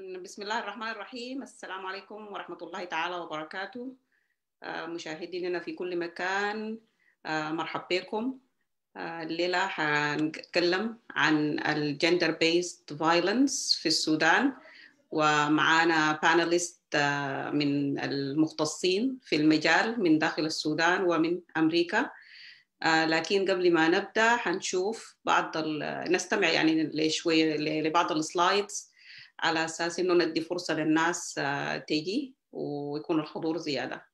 بسم الله الرحمن الرحيم. السلام عليكم ورحمة الله تعالى وبركاته. مشاهديننا في كل مكان. مرحب بكم. الليلة حنتكلم عن ال gender based violence في السودان. ومعانا panelists من المختصين في المجال من داخل السودان ومن أمريكا. لكن قبل ما نبدأ حنشوف بعض نستمع يعني لشوية لبعض السلايدز. على أساس إنه ندي فرصة للناس تيجي ويكون الحضور زيادة.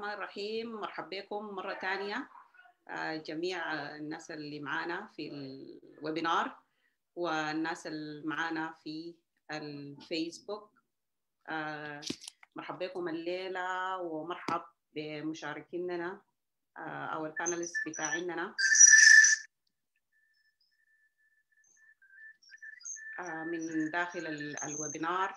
الرحمن الرحيم. مرحبا بكم مرة ثانية. جميع الناس اللي معانا في ال webinar والناس اللي معانا في الفيسبوك. مرحبا بكم الليلة ومرحب بمشاركيننا أو ال panelists بتاعيننا من داخل ال webinar.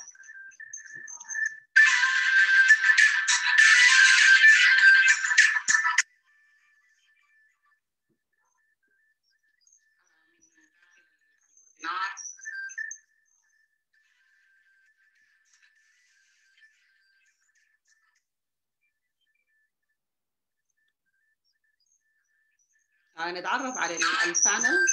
نتعرف على ال panel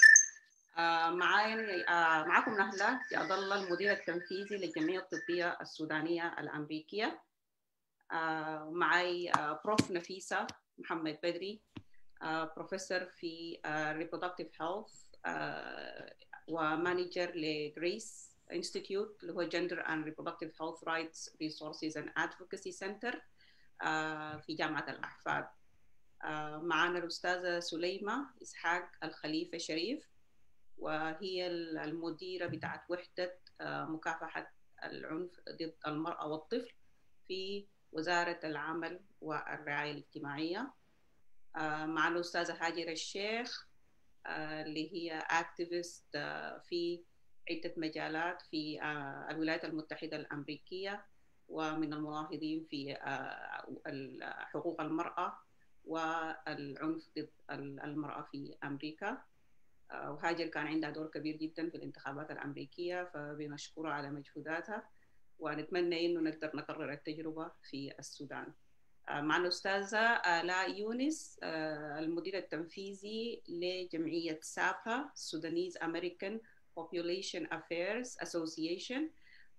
معاي معكم نهلة عبد الله المدير التنفيذي للجمعية الطبية السودانية الأمريكية. معي Prof نفيسة محمد بدري. بروفيسور في reproductive health و manager ل GRACe institute اللي هو Gender and Reproductive Health Rights Resources and Advocacy Center في جامعة الأحفاد. معنا الأستاذة سليمة إسحاق الخليفة شريف وهي المديرة بتاعت وحدة مكافحة العنف ضد المرأة والطفل في وزارة العمل والرعاية الاجتماعية. معنا الأستاذة هاجر الشيخ اللي هي اكتيفيست في عدة مجالات في الولايات المتحدة الأمريكية ومن المناهضين في حقوق المرأة. والعنف ضد المرأة في أمريكا. وهاجر كان عندها دور كبير جدا في الانتخابات الأمريكية فبنشكرها على مجهوداتها. ونتمنى إنه نقدر نكرر التجربة في السودان. معنا الأستاذة آلاء يونس المدير التنفيذي لجمعية سابا سودانيز أمريكان Population Affairs Association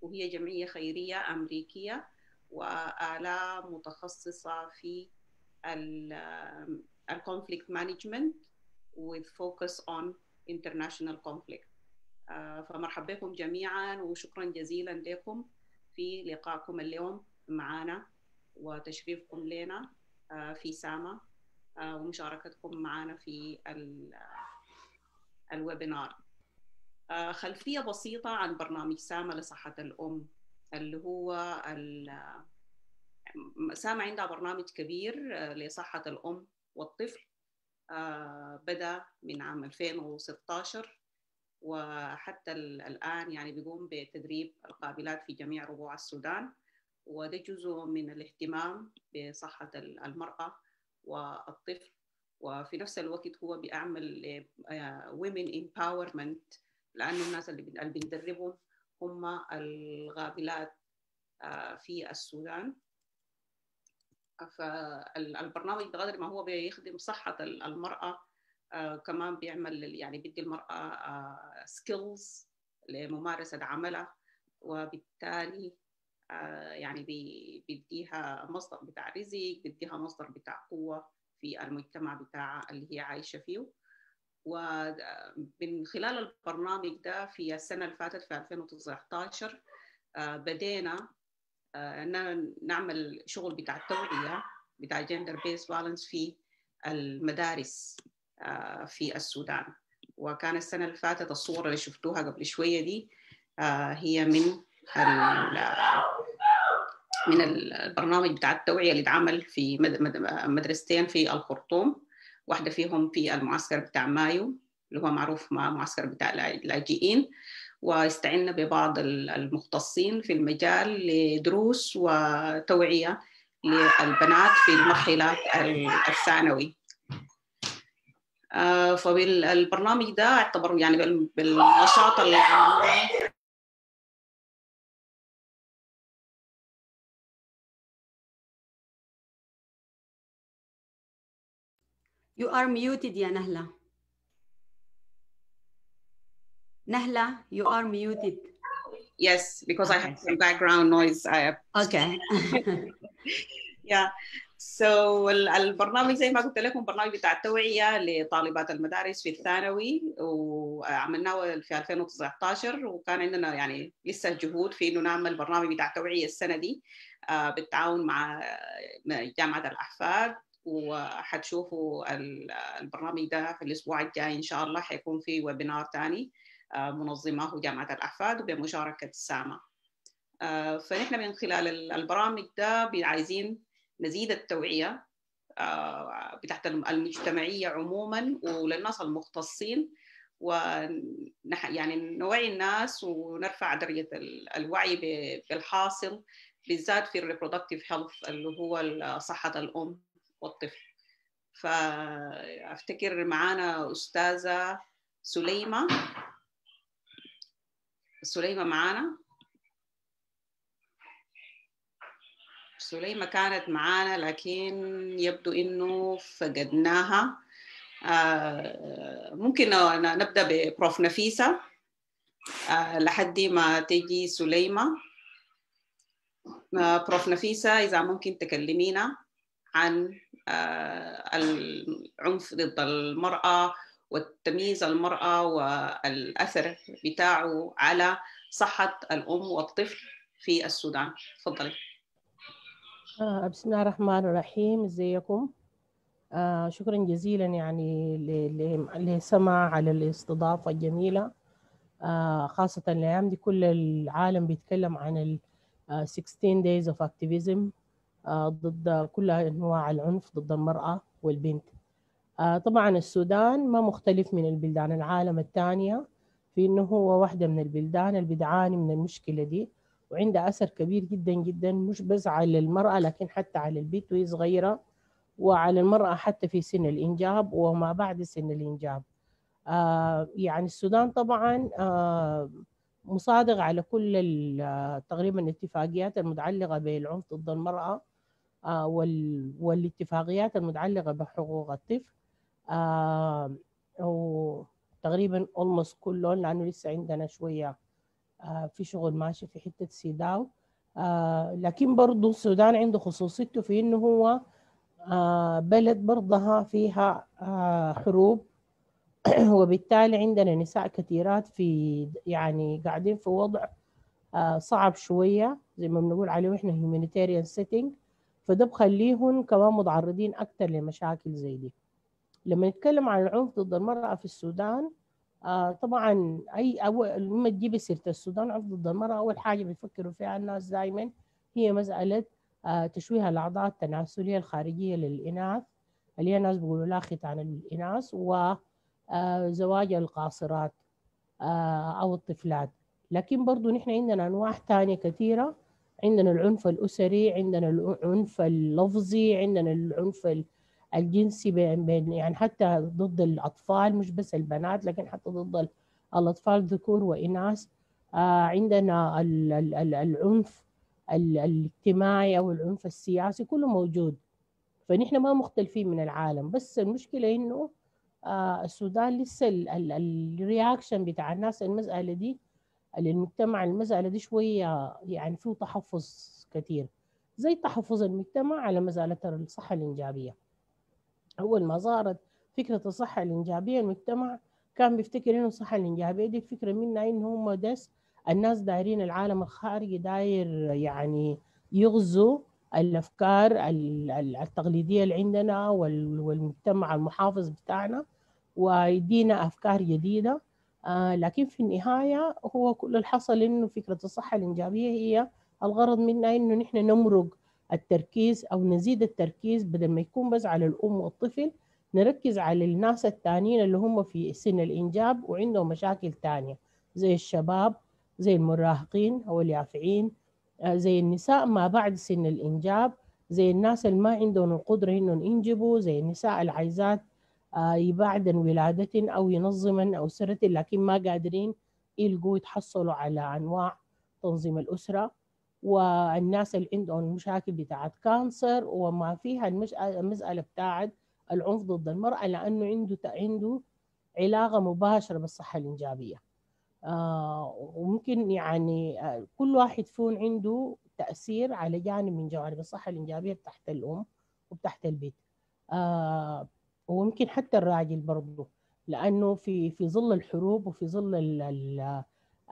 وهي جمعية خيرية أمريكية وآلاء متخصصة في ال conflict management with focus on international conflict. فمرحبا بكم جميعا وشكرا جزيلا لكم في لقائكم اليوم معنا وتشريفكم لنا في ساما ومشاركتكم معنا في الويبينار. خلفية بسيطة عن برنامج ساما لصحة الأم اللي هو ساما عندها برنامج كبير لصحة الأم والطفل بدأ من عام 2016 وحتى الآن يعني بيقوم بتدريب القابلات في جميع ربوع السودان وده جزء من الاهتمام بصحة المرأة والطفل. وفي نفس الوقت هو بيعمل women empowerment لأنه الناس اللي بندربهم هم الغابلات في السودان. فالبرنامج بقدر ما هو بيخدم صحة المرأة كمان بيعمل يعني بيدي المرأة سكيلز لممارسة عملها وبالتالي يعني بيديها مصدر بتاع رزق بيديها مصدر بتاع قوة في المجتمع بتاعها اللي هي عايشة فيه. ومن خلال البرنامج ده في السنة اللي فاتت في 2019 بدينا نعمل شغل بتاع التوعية بتاع جندر بيس فالنس في المدارس في السودان. وكان السنة اللي فاتت الصورة اللي شفتوها قبل شوية دي هي من من البرنامج بتاع التوعية اللي اتعمل في مدرستين في الخرطوم. واحدة فيهم في المعسكر بتاع مايو اللي هو معروف مع معسكر بتاع اللاجئين واستعنا ببعض المختصين في المجال لدروس وتوعية للبنات في المرحلة الثانوي فبالبرنامج ده اعتبر يعني بالنشاط You are muted يا نهلة. نهلة, you are muted. Yes, because I have some background noise. I have... Okay. yeah. So البرنامج زي ما قلت لكم برنامج بتاع التوعية لطالبات المدارس في الثانوي وعملناه في 2019 وكان عندنا يعني لسه جهود في إنه نعمل برنامج بتاع توعية السنة دي بالتعاون مع جامعة الأحفاد وحتشوفوا البرنامج ده في الأسبوع الجاي إن شاء الله حيكون في ويبينار تاني منظماه جامعة الأحفاد بمشاركة سامة. فنحن من خلال البرامج ده عايزين نزيد التوعية بتاعت المجتمعية عموما وللناس المختصين ونح يعني نوعي الناس ونرفع درجة الوعي بالحاصل بالذات في ال reproductive health اللي هو صحة الأم والطفل. فأفتكر معانا أستاذة سليمة. سليمة معانا؟ سليمة كانت معانا لكن يبدو إنه فقدناها. ممكن نبدأ ببروف نفيسة. لحد ما تجي سليمة. بروف نفيسة إذا ممكن تكلمينا عن العنف ضد المرأة والتمييز المرأة والأثر بتاعه على صحة الأم والطفل في السودان. تفضلي. آه بسم الله الرحمن الرحيم. إزيكم؟ آه شكرا جزيلا يعني لسمع على الاستضافة الجميلة. آه خاصة الأيام دي كل العالم بيتكلم عن ال 16 days of activism آه ضد كل أنواع العنف ضد المرأة والبنت. آه طبعا السودان ما مختلف من البلدان العالم الثانية في أنه هو واحدة من البلدان اللي بتعاني من المشكلة دي وعندها أثر كبير جدا جدا مش بس على المرأة لكن حتى على البنت وهي صغيرة وعلى المرأة حتى في سن الإنجاب وما بعد سن الإنجاب. آه يعني السودان طبعا آه مصادق على كل تقريبا الاتفاقيات المتعلقة بالعنف ضد المرأة آه والاتفاقيات المتعلقة بحقوق الطفل. آه وتقريبا almost كلهم لأنه لسه عندنا شوية آه في شغل ماشي في حتة سيداو. آه لكن برضو السودان عنده خصوصيته في إنه هو آه بلد برضها فيها حروب. وبالتالي عندنا نساء كثيرات في يعني قاعدين في وضع صعب شوية زي ما بنقول عليه إحنا humanitarian setting. فده بخليهم كمان متعرضين أكثر لمشاكل زي دي. لما نتكلم عن العنف ضد المرأة في السودان آه طبعا أي أول لما تجيب سيرة السودان عنف ضد المرأة أول حاجة بيفكروا فيها الناس دائما هي مسألة آه تشويه الأعضاء التناسلية الخارجية للإناث اللي هي ناس بيقولوا لا ختان الإناث وزواج القاصرات آه أو الطفلات. لكن برضو نحن عندنا أنواع تانية كثيرة. عندنا العنف الأسري عندنا العنف اللفظي عندنا العنف الجنسي بين يعني حتى ضد الأطفال مش بس البنات لكن حتى ضد الأطفال ذكور وإناث. آه عندنا العنف الاجتماعي أو العنف السياسي كله موجود. فنحن ما مختلفين من العالم. بس المشكلة إنه آه السودان لسه الرياكشن بتاع الناس المسألة دي للمجتمع المسألة دي شوية يعني فيه تحفظ كثير زي تحفظ المجتمع على مسألة الصحة الإنجابية. أول ما ظهرت فكرة الصحة الإنجابية. المجتمع كان بيفتكر إنه الصحة الإنجابية دي فكرة منها إنه هم؟ دس الناس دايرين العالم الخارجي داير يعني يغزو الأفكار التقليدية اللي عندنا والمجتمع المحافظ بتاعنا ويدينا أفكار جديدة. آه لكن في النهاية هو كل الحصل إنه فكرة الصحة الإنجابية هي الغرض منها إنه نحن نمرق التركيز أو نزيد التركيز بدل ما يكون بس على الأم والطفل نركز على الناس التانيين اللي هم في سن الإنجاب وعندهم مشاكل تانية زي الشباب زي المراهقين أو اليافعين آه زي النساء ما بعد سن الإنجاب زي الناس اللي ما عندهم القدرة إنهم ينجبوا زي النساء العايزات آه يبعدن ولادة أو ينظمن أسرة لكن ما قادرين يلقوا يتحصلوا على أنواع تنظيم الأسرة. والناس اللي عندهم مشاكل بتاعت كانسر وما فيها المسألة بتاعت العنف ضد المرأة لأنه عنده عنده علاقة مباشرة بالصحة الإنجابية. آه وممكن يعني آه كل واحد فيهم عنده تأثير على جانب من جوانب الصحة الإنجابية تحت الأم وتحت البيت آه وممكن حتى الراجل برضه لأنه في في ظل الحروب وفي ظل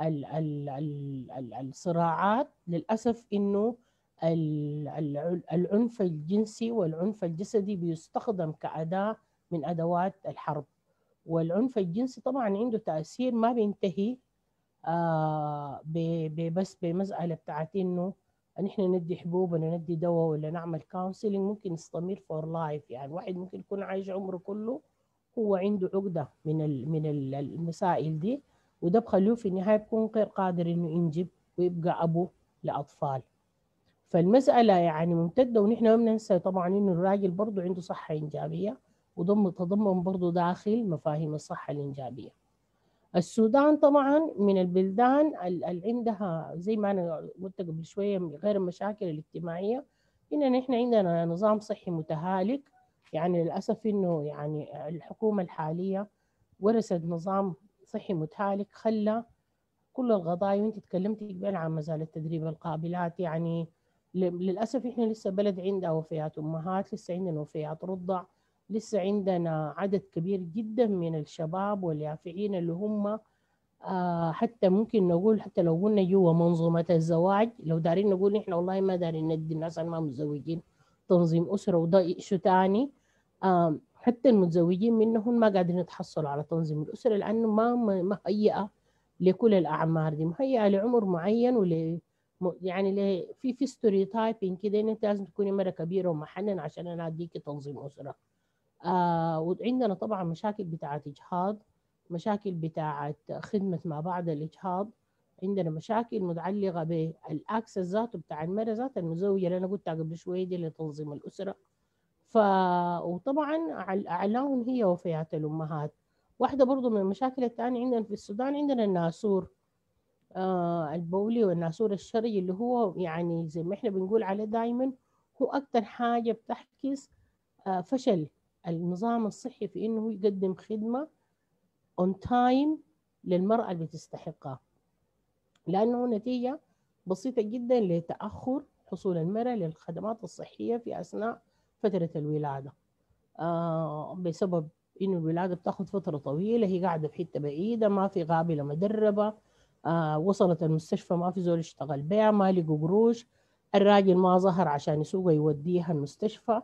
ال ال ال ال ال ال الصراعات للأسف إنه العنف الجنسي والعنف الجسدي بيستخدم كأداة من أدوات الحرب. والعنف الجنسي طبعا عنده تأثير ما بينتهي آه بس بمسألة بتاعت إنه نحن ندي حبوب ولا ندي دواء ولا نعمل counseling ممكن يستمر for life يعني واحد ممكن يكون عايش عمره كله هو عنده عقدة من من المسائل دي. وده بخليه في النهاية بيكون غير قادر إنه ينجب ويبقى أبو لأطفال. فالمسألة يعني ممتدة ونحن ما بننسى طبعا إنه الراجل برضه عنده صحة إنجابية وضم تضمن برضه داخل مفاهيم الصحة الإنجابية. السودان طبعا من البلدان اللي عندها زي ما أنا قلت قبل شوية غير المشاكل الاجتماعية. إن نحن عندنا نظام صحي متهالك يعني للأسف إنه يعني الحكومة الحالية ورثت نظام صحي متهالك خلى كل القضايا وانت تكلمتي قبل عن مزال التدريب القابلات يعني للأسف إحنا لسه بلد عندها وفيات أمهات لسه عندنا وفيات رضع لسه عندنا عدد كبير جدا من الشباب واليافعين اللي هم آه حتى ممكن نقول حتى لو قلنا جوا منظومة الزواج لو دارين نقول إحنا والله ما دارين ندي الناس اللي ما متزوجين تنظيم أسرة وده شو تاني آه حتى المتزوجين منهم ما قادرين يتحصلوا على تنظيم الأسرة لأنه ما مهيئة لكل الأعمار دي مهيئة لعمر معين ول يعني. في في ستوريوتايبنج كده أنت لازم تكوني مرة كبيرة ومحنن عشان أنا أديكي تنظيم أسرة آه وعندنا طبعا مشاكل بتاعت إجهاض مشاكل بتاعت خدمة ما بعد الإجهاض عندنا مشاكل متعلقة بالاكسس ذاته بتاع المراه ذات المزوجة اللي أنا قلتها قبل شوية دي لتنظيم الأسرة ف وطبعا أعلاهم هي وفيات الأمهات. واحدة برضو من المشاكل الثانية عندنا في السودان عندنا الناسور آه البولي والناسور الشرعي اللي هو يعني زي ما إحنا بنقول عليه دائما هو أكثر حاجة بتعكس آه فشل النظام الصحي في إنه يقدم خدمة on time للمرأة اللي بتستحقها لأنه نتيجة بسيطة جدا لتأخر حصول المرأة للخدمات الصحية في أثناء فترة الولادة. آه بسبب إنه الولادة بتاخذ فترة طويلة هي قاعدة في حتة بعيدة ما في قابله مدربه آه وصلت المستشفى ما في زول يشتغل بيها ما لقوا قروش. الراجل ما ظهر عشان يسوق يوديها المستشفى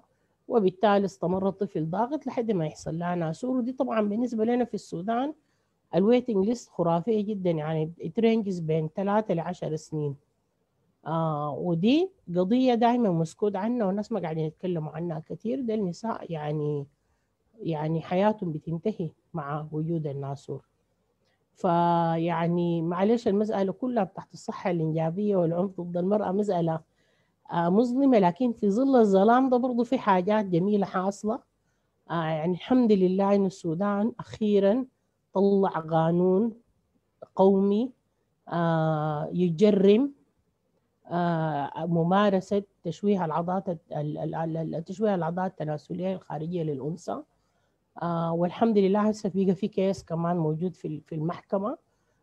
وبالتالي استمر الطفل ضاغط لحد ما يحصل لها ناسور. ودي طبعا بالنسبة لنا في السودان ال waiting list خرافية جدا يعني ranges بين ثلاثة لعشر سنين. آه ودي قضية دائما مسكوت عنها والناس ما قاعدين يتكلموا عنها كثير. ده النساء يعني يعني حياتهم بتنتهي مع وجود الناسور فيعني معلش المسألة كلها بتاعت الصحة الإنجابية والعنف ضد المرأة مسألة مظلمة. لكن في ظل الظلام ده برضو في حاجات جميلة حاصلة. يعني الحمد لله إن السودان أخيرا طلع قانون قومي يجرم ممارسة تشويه العضلات تشويه العضلات التناسلية الخارجية للأنثى. آه والحمد لله هسه بقى في كيس كمان موجود في في المحكمة.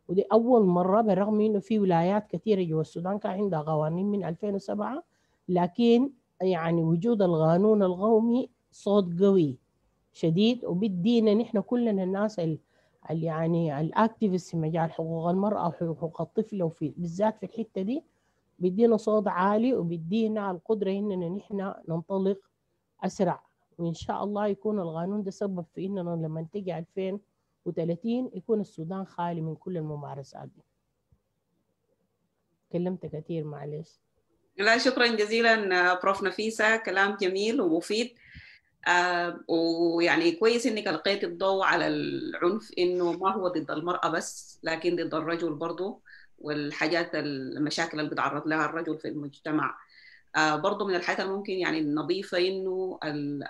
ودي أول مرة بالرغم إنه في ولايات كثيرة جوا السودان كان عندها قوانين من 2007 لكن يعني وجود القانون القومي صوت قوي شديد. وبيدينا نحن كلنا الناس اللي يعني الاكتيفست في مجال حقوق المرأة وحقوق الطفل وفي بالذات في الحتة دي بيدينا صوت عالي وبيدينا القدرة إننا نحن ننطلق أسرع. وإن شاء الله يكون القانون ده سبب في إننا لما تجي 2030 يكون السودان خالي من كل الممارسات دي. تكلمت كثير معلش. لا شكرا جزيلا بروف نفيسة كلام جميل ومفيد. آه ويعني كويس إنك ألقيت الضوء على العنف إنه ما هو ضد المرأة بس لكن ضد الرجل برضه والحاجات المشاكل اللي بيتعرض لها الرجل في المجتمع. آه برضو من الحاجات اللي ممكن يعني نضيفة إنه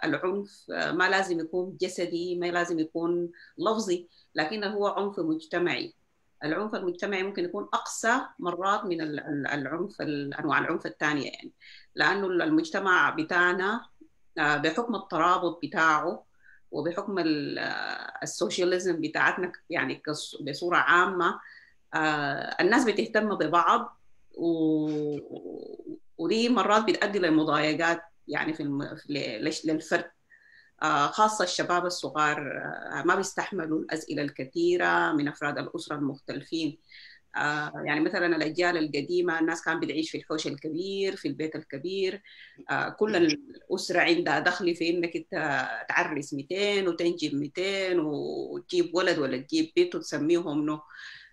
العنف آه ما لازم يكون جسدي ما لازم يكون لفظي لكنه هو عنف مجتمعي. العنف المجتمعي ممكن يكون أقسى مرات من العنف أنواع العنف الثانية يعني. لأنه المجتمع بتاعنا آه بحكم الترابط بتاعه وبحكم السوشياليزم بتاعتنا يعني بصورة عامة الناس بتهتم ببعض و... ودي مرات بتؤدي لمضايقات يعني في الم... للفرد. خاصة الشباب الصغار ما بيستحملوا الأسئلة الكثيرة من أفراد الأسرة المختلفين. آه يعني مثلا الأجيال القديمة الناس كانت بتعيش في الحوش الكبير في البيت الكبير. آه كل الأسرة عندها دخل في إنك تعرس 200 وتنجب 200 وتجيب ولد ولا تجيب بت وتسميهم منو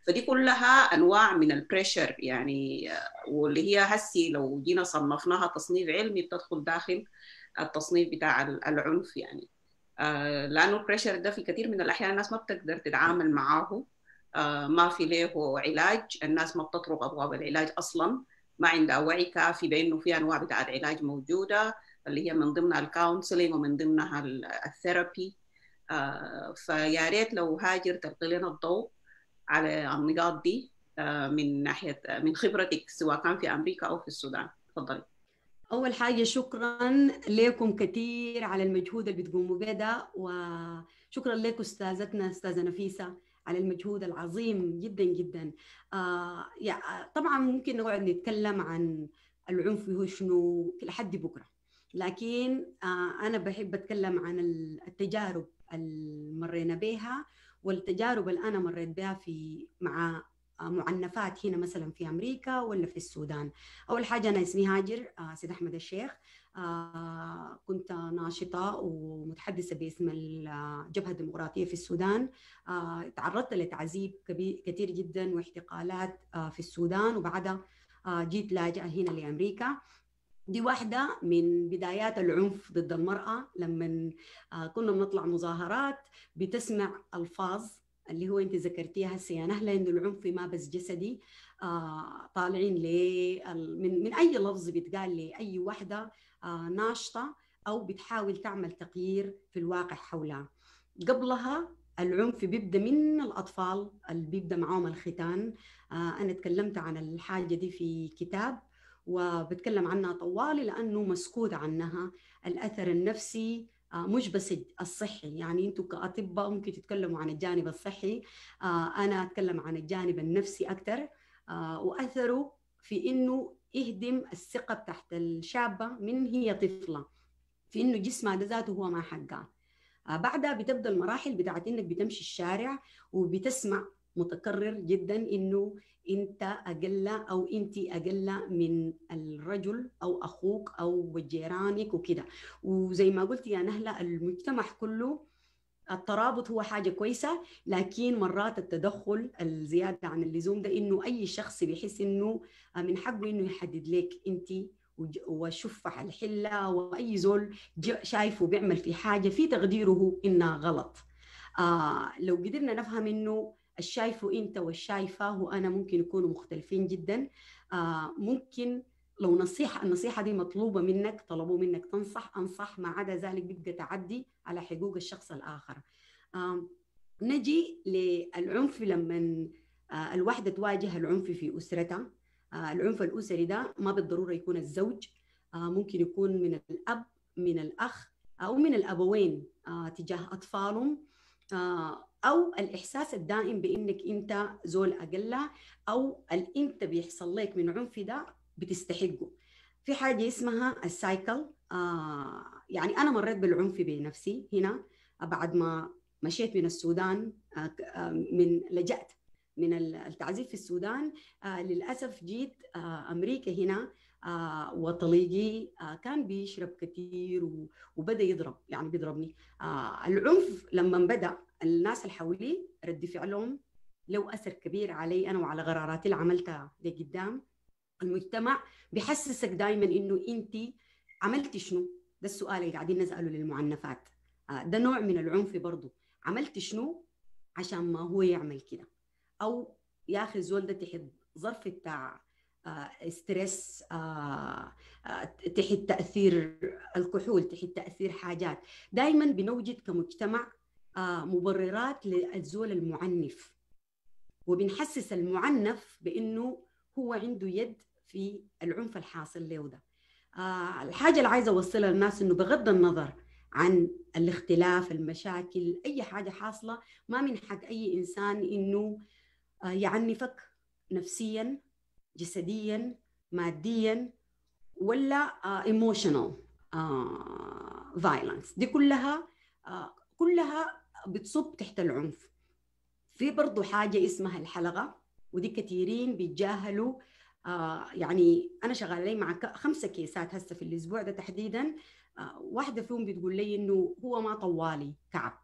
فدي كلها أنواع من ال pressure يعني واللي هي هسي لو جينا صنفناها تصنيف علمي بتدخل داخل التصنيف بتاع العنف يعني. آه لأنه ال pressure ده في كثير من الأحيان الناس ما بتقدر تتعامل معاه ما في له علاج الناس ما بتطرق أبواب العلاج أصلا ما عندها وعي كافي بأنه في أنواع بتاعت علاج موجودة اللي هي من ضمنها ال counseling ومن ضمنها ال therapy آه فيا ريت لو هاجر تلقي لنا الضوء. على النقاط دي آه من ناحية من خبرتك سواء كان في أمريكا أو في السودان. تفضلي. أول حاجة شكرا لكم كثير على المجهود اللي بتقوموا به ده وشكرا لكم أستاذتنا أستاذة نفيسة على المجهود العظيم جدا جدا. آه يعني طبعا ممكن نقعد نتكلم عن العنف هو شنو لحد بكرة. لكن آه أنا بحب أتكلم عن التجارب اللي مرينا بها والتجارب اللي أنا مريت بها في مع معنفات هنا مثلا في أمريكا ولا في السودان. أول حاجة أنا اسمي هاجر آه سيد أحمد الشيخ. آه كنت ناشطة ومتحدثة باسم الجبهة الديمقراطية في السودان. آه تعرضت لتعذيب كثير جدا واحتقالات آه في السودان. وبعدها جيت لاجئة هنا لأمريكا. دي واحدة من بدايات العنف ضد المرأة لما كنا بنطلع مظاهرات بتسمع ألفاظ اللي هو أنت ذكرتيها هسه يا نهله إنه العنف ما بس جسدي آه طالعين ل من من أي لفظ بيتقال لاي وحده آه ناشطة أو بتحاول تعمل تغيير في الواقع حولها. قبلها العنف بيبدأ من الأطفال اللي بيبدأ معاهم الختان. آه أنا تكلمت عن الحاجة دي في كتاب. وبتكلم عنها طوالي لأنه مسكوت عنها. الأثر النفسي مش بس الصحي. يعني أنتم كأطباء ممكن تتكلموا عن الجانب الصحي. أنا أتكلم عن الجانب النفسي أكثر وأثره في إنه يهدم الثقة بتاعت الشابة من هي طفلة. في إنه جسمها ده ذاته هو ما حقها. بعدها بتبدأ المراحل بتاعت إنك بتمشي الشارع وبتسمع متكرر جدا إنه أنت أقل أو أنت أقل من الرجل أو أخوك أو جيرانك وكده. وزي ما قلت يا نهلة المجتمع كله الترابط هو حاجة كويسة لكن مرات التدخل الزيادة عن اللزوم ده إنه أي شخص بيحس إنه من حقه إنه يحدد لك أنت وشفح الحلة وأي زول شايفه بيعمل في حاجة في تقديره إنها غلط. آه لو قدرنا نفهم إنه الشايفه إنت والشايفة وأنا ممكن يكونوا مختلفين جدا. آه ممكن لو نصيحة النصيحة دي مطلوبة منك طلبوا منك تنصح أنصح ما عدا ذلك بيبقى تعدي على حقوق الشخص الآخر. آه نجي للعنف لما آه الوحدة تواجه العنف في أسرتها. العنف الأسري ده ما بالضرورة يكون الزوج. ممكن يكون من الأب من الأخ أو من الأبوين تجاه أطفالهم. أو الإحساس الدائم بإنك أنت زول أقل أو أنت بيحصل لك من عنف ده بتستحقه. في حاجة اسمها السايكل آه يعني أنا مريت بالعنف بنفسي هنا بعد ما مشيت من السودان آه من لجأت من التعذيب في السودان آه للأسف جيت آه أمريكا هنا آه وطليقي آه كان بيشرب كثير وبدأ يضرب يعني بيضربني. آه العنف لما بدأ الناس اللي حولي رد فعلهم له أثر كبير علي أنا وعلى قراراتي اللي عملتها لقدام المجتمع بيحسسك دائما إنه أنت عملتي شنو؟ ده السؤال اللي قاعدين نسأله للمعنفات. آه ده نوع من العنف برضه عملت شنو؟ عشان ما هو يعمل كده. أو يا أخي الزول ده تحت ظرف بتاع ستريس آه آه تحت تأثير الكحول تحت تأثير حاجات. دائما بنوجد كمجتمع مبررات للزول المعنف. وبنحسس المعنف بإنه هو عنده يد في العنف الحاصل له ده. آه الحاجة اللي عايزة أوصلها للناس إنه بغض النظر عن الاختلاف المشاكل أي حاجة حاصلة ما من حق أي إنسان إنه آه يعنفك نفسيا جسديا ماديا ولا emotional violence دي كلها آه كلها بتصب تحت العنف. في برضو حاجة اسمها الحلقة ودي كثيرين بيتجاهلوا آه يعني أنا شغالة لي مع خمسة كيسات هسه في الأسبوع ده تحديدا. آه واحدة فيهم بتقول لي إنه هو ما طوالي كعب.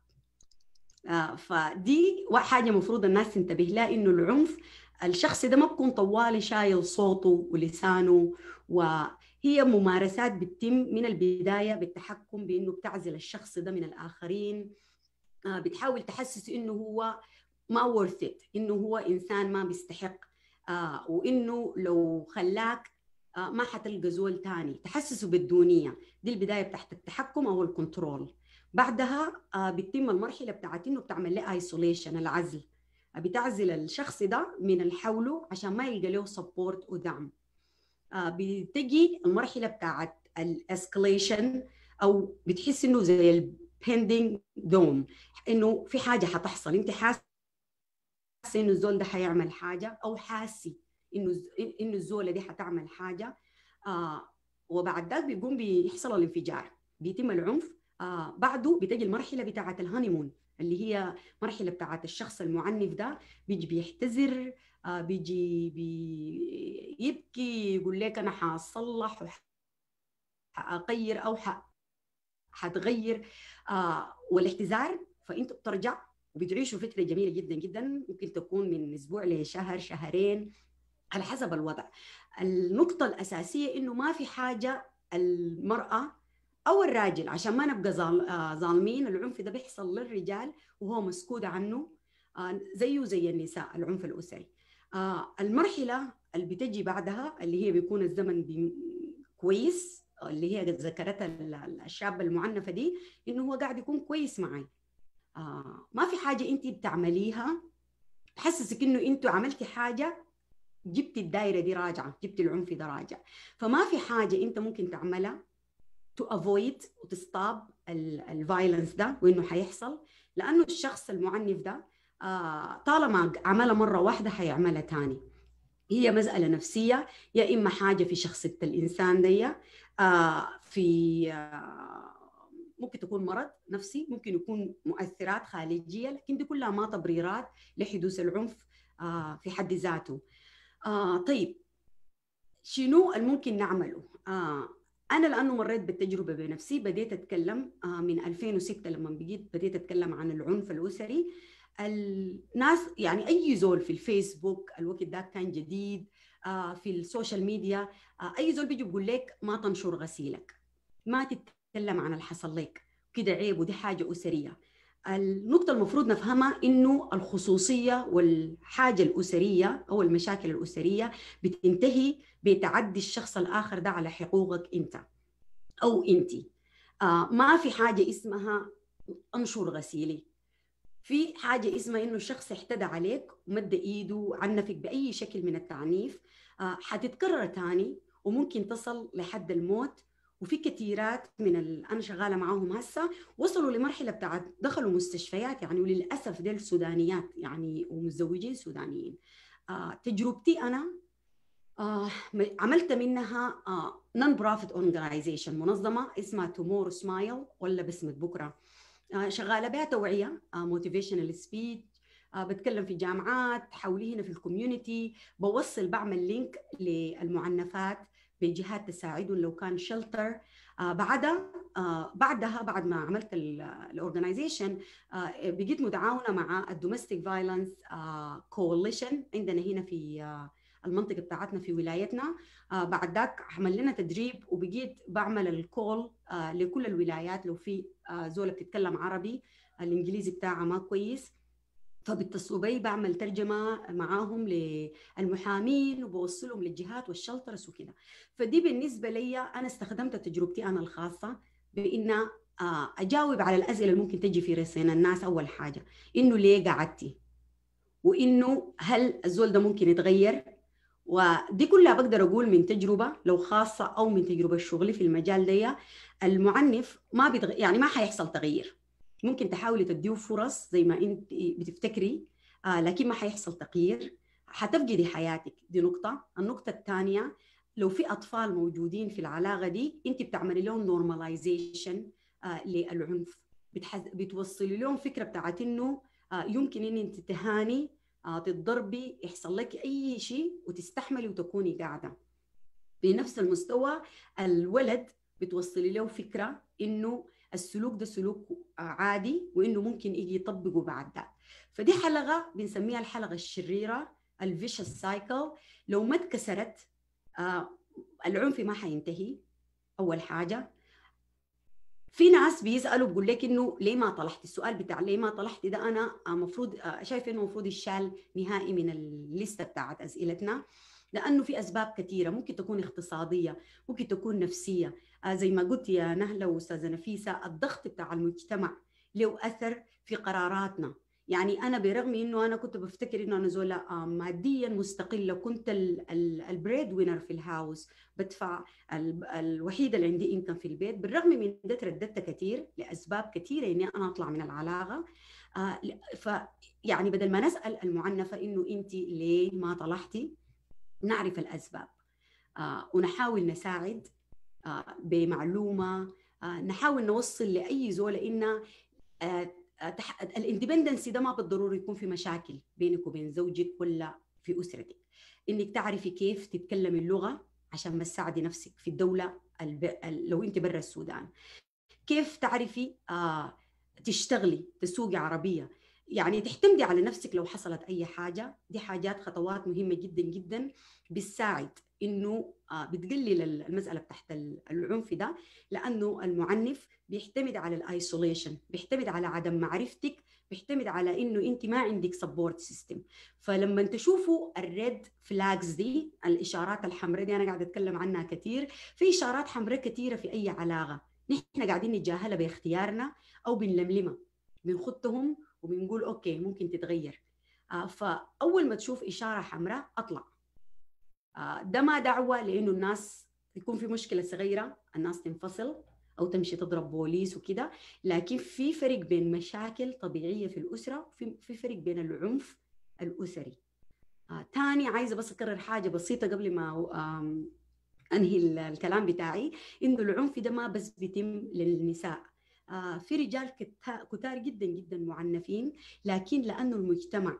آه فدي حاجة المفروض الناس تنتبه لها إنه العنف الشخص ده ما بكون طوالي شايل صوته ولسانه وهي ممارسات بتتم من البداية بالتحكم بإنه بتعزل الشخص ده من الآخرين. آه بتحاول تحسس إنه هو ما it إنه هو إنسان ما بيستحق. آه وإنه لو خلاك آه ما حتلقى زول تاني. تحسسه بالدونية. دي البداية بتاعت التحكم أو ال control بعدها آه بتتم المرحلة بتاعت إنه بتعمل له isolation العزل. آه بتعزل الشخص ده من اللي حوله عشان ما يلقى له support ودعم آه بتجي المرحلة بتاعت ال escalation أو بتحس إنه زي ال pending doom. إنه في حاجة حتحصل. أنت حاسة إنه الزول ده حيعمل حاجة أو حاسي إنه إنه الزولة دي حتعمل حاجة آه وبعد ذاك بيقوم بيحصل الانفجار. بيتم العنف آه بعده بتجي المرحلة بتاعة ال honeymoon اللي هي مرحلة بتاعة الشخص المعنف ده. بيجي بيعتذر آه بيجي بيبكي يقول لك أنا حأصلح حأغير أو. حتغير آه والاحتزار فانت بترجع وبتعيشوا فترة جميلة جدا جدا ممكن تكون من أسبوع لشهر شهرين على حسب الوضع. النقطة الأساسية إنه ما في حاجة المرأة أو الراجل عشان ما نبقى ظالمين العنف ده بيحصل للرجال وهو مسكود عنه زيه زي النساء العنف الأسري. المرحلة اللي بتجي بعدها اللي هي بيكون الزمن كويس اللي هي ذكرتها الشابة المعنفة دي إنه هو قاعد يكون كويس معي آه ما في حاجة أنت بتعمليها تحسسك إنه أنت عملتي حاجة جبتي الدائرة دي راجعة جبتي العنف ده راجع. فما في حاجة أنت ممكن تعملها to avoid وتستاب الفايلنس ده وإنه حيحصل لأنه الشخص المعنف ده آه طالما عملها مرة واحدة حيعملها تاني. هي مسألة نفسية يا إما حاجة في شخصية الإنسان دي في آه ممكن تكون مرض نفسي ممكن يكون مؤثرات خارجية لكن دي كلها ما تبريرات لحدوث العنف آه في حد ذاته. آه طيب شنو الممكن نعمله؟ آه أنا لأنه مريت بالتجربة بنفسي بديت أتكلم آه من 2006 لما بقيت بديت أتكلم عن العنف الأسري. الناس يعني أي زول في الفيسبوك الوقت ده كان جديد آه في ال social media آه أي زول بيجي بيقول لك ما تنشر غسيلك ما تتكلم عن اللي حصل لك كده عيب ودي حاجة أسرية. النقطة المفروض نفهمها إنه الخصوصية والحاجة الأسرية أو المشاكل الأسرية بتنتهي بتعدي الشخص الآخر ده على حقوقك أنت أو أنت آه ما في حاجة اسمها أنشر غسيلي. في حاجة اسمها إنه الشخص اعتدى عليك ومد إيده عنفك بأي شكل من التعنيف آه حتتكرر تاني وممكن تصل لحد الموت. وفي كثيرات من ال... أنا شغالة معاهم هسه وصلوا لمرحلة بتاعت دخلوا مستشفيات يعني وللأسف ديل سودانيات يعني ومتزوجين سودانيين. آه تجربتي أنا آه عملت منها non-profit organization منظمة اسمها Tomorrow Smile ولا بسمة بكرة. شغالة بها توعية motivational آه speech آه بتكلم في جامعات حولي هنا في ال community بوصل بعمل link للمعنفات بجهات تساعدهم لو كان shelter آه بعدها آه بعدها بعد ما عملت ال organization آه بقيت متعاونة مع ال domestic violence coalition عندنا هنا في آه المنطقة بتاعتنا في ولايتنا آه بعد ذاك عمل لنا تدريب وبقيت بعمل ال call آه لكل الولايات لو في آه زوله بتتكلم عربي الإنجليزي بتاعها ما كويس. فبيتصلوا بي بعمل ترجمة معاهم للمحامين وبوصلهم للجهات وال shelters وكده. فدي بالنسبة لي أنا استخدمت تجربتي أنا الخاصة بإن أجاوب على الأسئلة اللي ممكن تجي في راسين الناس أول حاجة. إنه ليه قعدتي؟ وإنه هل الزول ده ممكن يتغير؟ ودي كلها بقدر أقول من تجربة لو خاصة أو من تجربة شغلي في المجال ده المعنف ما بيتغ... يعني ما حيحصل تغيير. ممكن تحاولي تديه فرص زي ما انت بتفتكري آه لكن ما حيحصل تغيير. حتفقدي حياتك. دي نقطة. النقطة الثانية لو في أطفال موجودين في العلاقة دي أنت بتعملي لهم نورماليزيشن آه للعنف. بتحز... بتوصلي لهم فكرة بتاعت إنه آه يمكن إن أنت تهاني تتضربي يحصل لك أي شيء وتستحملي وتكوني قاعدة. بنفس المستوى الولد بتوصلي له فكرة إنه السلوك ده سلوك عادي وإنه ممكن يجي يطبقه بعد ذاك فدي حلقة بنسميها الحلقة الشريرة ال vicious cycle لو ما اتكسرت آه العنف ما حينتهي. أول حاجة. في ناس بيسألوا بيقول لك إنه ليه ما طلعت السؤال بتاع ليه ما طلعت ده أنا المفروض شايف إنه المفروض يشال نهائي من الليستة بتاعت أسئلتنا لأنه في أسباب كثيرة. ممكن تكون اقتصادية ممكن تكون نفسية. آه زي ما قلت يا نهلة وأستاذة نفيسة الضغط بتاع المجتمع له أثر في قراراتنا. يعني أنا برغم إنه أنا كنت بفتكر إنه أنا زولا ماديا مستقلة كنت البريد وينر في الهاوس بدفع الوحيدة اللي عندي انكم في البيت. بالرغم من ده ترددت كثير لأسباب كثيره إني أنا أطلع من العلاقة. آه ف يعني بدل ما نسأل المعنفة إنه أنت ليه ما طلعتي نعرف الأسباب. آه ونحاول نساعد آه بمعلومة. آه نحاول نوصل لأي زول ان الاندبندنسي ده ما بالضروري يكون في مشاكل بينك وبين زوجك ولا في أسرتك. إنك تعرفي كيف تتكلمي اللغة عشان ما تساعدي نفسك في الدولة الب... لو أنت برا السودان. كيف تعرفي آه تشتغلي تسوقي عربية. يعني تعتمدي على نفسك لو حصلت أي حاجة. دي حاجات خطوات مهمة جدا جدا بتساعد إنه آه بتقلل المسألة تحت العنف ده لأنه المعنف بيعتمد على الايسوليشن بيعتمد على عدم معرفتك بيعتمد على إنه أنت ما عندك support system فلما تشوفوا ال red flags دي الإشارات الحمراء دي أنا قاعدة أتكلم عنها كثير في إشارات حمراء كثيره في أي علاقة. نحن قاعدين نتجاهلها باختيارنا أو بنلملمها. بنخطهم وبنقول okay ممكن تتغير. آه فأول ما تشوف إشارة حمراء أطلع. ده ما دعوة لأنه الناس يكون في مشكلة صغيرة الناس تنفصل أو تمشي تضرب بوليس وكده. لكن في فرق بين مشاكل طبيعية في وفي في فرق بين العنف الأسري. آه تاني عايزة بس أكرر حاجة بسيطة قبل ما أنهي الكلام بتاعي إنه العنف ده ما بس بيتم للنساء. آه في رجال كتار جدا جدا معنفين لكن لأنه المجتمع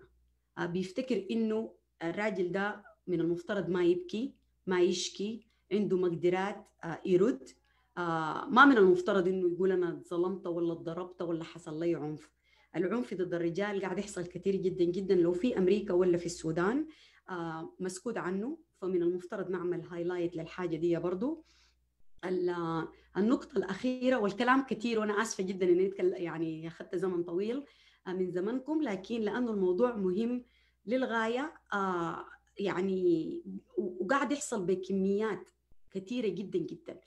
آه بيفتكر إنه الراجل ده من المفترض ما يبكي ما يشكي عنده مقدرات آه يرد. آه ما من المفترض إنه يقول أنا اتظلمت ولا اتضربت ولا حصل لي عنف. العنف ضد الرجال قاعد يحصل كثير جدا جدا. لو في أمريكا ولا في السودان آه مسكوت عنه. فمن المفترض نعمل هايلايت للحاجة دي برضو. النقطة الأخيرة والكلام كثير وأنا آسفة جدا إني يعني أخذت زمن طويل من زمنكم. لكن لأنه الموضوع مهم للغاية يعني وقاعد يحصل بكميات كثيرة جدا جدا.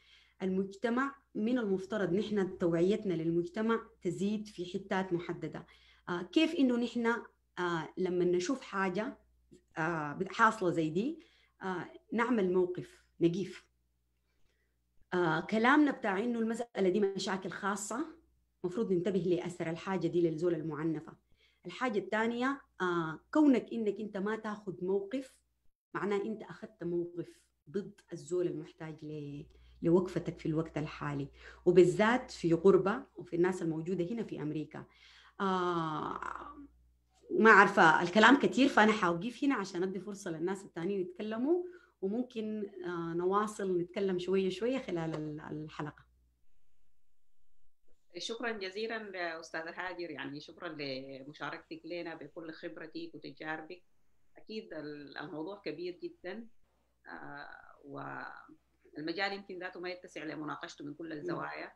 المجتمع من المفترض نحن توعيتنا للمجتمع تزيد في حتات محددة. آه كيف إنه نحن آه لما نشوف حاجة آه حاصلة زي دي نعمل موقف نقيف آه كلامنا بتاع إنه المسألة دي مشاكل خاصة المفروض ننتبه لأثر الحاجة دي للزول المعنفة. الحاجة الثانية آه كونك إنك أنت ما تاخذ موقف معناه أنت أخذت موقف ضد الزول المحتاج ل لوقفتك في الوقت الحالي. وبالذات في غربة وفي الناس الموجودة هنا في أمريكا. آه ما عارفة الكلام كثير فأنا حوقف هنا عشان أدي فرصة للناس التانيين يتكلموا وممكن آه نواصل نتكلم شوية شوية خلال الحلقة. شكرا جزيلا أستاذة هاجر يعني شكرا لمشاركتك لنا بكل خبرتك وتجاربك. أكيد الموضوع كبير جدا آه والمجال يمكن ذاته ما يتسع لمناقشته من كل الزوايا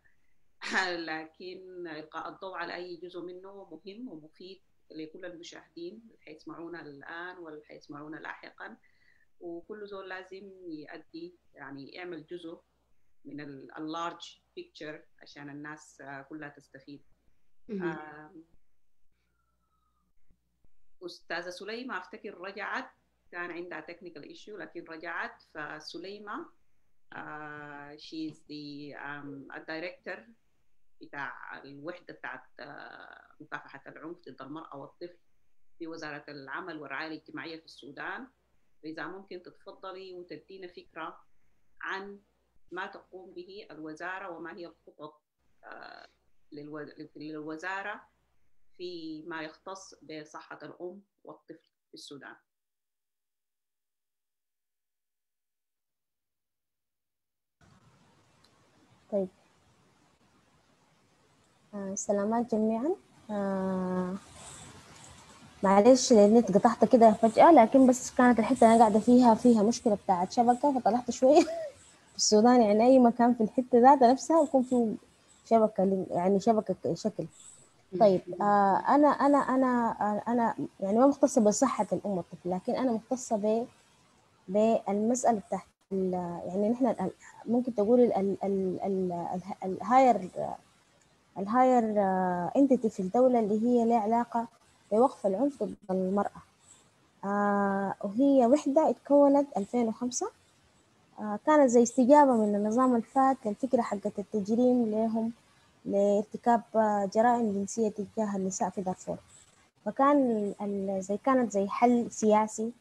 لكن إلقاء الضوء على أي جزء منه مهم ومفيد لكل المشاهدين اللي حيسمعونا الآن واللي حيسمعونا لاحقا. وكل زول لازم يؤدي يعني يعمل جزء من ال large picture عشان الناس كلها تستفيد. أستاذة سليمة أفتكر رجعت كان عندها technical issue لكن رجعت. فسليمة uh, she's the um, ال director بتاع الوحدة بتاعت uh, مكافحة العنف ضد المرأة والطفل في وزارة العمل والرعاية الاجتماعية في السودان. إذا ممكن تتفضلي وتدينا فكرة عن ما تقوم به الوزارة وما هي الخطط uh, للوزارة فيما يختص بصحة الأم والطفل في السودان. طيب. آه سلامات جميعا. آه معلش لأني قطعت كده فجأة لكن بس كانت الحتة أنا قاعدة فيها فيها مشكلة بتاعت شبكة فطلعت شوية. في السودان يعني أي مكان في الحتة ذاتها نفسها يكون فيه شبكة يعني شبكة شكل. طيب آه أنا أنا أنا أنا يعني ما مختصة بصحة الأم والطفل لكن أنا مختصة ب بالمسألة بتاعت يعني نحن ممكن تقول الهاير ال higher entity في الدولة اللي هي لها علاقة بوقف العنف ضد المرأة. آه وهي وحدة اتكونت 2005 آه كانت زي استجابة من النظام الفات للفكرة حقت التجريم لهم لارتكاب جرائم جنسية تجاه النساء في دارفور. فكان زي كانت زي حل سياسي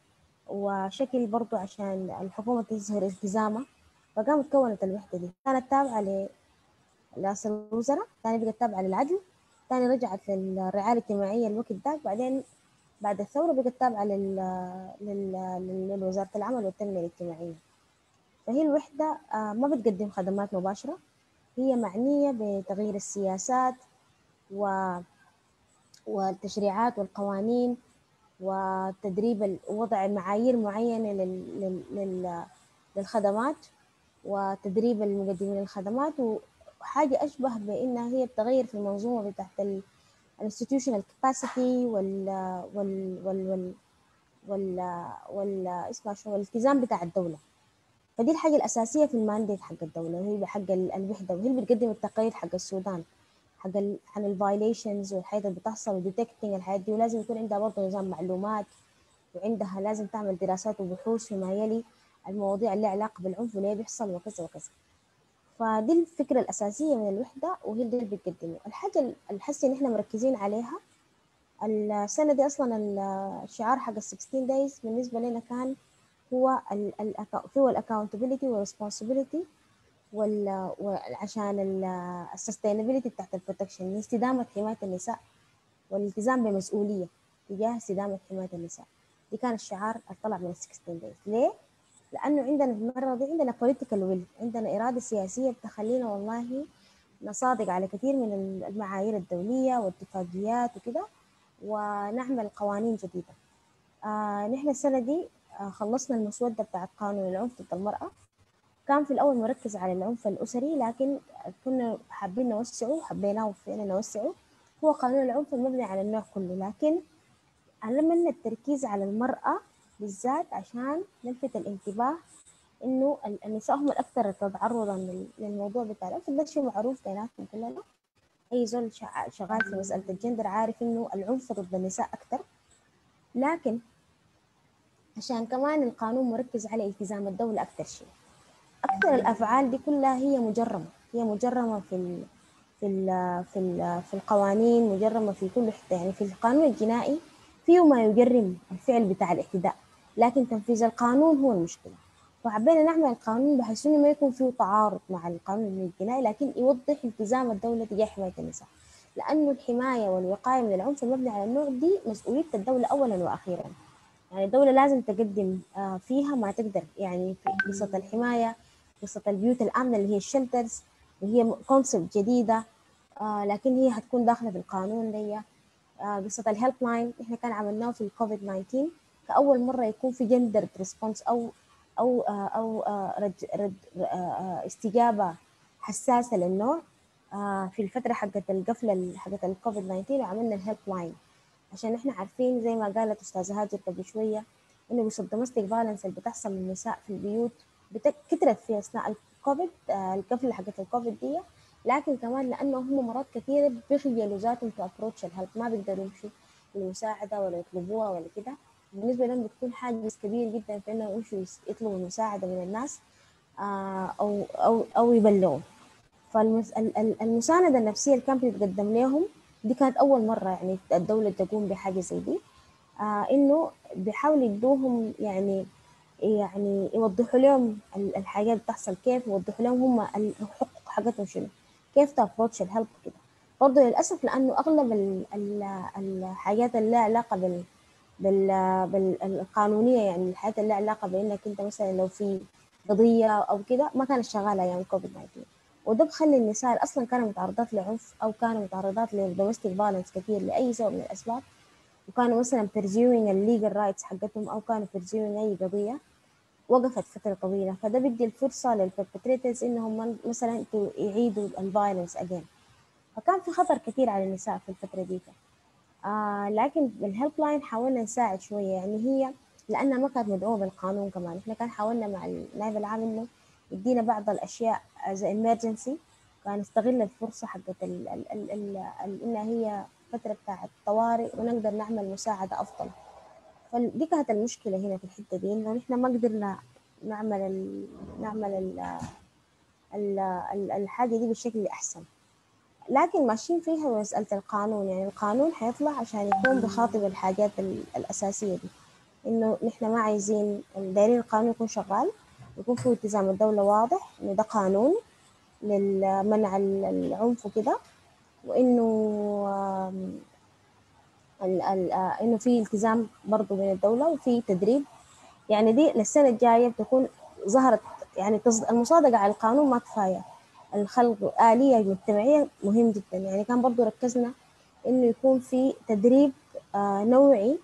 وشكل برضو عشان الحكومة تظهر التزامها فقامت كونت الوحدة دي. كانت تابعة لرئاسة الوزراء ثاني بقت تابعة للعدل ثاني رجعت للرعاية الاجتماعية الوقت ذاك بعدين بعد الثورة بقت تابعة لل... لل... للوزارة العمل والتنمية الاجتماعية. فهي الوحدة ما بتقدم خدمات مباشرة هي معنية بتغيير السياسات و... والتشريعات والقوانين وتدريب وضع معايير معينة لل... لل... لل... للخدمات وتدريب المقدمين الخدمات وحاجة أشبه بأنها هي بتغير في المنظومة بتاعت ال institutional capacity وال وال وال وال وال وال اسمها شنو؟ الالتزام بتاع الدولة. فدي الحاجة الأساسية في ال mandate حق الدولة وهي حق الوحدة وهي اللي بتقدم التقرير حق السودان حق ال عن ال violations والحاجات اللي بتحصل و detecting الحاجات دي ولازم يكون عندها برضه نظام معلومات وعندها لازم تعمل دراسات وبحوث فيما يلي المواضيع اللي علاقة بالعنف وليه بيحصل وكذا وكذا. فدي الفكرة الأساسية من الوحدة وهي اللي بتقدمه. الحاجة الحسي إن إحنا مركزين عليها السنة دي أصلا الشعار حق ال 16 days بالنسبة لنا كان هو هو ال accountability وال responsibility وعشان ال sustainability بتاعت ال protection استدامة حماية النساء والالتزام بمسؤولية تجاه استدامة حماية النساء. دي كان الشعار اللي طلع من ال 16 days. ليه؟ لأنه عندنا في المرة دي عندنا political will عندنا إرادة سياسية بتخلينا والله نصادق على كثير من المعايير الدولية والاتفاقيات وكده ونعمل قوانين جديدة. آه نحن السنة دي خلصنا المسودة بتاعت قانون العنف ضد المرأة. كان في الأول مركز على العنف الأسري لكن كنا حابين نوسعه حبيناه وفينا نوسعه. هو قانون العنف المبني على النوع كله لكن علمنا التركيز على المرأة بالذات عشان نلفت الانتباه إنه النساء هم الأكثر تعرضا للموضوع بتاع العنف. ده شيء معروف بيناتهم كلنا. أي زول شغال في مسألة الجندر عارف إنه العنف ضد النساء أكثر. لكن عشان كمان القانون مركز على التزام الدولة أكثر شيء. أكثر الأفعال دي كلها هي مجرمة. هي مجرمة في ال في ال في ال في القوانين مجرمة في كل حتة. يعني في القانون الجنائي فيه ما يجرم الفعل بتاع الاعتداء لكن تنفيذ القانون هو المشكلة. فحبينا نعمل القانون بحيث إنه ما يكون فيه تعارض مع القانون الجنائي لكن يوضح التزام الدولة تجاه حماية النساء. لأنه الحماية والوقاية من العنف المبني على النوع دي مسؤولية الدولة أولا وأخيرا. يعني الدولة لازم تقدم فيها ما تقدر. يعني في قصة الحماية قصة البيوت الآمنة اللي هي ال shelters وهي concept جديدة لكن هي هتكون داخلة في القانون دي. قصة ال helpline إحنا كان عملناه في الكوفيد 19 كأول مرة يكون في gender response أو أو أو رد رد استجابة حساسة للنوع. في الفترة حقت القفلة حقت الكوفيد 19 وعملنا ال helpline عشان إحنا عارفين زي ما قالت أستاذة هاجر قبل شوية إنه قصة domestic violence اللي بتحصل للنساء في البيوت كترت في أثناء الكوفيد القفلة حقت الكوفيد دي. لكن كمان لأنه هم مرات كثيرة بيخجلوا ذاتهم to approach ال help ما بيقدروا يمشوا للمساعدة ولا يطلبوها ولا كده. بالنسبة لهم بتكون حاجز كبير جدا في إنهم يمشوا يطلبوا المساعدة من الناس أو أو أو يبلغوا. فالمساندة النفسية اللي كانت بتتقدم لهم دي كانت أول مرة يعني الدولة تقوم بحاجة زي دي. آه إنه بيحاولوا يدوهم يعني يعني يوضحوا لهم الحاجات بتحصل كيف يوضحوا لهم هم الحقوق حقتهم شنو كيف تابروتش الهيلب كده برضه للأسف لأنه أغلب ال ال الحاجات اللي لها علاقة بال بال بالقانونية يعني الحياة اللي لها علاقة بإنك أنت مثلا لو في قضية أو كده ما كانت شغالة أيام كوفيد 19 وده بخلي النساء أصلا كانوا متعرضات لعنف أو كانوا متعرضات ل domestic violence كثير لأي سبب من الأسباب وكانوا مثلا pursuing ال legal rights حقتهم أو كانوا pursuing أي قضية وقفت فترة طويلة. فده بيدي الفرصة لل perpetrators إنهم مثلا يعيدوا ال violence again فكان في خطر كثير على النساء في الفترة دي. آه لكن بال helpline حاولنا نساعد شوية. يعني هي لأنها ما كانت مدعومة بالقانون كمان. إحنا كان حاولنا مع النائب العام إنه يدينا بعض الأشياء as emergency. كان نستغل الفرصة حقت ال ال ال ال ال هي فترة بتاعت طوارئ ونقدر نعمل مساعدة أفضل. فدي كانت المشكلة هنا في الحتة دي إنه نحن ما قدرنا نعمل ال نعمل ال ال ال الحاجة دي بالشكل الأحسن لكن ماشيين فيها مسألة القانون يعني القانون حيطلع عشان يكون بخاطب الحاجات الأساسية دي. إنه نحن ما عايزين دايرين القانون يكون شغال يكون فيه التزام الدولة واضح إنه ده قانون للمنع العنف وكده وإنه ال ال إنه في التزام برضه من الدولة وفي تدريب. يعني دي للسنة الجاية بتكون ظهرت يعني المصادقة على القانون ما كفاية. الخلق آلية مجتمعية مهم جدا. يعني كان برضو ركزنا إنه يكون في تدريب نوعي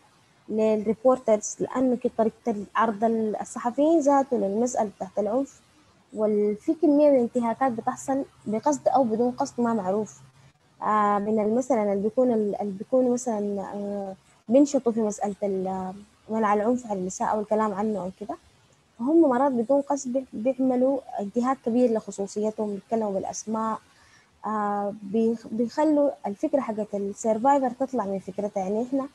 للريبورترز لأنه طريقة عرض الصحفيين ذاته للمسألة تحت العنف وفي كمية من الانتهاكات بتحصل بقصد أو بدون قصد ما معروف. آه من مثلا اللي بيكون اللي بيكونوا مثلا آه بينشطوا في مسألة منع العنف على النساء أو الكلام عنه أو كده. فهم مرات بدون قصد بيعملوا انتهاك كبير لخصوصيتهم بيتكلموا بالأسماء. آه بيخلوا الفكرة حقت ال survivor تطلع من فكرتها. يعني إحنا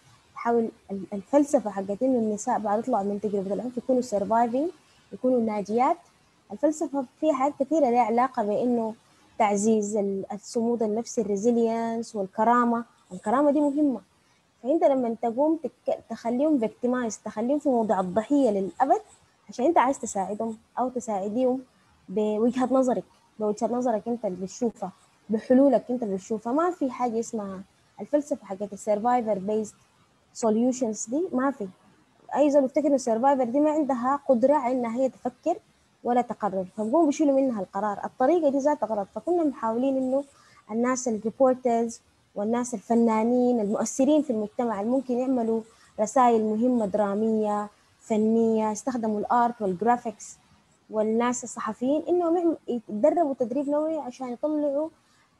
نحاول الفلسفة حقت إنه النساء بعد يطلعوا من تجربة العنف يكونوا surviving يكونوا ناجيات. الفلسفة فيها حاجات كثيرة لها علاقة بإنه تعزيز الصمود النفسي ال resilience والكرامة. الكرامة دي مهمة. فأنت لما تقوم تخليهم victimized تخليهم في موضع الضحية للأبد عشان أنت عايز تساعدهم أو تساعديهم بوجهة نظرك بوجهة نظرك أنت اللي بتشوفها بحلولك أنت اللي بتشوفها. ما في حاجة اسمها الفلسفة حقت ال survivor based solutions دي؟ ما في. أي زول يفتكر ان ال survivor دي ما عندها قدرة على إنها هي تفكر ولا تقرر. فبقوم بيشيلوا منها القرار. الطريقة دي ذاتها غلط. فكنا محاولين إنه الناس ال reporters والناس الفنانين المؤثرين في المجتمع اللي ممكن يعملوا رسائل مهمة درامية فنية يستخدموا ال art وال graphics والناس الصحفيين إنهم يتدربوا تدريب نوعي عشان يطلعوا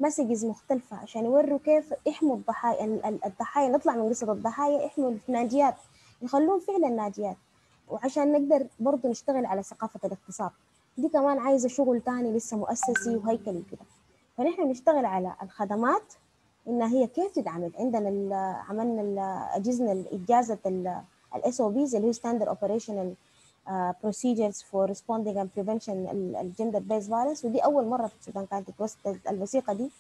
messages مختلفة عشان يوروا كيف يحموا الضحايا الضحايا نطلع من قصة الضحايا يحموا الناجيات يخلوهم فعلا ناجيات وعشان نقدر برضو نشتغل على ثقافة الاغتصاب. دي كمان عايزة شغل تاني لسه مؤسسي وهيكلي كده. فنحن نشتغل على الخدمات إنها هي كيف تتعمل عندنا عملنا اجهزه إجازة ال SOPs اللي هو standard operational procedures for responding and prevention ال gender based violence ودي أول مرة في السودان كانت الوثيقة دي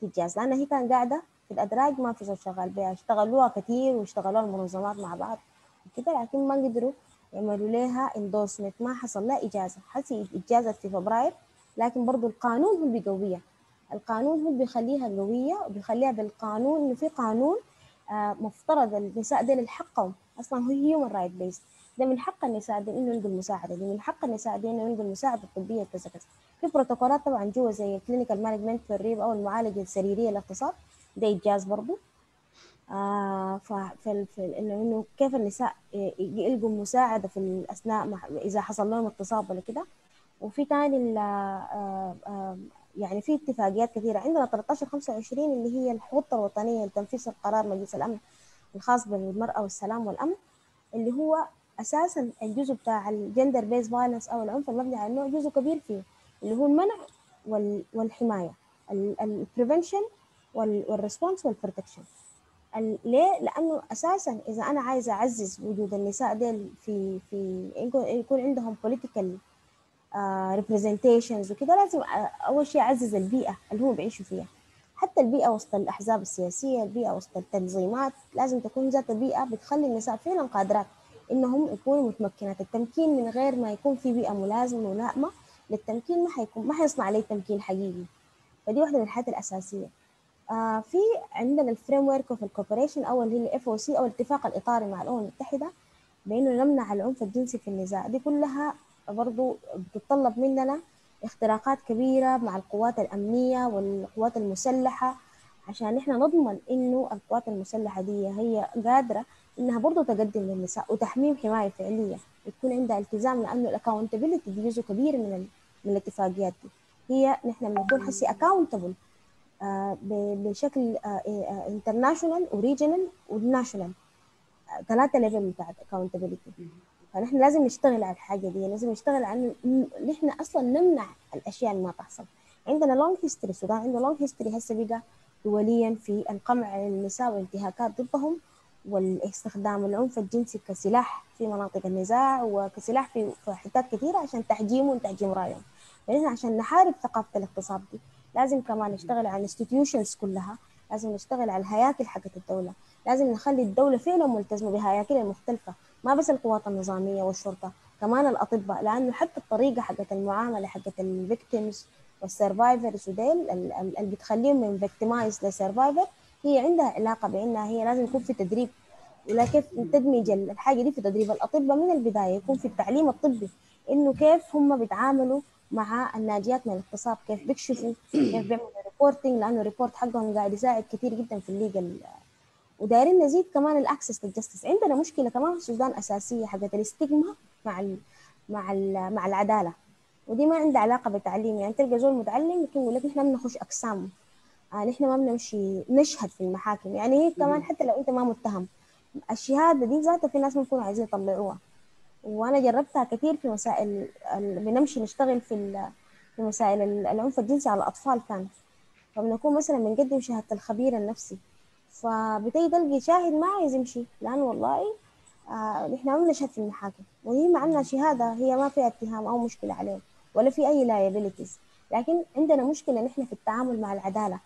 تتجاز لانها هي كان قاعدة في الأدراج ما في زول شغال بها اشتغلوها كثير واشتغلوها المنظمات مع بعض وكده لكن ما قدروا يعملوا لها endorsement ما حصل لها إجازة. حسي اجازت في فبراير لكن برضو القانون هو بيقويها. القانون هو بيخليها قوية وبيخليها بالقانون انه في قانون آه مفترض النساء دي لحقهم أصلا هو human right based ده من حق النساء إنه يلقوا المساعده دي من حق النساء إنه يلقوا المساعده الطبيه كذا كذا. في بروتوكولات طبعا جوا زي ال clinical management في ال rape أو المعالجة السريرية للاغتصاب ده اتجاز برضه آه في انه إنه كيف النساء يلقوا مساعدة في اثناء إذا حصل لهم اغتصاب ولا كده. وفي تاني آه آه يعني في اتفاقيات كثيرة. عندنا 13 25 اللي هي الخطه الوطنية لتنفيذ القرار مجلس الأمن الخاص بالمرأة والسلام والأمن اللي هو أساسا الجزء بتاع ال gender based violence أو العنف المبني على النوع جزء كبير فيه اللي هو المنع والحماية ال prevention وال response وال protection ليه؟ لأنه أساسا إذا أنا عايزة أعزز وجود النساء ديل في في يكون عندهم political representations وكده لازم أول شيء أعزز البيئة اللي هم بيعيشوا فيها. حتى البيئة وسط الأحزاب السياسية البيئة وسط التنظيمات لازم تكون ذات بيئة بتخلي النساء فعلا قادرات. إنهم يكونوا متمكنات. التمكين من غير ما يكون في بيئة ملازمة ملائمه للتمكين ما حيكون ما حيصنع عليه تمكين حقيقي. فدي واحدة من الحاجات الأساسية. آه في عندنا ال framework of ال cooperation أو اللي هي ال FOC أو الاتفاق الإطاري مع الأمم المتحدة بأنه نمنع العنف الجنسي في النزاع. دي كلها برضو بتتطلب مننا اختراقات كبيرة مع القوات الأمنية والقوات المسلحة عشان إحنا نضمن إنه القوات المسلحة دي هي قادرة إنها برضو تقدم للنساء وتحميهم حماية فعلية وتكون عندها التزام لأنه ال accountability دي جزء كبير من ال... من الاتفاقيات دي. هي نحن بنكون حسي accountable بشكل international و regional و national ثلاثة level بتاعت accountability فنحن لازم نشتغل على الحاجة دي لازم نشتغل على نحن أصلا نمنع الأشياء اللي ما تحصل. عندنا long history السودان عنده long history هسه بقى دوليا في القمع على النساء والانتهاكات ضدهم. والاستخدام العنف الجنسي كسلاح في مناطق النزاع وكسلاح في حتات كثيرة عشان تحجيمه وتحجيم رايهم فإحنا عشان نحارب ثقافة الاغتصاب دي لازم كمان نشتغل على ال institutions كلها لازم نشتغل على الهياكل حقت الدولة. لازم نخلي الدولة فعلا ملتزمة بهياكلها المختلفة ما بس القوات النظامية والشرطة كمان الأطباء لأنه حتى الطريقة حقت المعاملة حقت ال victims وال survivors وديل اللي بتخليهم من victimized ل survivor هي عندها علاقة بأنها هي لازم يكون في تدريب ولا كيف تدمج الحاجة دي في تدريب الأطباء من البداية يكون في التعليم الطبي إنه كيف هم بيتعاملوا مع الناجيات من الاغتصاب كيف بيكشفوا كيف بيعملوا reporting لأنه ال report حقهم قاعد يساعد كثير جدا في ال legal. ودايرين نزيد كمان ال access لل justice عندنا مشكلة كمان في السودان أساسية حقت الاستجما مع ال مع ال مع العدالة. ودي ما عندها علاقة بالتعليم يعني تلقى زول متعلم يمكن يقول لك نحن بنخش أقسام. آه نحن ما بنمشي نشهد في المحاكم. يعني هي كمان حتى لو أنت ما متهم. الشهادة دي ذاتها في ناس بيكونوا عايزين يطلعوها. وأنا جربتها كثير في مسائل بنمشي نشتغل في في مسائل العنف الجنسي على الأطفال كان فبنكون مثلا بنقدم شهادة الخبير النفسي. فبتيجي تلقي شاهد ما عايز يمشي. لأنه والله آه ما بنشهد في المحاكم. وهي معنا شهادة هي ما فيها اتهام أو مشكلة عليه ولا في أي liabilities لكن عندنا مشكلة نحن في التعامل مع العدالة.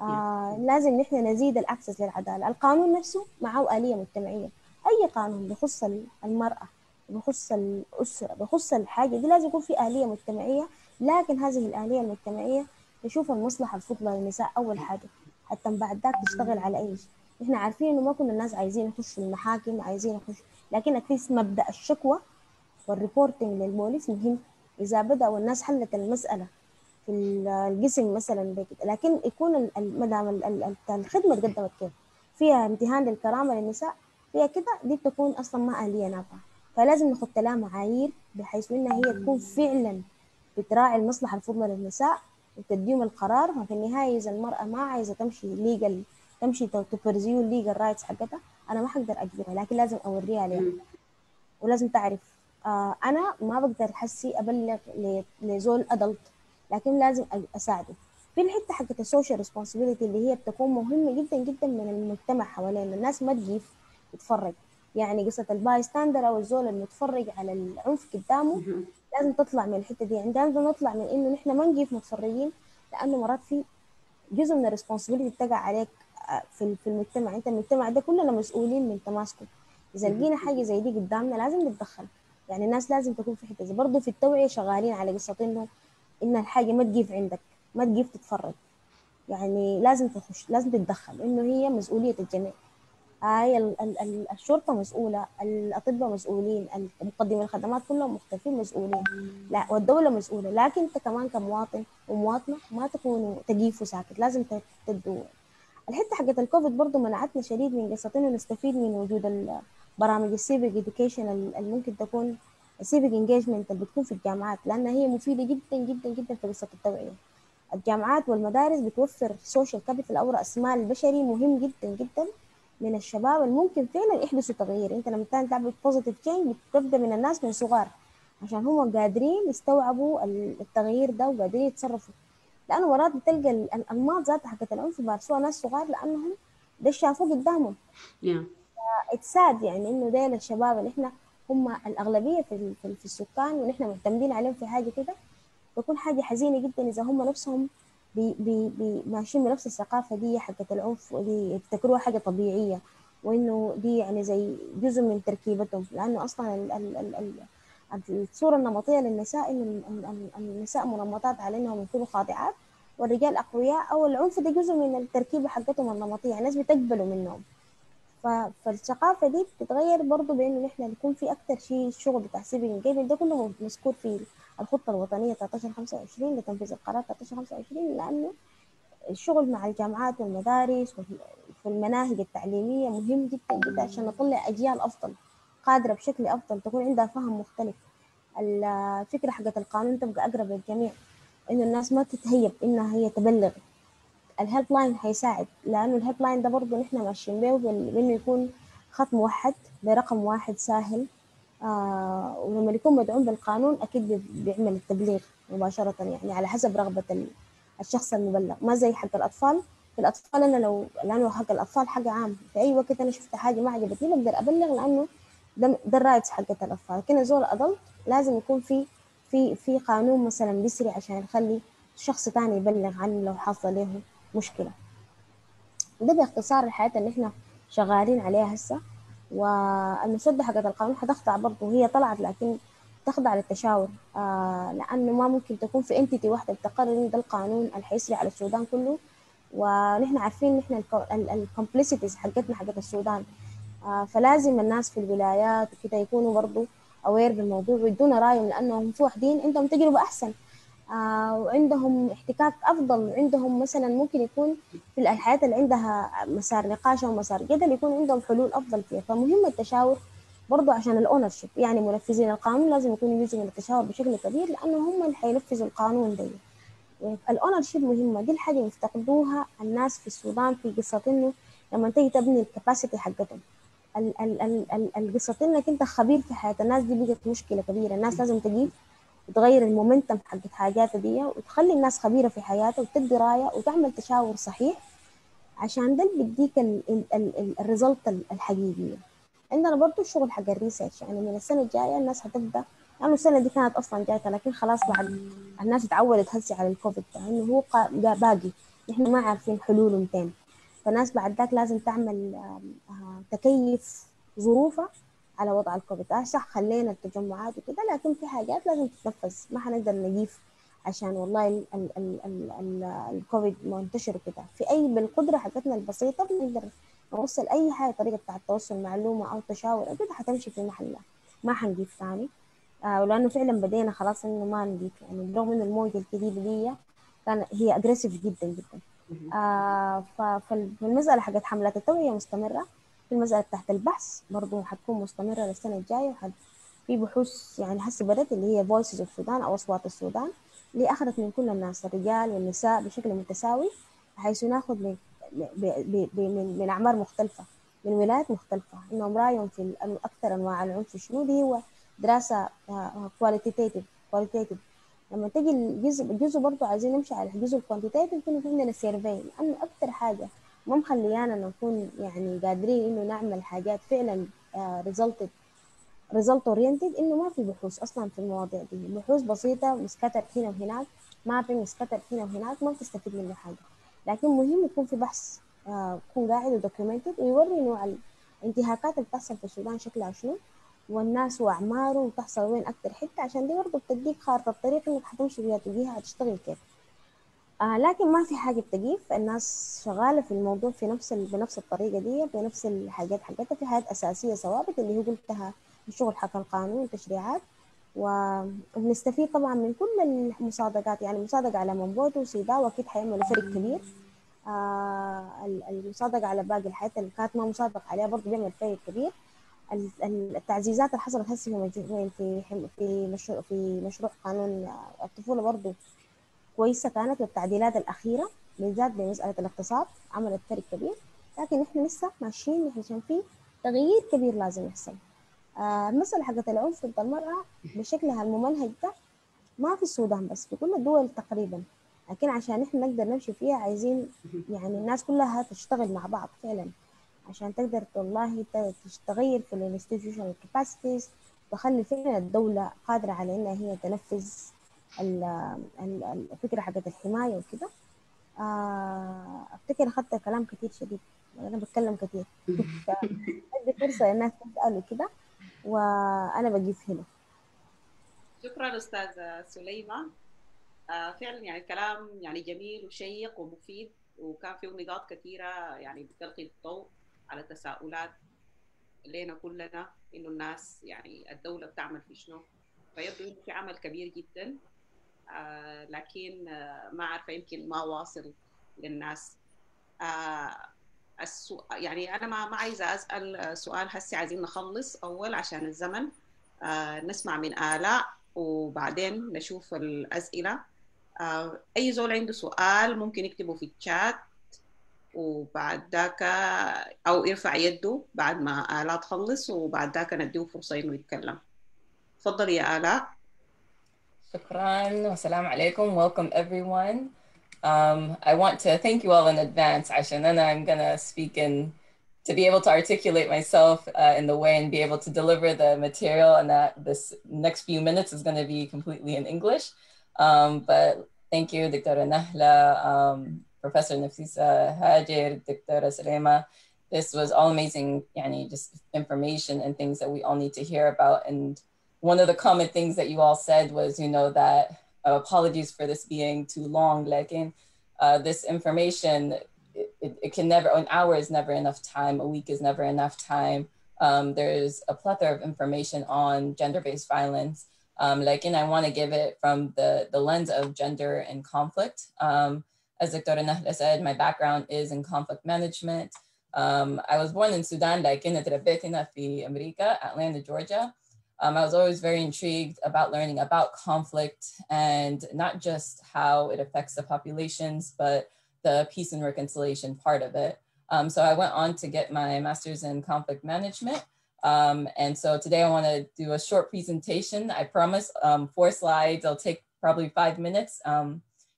آه لازم نحن نزيد ال access للعدالة. القانون نفسه معه آلية مجتمعية. أي قانون بخص المرأة بخص الأسرة بخص الحاجة دي لازم يكون في آلية مجتمعية. لكن هذه الآلية المجتمعية تشوف المصلحة الفضلى للنساء أول حاجة. حتى بعد ذاك تشتغل على اي شيء إحنا عارفين إنه ما كل الناس عايزين يخشوا المحاكم عايزين يخشوا. لكن at least مبدأ الشكوى وال reporting للبوليس مهم. إذا بداوا الناس حلت المسألة في القسم مثلا لكن يكون ما دام الخدمة تقدمت كيف فيها امتهان للكرامة للنساء فيها كده دي بتكون أصلا ما اليه نافعة. فلازم نحط لها معايير بحيث انها هي تكون فعلا بتراعي المصلحة الفضلى للنساء وتديهم القرار. وفي النهاية إذا المرأة ما عايزة تمشي legal تمشي ت pursue ال legal rights حقتها أنا ما حقدر أجبرها. لكن لازم أوريها عليها ولازم تعرف آه أنا ما بقدر حسي أبلغ لزول adult لكن لازم أساعده. في الحتة حقت ال social responsibility اللي هي بتكون مهمة جدا جدا من المجتمع حوالينا. الناس ما تجيف تتفرج. يعني قصة ال bystander أو الزول المتفرج على العنف قدامه لازم تطلع من الحتة دي. يعني لازم نطلع من إنه نحن ما نجيف متفرجين لأنه مرات في جزء من ال responsibility بتقع عليك في في المجتمع. أنت المجتمع ده كلنا مسؤولين من تماسكه. إذا لقينا حاجة زي دي قدامنا لازم نتدخل. يعني الناس لازم تكون في حتة زي برضه في التوعية شغالين على قصة إنه إن الحاجة ما تجيف عندك ما تجيف تتفرج. يعني لازم تخش لازم تتدخل إنه هي مسؤولية الجميع. هاي ال ال الشرطة مسؤولة الأطباء مسؤولين مقدمي الخدمات كلهم مختلفين مسؤولين. لا والدولة مسؤولة لكن أنت كمان كمواطن ومواطنة ما تكونوا تجيفوا ساكت لازم تدوا الحتة حقت الكوفيد برضو منعتنا شديد من قصة إنه نستفيد من وجود برامج ال civic education اللي ممكن تكون ال civic engagement اللي بتكون في الجامعات لأنها هي مفيدة جدا جدا جدا في قصة التوعية. الجامعات والمدارس بتوفر social capital أو رأس مال بشري مهم جدا جدا من الشباب اللي ممكن فعلا يحدثوا تغيير. أنت لما تعمل positive change بتبدأ من الناس من صغار عشان هم قادرين يستوعبوا التغيير ده وقادرين يتصرفوا. لأنه مرات بتلقى الانماط ذاتها حقت العنف بمارسوها ناس صغار لأنهم ده شافوه قدامهم. it's sad يعني إنه ديل الشباب اللي إحنا هم الأغلبية في في السكان ونحن معتمدين عليهم في حاجة كده تكون حاجة حزينة جدا إذا هم نفسهم ماشيين بنفس الثقافة دي حقت العنف ودي يفتكروها حاجة طبيعية وإنه دي يعني زي جزء من تركيبتهم لأنه أصلا ال ال ال ال الصورة النمطية للنساء إنه النساء منمطات على إنهم يكونوا خاضعات والرجال أقوياء أو العنف ده جزء من التركيبة حقتهم النمطية الناس بتقبلوا منهم. ف- فالثقافة دي بتتغير برضه بانه نحن نكون في أكثر شيء شغل بتاع civic engagement ده كله مذكور في الخطة الوطنية 1325 لتنفيذ القرار 1325 لأنه الشغل مع الجامعات والمدارس وفي المناهج التعليمية مهم جدا جدا عشان نطلع أجيال أفضل قادرة بشكل أفضل تكون عندها فهم مختلف. الفكرة حقت القانون تبقى أقرب للجميع إنه الناس ما تتهيب إنها هي تبلغ ال help line هيساعد لأنه ال help line ده برضه نحن ماشيين بال- بإنه يكون خط موحد برقم واحد سهل آه ولما يكون مدعوم بالقانون أكيد بي- بيعمل التبليغ مباشرة يعني على حسب رغبة ال- الشخص المبلغ. ما زي حق الأطفال. في الأطفال أنا لو لأنه حق الأطفال حق عام. في أي وقت أنا شفت حاجة ما عجبتني بقدر أبلغ لأنه ده ده ال rights حقت الأطفال. لكن زول adult لازم يكون في في في قانون مثلا بيسري عشان يخلي شخص تاني يبلغ عنه لو حصل له مشكلة. ده باختصار الحاجات اللي إحنا شغالين عليها هسه. والمسودة حقت القانون حتخضع برضه هي طلعت لكن تخضع للتشاور. آه لأنه ما ممكن تكون في entity واحدة بتقرر إن ده القانون اللي حيسري على السودان كله. ونحن عارفين نحن ال complexities حقتنا حقت السودان. آه فلازم الناس في الولايات وكده يكونوا برضه aware بالموضوع ويدونا رأيهم لأنهم في واحدين عندهم تجربة أحسن. آه وعندهم احتكاك أفضل. وعندهم مثلا ممكن يكون في الحاجات اللي عندها مسار نقاش أو مسار جدل يكون عندهم حلول أفضل فيها. فمهم التشاور برضو عشان ال owner يعني منفذين القانون لازم يكونوا جزء من التشاور بشكل كبير لأنه هم اللي حينفذوا القانون ده. ال ownership مهمة. دي الحاجة يفتقدوها الناس في السودان في قصة إنه لما تيجي تبني ال capacity حقتهم. ال- ال- ال- ال- القصة إنك أنت خبير في حياة الناس دي بقت مشكلة كبيرة. الناس لازم تجيب وتغير ال momentum حقت حاجاتها دي وتخلي الناس خبيرة في حياتها وتدي رايه وتعمل تشاور صحيح عشان ده اللي بيديك ال result الحقيقيه عندنا برضو الشغل حق ال research يعني من السنة الجاية الناس هتبدأ لأنه السنة دي كانت أصلا جاية لكن خلاص بعد الناس اتعودت هسه على الكوفيد انه هو باقي نحن ما عارفين حلوله متين فالناس بعد ذاك لازم تعمل آه، تكيف ظروفها على وضع الكوفيد. آه صح خلينا التجمعات وكده لكن في حاجات لازم تتنفذ ما حنقدر نقيف عشان والله ال ال ال ال ال الكوفيد منتشر وكده. في أي بالقدرة حقتنا البسيطة بنقدر نوصل أي حاجة طريقة بتاعت توصل معلومة أو تشاور أو كده حتمشي في محلها ما حنجيف ثاني آه ولأنه فعلا بدينا خلاص إنه ما نجيف. يعني رغم انه الموجة الجديدة دي كان هي اجريسيف جدا جدا. آه فالمسألة حقت حملات التوعية مستمرة. في المسألة تحت البحث برضو حتكون مستمرة للسنة الجاية وحد في بحوث يعني هسه بدت اللي هي Voices of السودان أو أصوات السودان اللي أخذت من كل الناس الرجال والنساء بشكل متساوي بحيث ناخذ من من من أعمار مختلفة من ولايات مختلفة. إنهم رأيهم في أكثر أنواع العنف شنو دي هو دراسة qualitative qualitative لما تجي الجزء الجزء برضه عايزين نمشي على الجزء ال quantitative يكون في عندنا survey لأنه أكثر حاجة ما مخليانا نكون يعني قادرين إنه نعمل حاجات فعلا result result oriented إنه ما في بحوث أصلا في المواضيع دي. بحوث بسيطة scattered هنا وهناك mapping scattered هنا وهناك ما بتستفيد منه حاجة. لكن مهم يكون في بحث آه، يكون قاعد و documented ويوري نوع الانتهاكات اللي بتحصل في السودان شكلها شنو والناس واعماره وتحصل وين أكتر حتة. عشان دي برضه بتديك خارطة الطريق إنك حتمشي بيها تجيها هتشتغل كيف. آه لكن ما في حاجة بتقيف الناس شغالة في الموضوع في نفس ال... بنفس الطريقة دي بنفس الحاجات حقتها. في حاجات أساسية ثوابت اللي هو قلتها الشغل حق القانون والتشريعات وبنستفيد طبعا من كل المصادقات. يعني مصادقة على منبوتو وسيداو أكيد حيعملوا فرق كبير. آه ال- المصادقة على باقي الحياة اللي كانت ما مصادق عليها برضه بيعمل فرق كبير. ال- ال- التعزيزات اللي حصلت هسه في في مشروع في مشروع قانون. آه، الطفولة برضه كويسة كانت والتعديلات الأخيرة بالذات بمسألة الاقتصاد عملت فرق كبير. لكن إحنا لسه ماشيين عشان في تغيير كبير لازم يحصل. آه، المسألة حقت العنف ضد المرأة بشكلها الممنهج ده ما في السودان بس في كل الدول تقريبا. لكن عشان إحنا نقدر نمشي فيها عايزين يعني الناس كلها تشتغل مع بعض فعلا. عشان تقدر والله تغير في ال institutional capacities تخلي فعلا الدولة قادرة على إنها هي تنفذ ال- ال- الفكرة حقت الحماية وكده. آه، أفتكر أخذت كلام كتير شديد. أنا بتكلم كتير. فادي فرصة للناس تسأل وكده وأنا بجيب هنا. شكرا أستاذة سليمة. آه فعلا يعني الكلام يعني جميل وشيق ومفيد وكان فيه نقاط كثيرة يعني بتلقي الضوء على تساؤلات لنا كلنا إنه الناس يعني الدولة بتعمل في شنو. فيبدو إنه في عمل كبير جدا. لكن آه ما عارفة يمكن ما واصل للناس. آه السو... يعني أنا ما ما عايزة أسأل سؤال هسي عايزين نخلص أول عشان الزمن. آه نسمع من آلاء وبعدين نشوف الأسئلة. آه أي زول عنده سؤال ممكن يكتبه في الشات وبعد ذاك أو يرفع يده بعد ما آلاء تخلص وبعد ذاك نديه فرصة إنه يتكلم. تفضل يا آلاء. Shukran. Wassalamu alaikum. Welcome, everyone. Um, I want to thank you all in advance, Asha, and I'm going to speak in to be able to articulate myself uh, in the way and be able to deliver the material and that this next few minutes is going to be completely in English. Um, but thank you, Dr. Nahla, um, Professor Nafisa Hajir, Dr. Salema. This was all amazing, yani, just information and things that we all need to hear about and one of the common things that you all said was, you know, that uh, apologies for this being too long, like in uh, this information it, it, can never, an hour is never enough time, a week is never enough time. Um, there's a plethora of information on gender-based violence. Um, like, I want to give it from the, the lens of gender and conflict. Um, as Dr. Nahla said, my background is in conflict management. Um, I was born in Sudan, like in Atlanta, Georgia. Um, I was always very intrigued about learning about conflict and not just how it affects the populations, but the peace and reconciliation part of it. Um, so I went on to get my master's in conflict management. Um, and so today I want to do a short presentation. I promise um, four slides. It'll take probably five minutes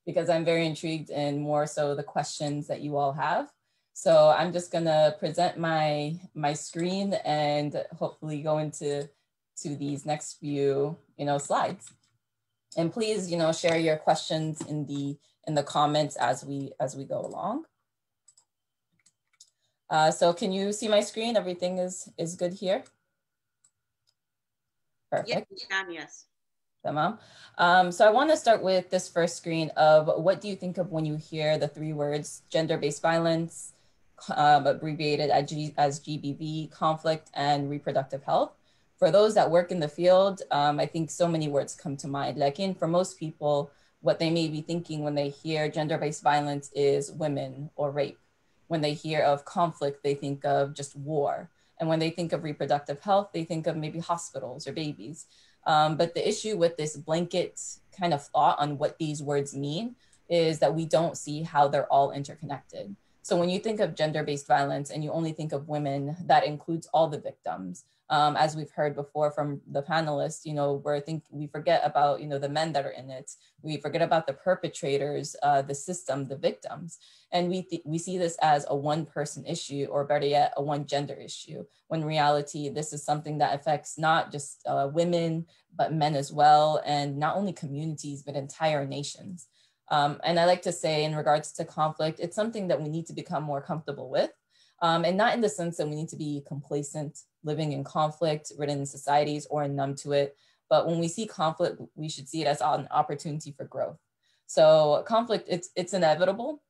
because I'm very intrigued in more so the questions that you all have. So I'm just gonna present my my screen and hopefully go into to these next few you know slides. And please you know share your questions in the in the comments as we as we go along. Uh, so can you see my screen? Everything is is good here. Perfect. Yes, can, yes. Tamam. Um, so I want to start with this first screen of what do you think of when you hear the three words gender-based violence, um, abbreviated as, G, as GBV, conflict, and reproductive health. For those that work in the field, um, I think so many words come to mind. Like in for most people, what they may be thinking when they hear gender based violence is women or rape. When they hear of conflict, they think of just war. And when they think of reproductive health, they think of maybe hospitals or babies. Um, but the issue with this blanket kind of thought on what these words mean is that we don't see how they're all interconnected. So when you think of gender based violence and you only think of women, that includes all the victims. Um, as we've heard before from the panelists, you know, where I think we forget about, you know, the men that are in it. We forget about the perpetrators, uh, the system, the victims. And we, we see this as a one person issue or better yet, a one gender issue. When reality, this is something that affects not just uh, women, but men as well. And not only communities, but entire nations. Um, and I like to say in regards to conflict, it's something that we need to become more comfortable with. Um, and not in the sense that we need to be complacent, living in conflict ridden societies or numb to it. But when we see conflict, we should see it as an opportunity for growth. So conflict, it's, it's inevitable,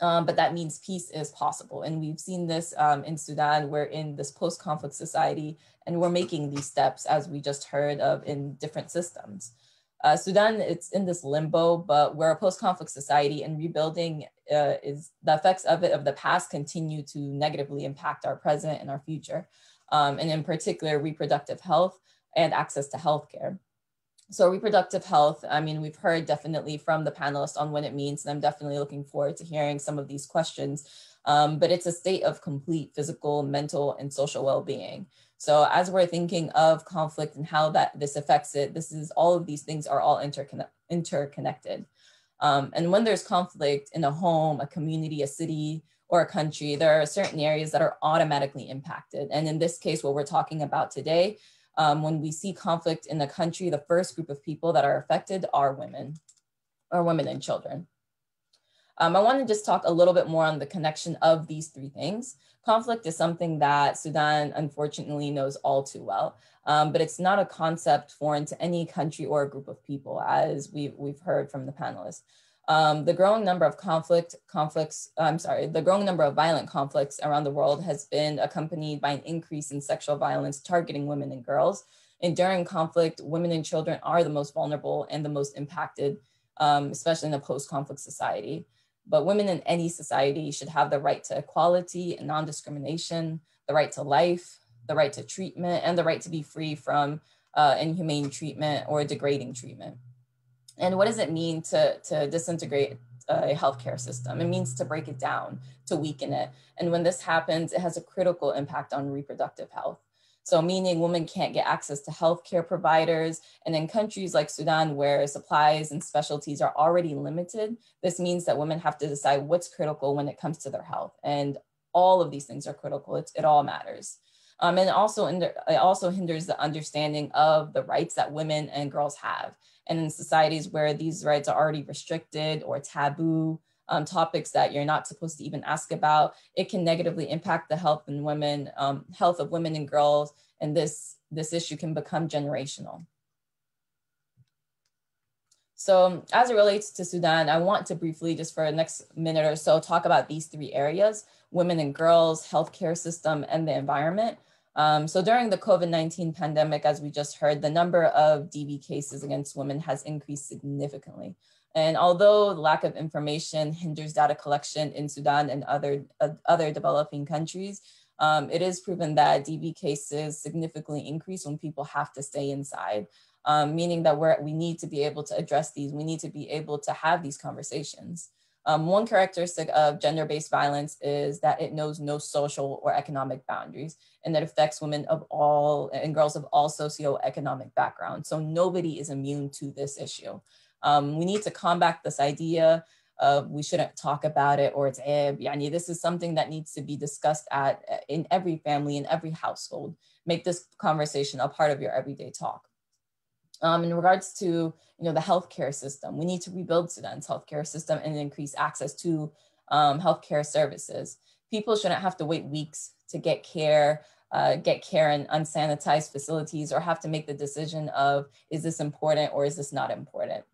um, but that means peace is possible. And we've seen this um, in Sudan, we're in this post-conflict society, and we're making these steps, as we just heard of, in different systems. Uh, Sudan, it's in this limbo, but we're a post-conflict society and rebuilding uh, is the effects of it of the past continue to negatively impact our present and our future. Um, and in particular, reproductive health and access to healthcare. So reproductive health, I mean, we've heard definitely from the panelists on what it means, and I'm definitely looking forward to hearing some of these questions. Um, but it's a state of complete physical, mental, and social well-being. So as we're thinking of conflict and how that this affects it, this is all of these things are all interconnect, interconnected. Um, and when there's conflict in a home, a community, a city, or a country, there are certain areas that are automatically impacted. And in this case, what we're talking about today, um, when we see conflict in the country, the first group of people that are affected are women, or women and children. Um, I want to just talk a little bit more on the connection of these three things. Conflict is something that Sudan unfortunately knows all too well, um, but it's not a concept foreign to any country or group of people, as we've, we've heard from the panelists. Um, the growing number of conflict conflicts, I'm sorry, the growing number of violent conflicts around the world has been accompanied by an increase in sexual violence targeting women and girls. And during conflict, women and children are the most vulnerable and the most impacted, um, especially in a post-conflict society. But women in any society should have the right to equality and non-discrimination, the right to life, the right to treatment, and the right to be free from uh, inhumane treatment or degrading treatment. And what does it mean to, to disintegrate a healthcare system? It means to break it down, to weaken it. And when this happens, it has a critical impact on reproductive health. So meaning women can't get access to healthcare providers. And in countries like Sudan, where supplies and specialties are already limited, this means that women have to decide what's critical when it comes to their health. And all of these things are critical. It's, it all matters. Um, and also, it also hinders the understanding of the rights that women and girls have. And in societies where these rights are already restricted or taboo, um, topics that you're not supposed to even ask about, it can negatively impact the health and women, um, health of women and girls, and this, this issue can become generational. So as it relates to Sudan, I want to briefly, just for the next minute or so, talk about these three areas, women and girls, healthcare system, and the environment. Um, so during the COVID-19 pandemic, as we just heard, the number of DV cases against women has increased significantly. And although the lack of information hinders data collection in Sudan and other, uh, other developing countries, um, it is proven that DV cases significantly increase when people have to stay inside, um, meaning that we're, we need to be able to address these. We need to be able to have these conversations. Um, one characteristic of gender-based violence is that it knows no social or economic boundaries and that affects women of all and girls of all socioeconomic backgrounds. So nobody is immune to this issue. Um, we need to combat this idea of we shouldn't talk about it or it's eh, yani this is something that needs to be discussed at in every family, in every household. Make this conversation a part of your everyday talk. Um, in regards to you know the healthcare system, we need to rebuild Sudan's healthcare system and increase access to um, healthcare services. People shouldn't have to wait weeks to get care, uh, get care in unsanitized facilities, or have to make the decision of is this important or is this not important.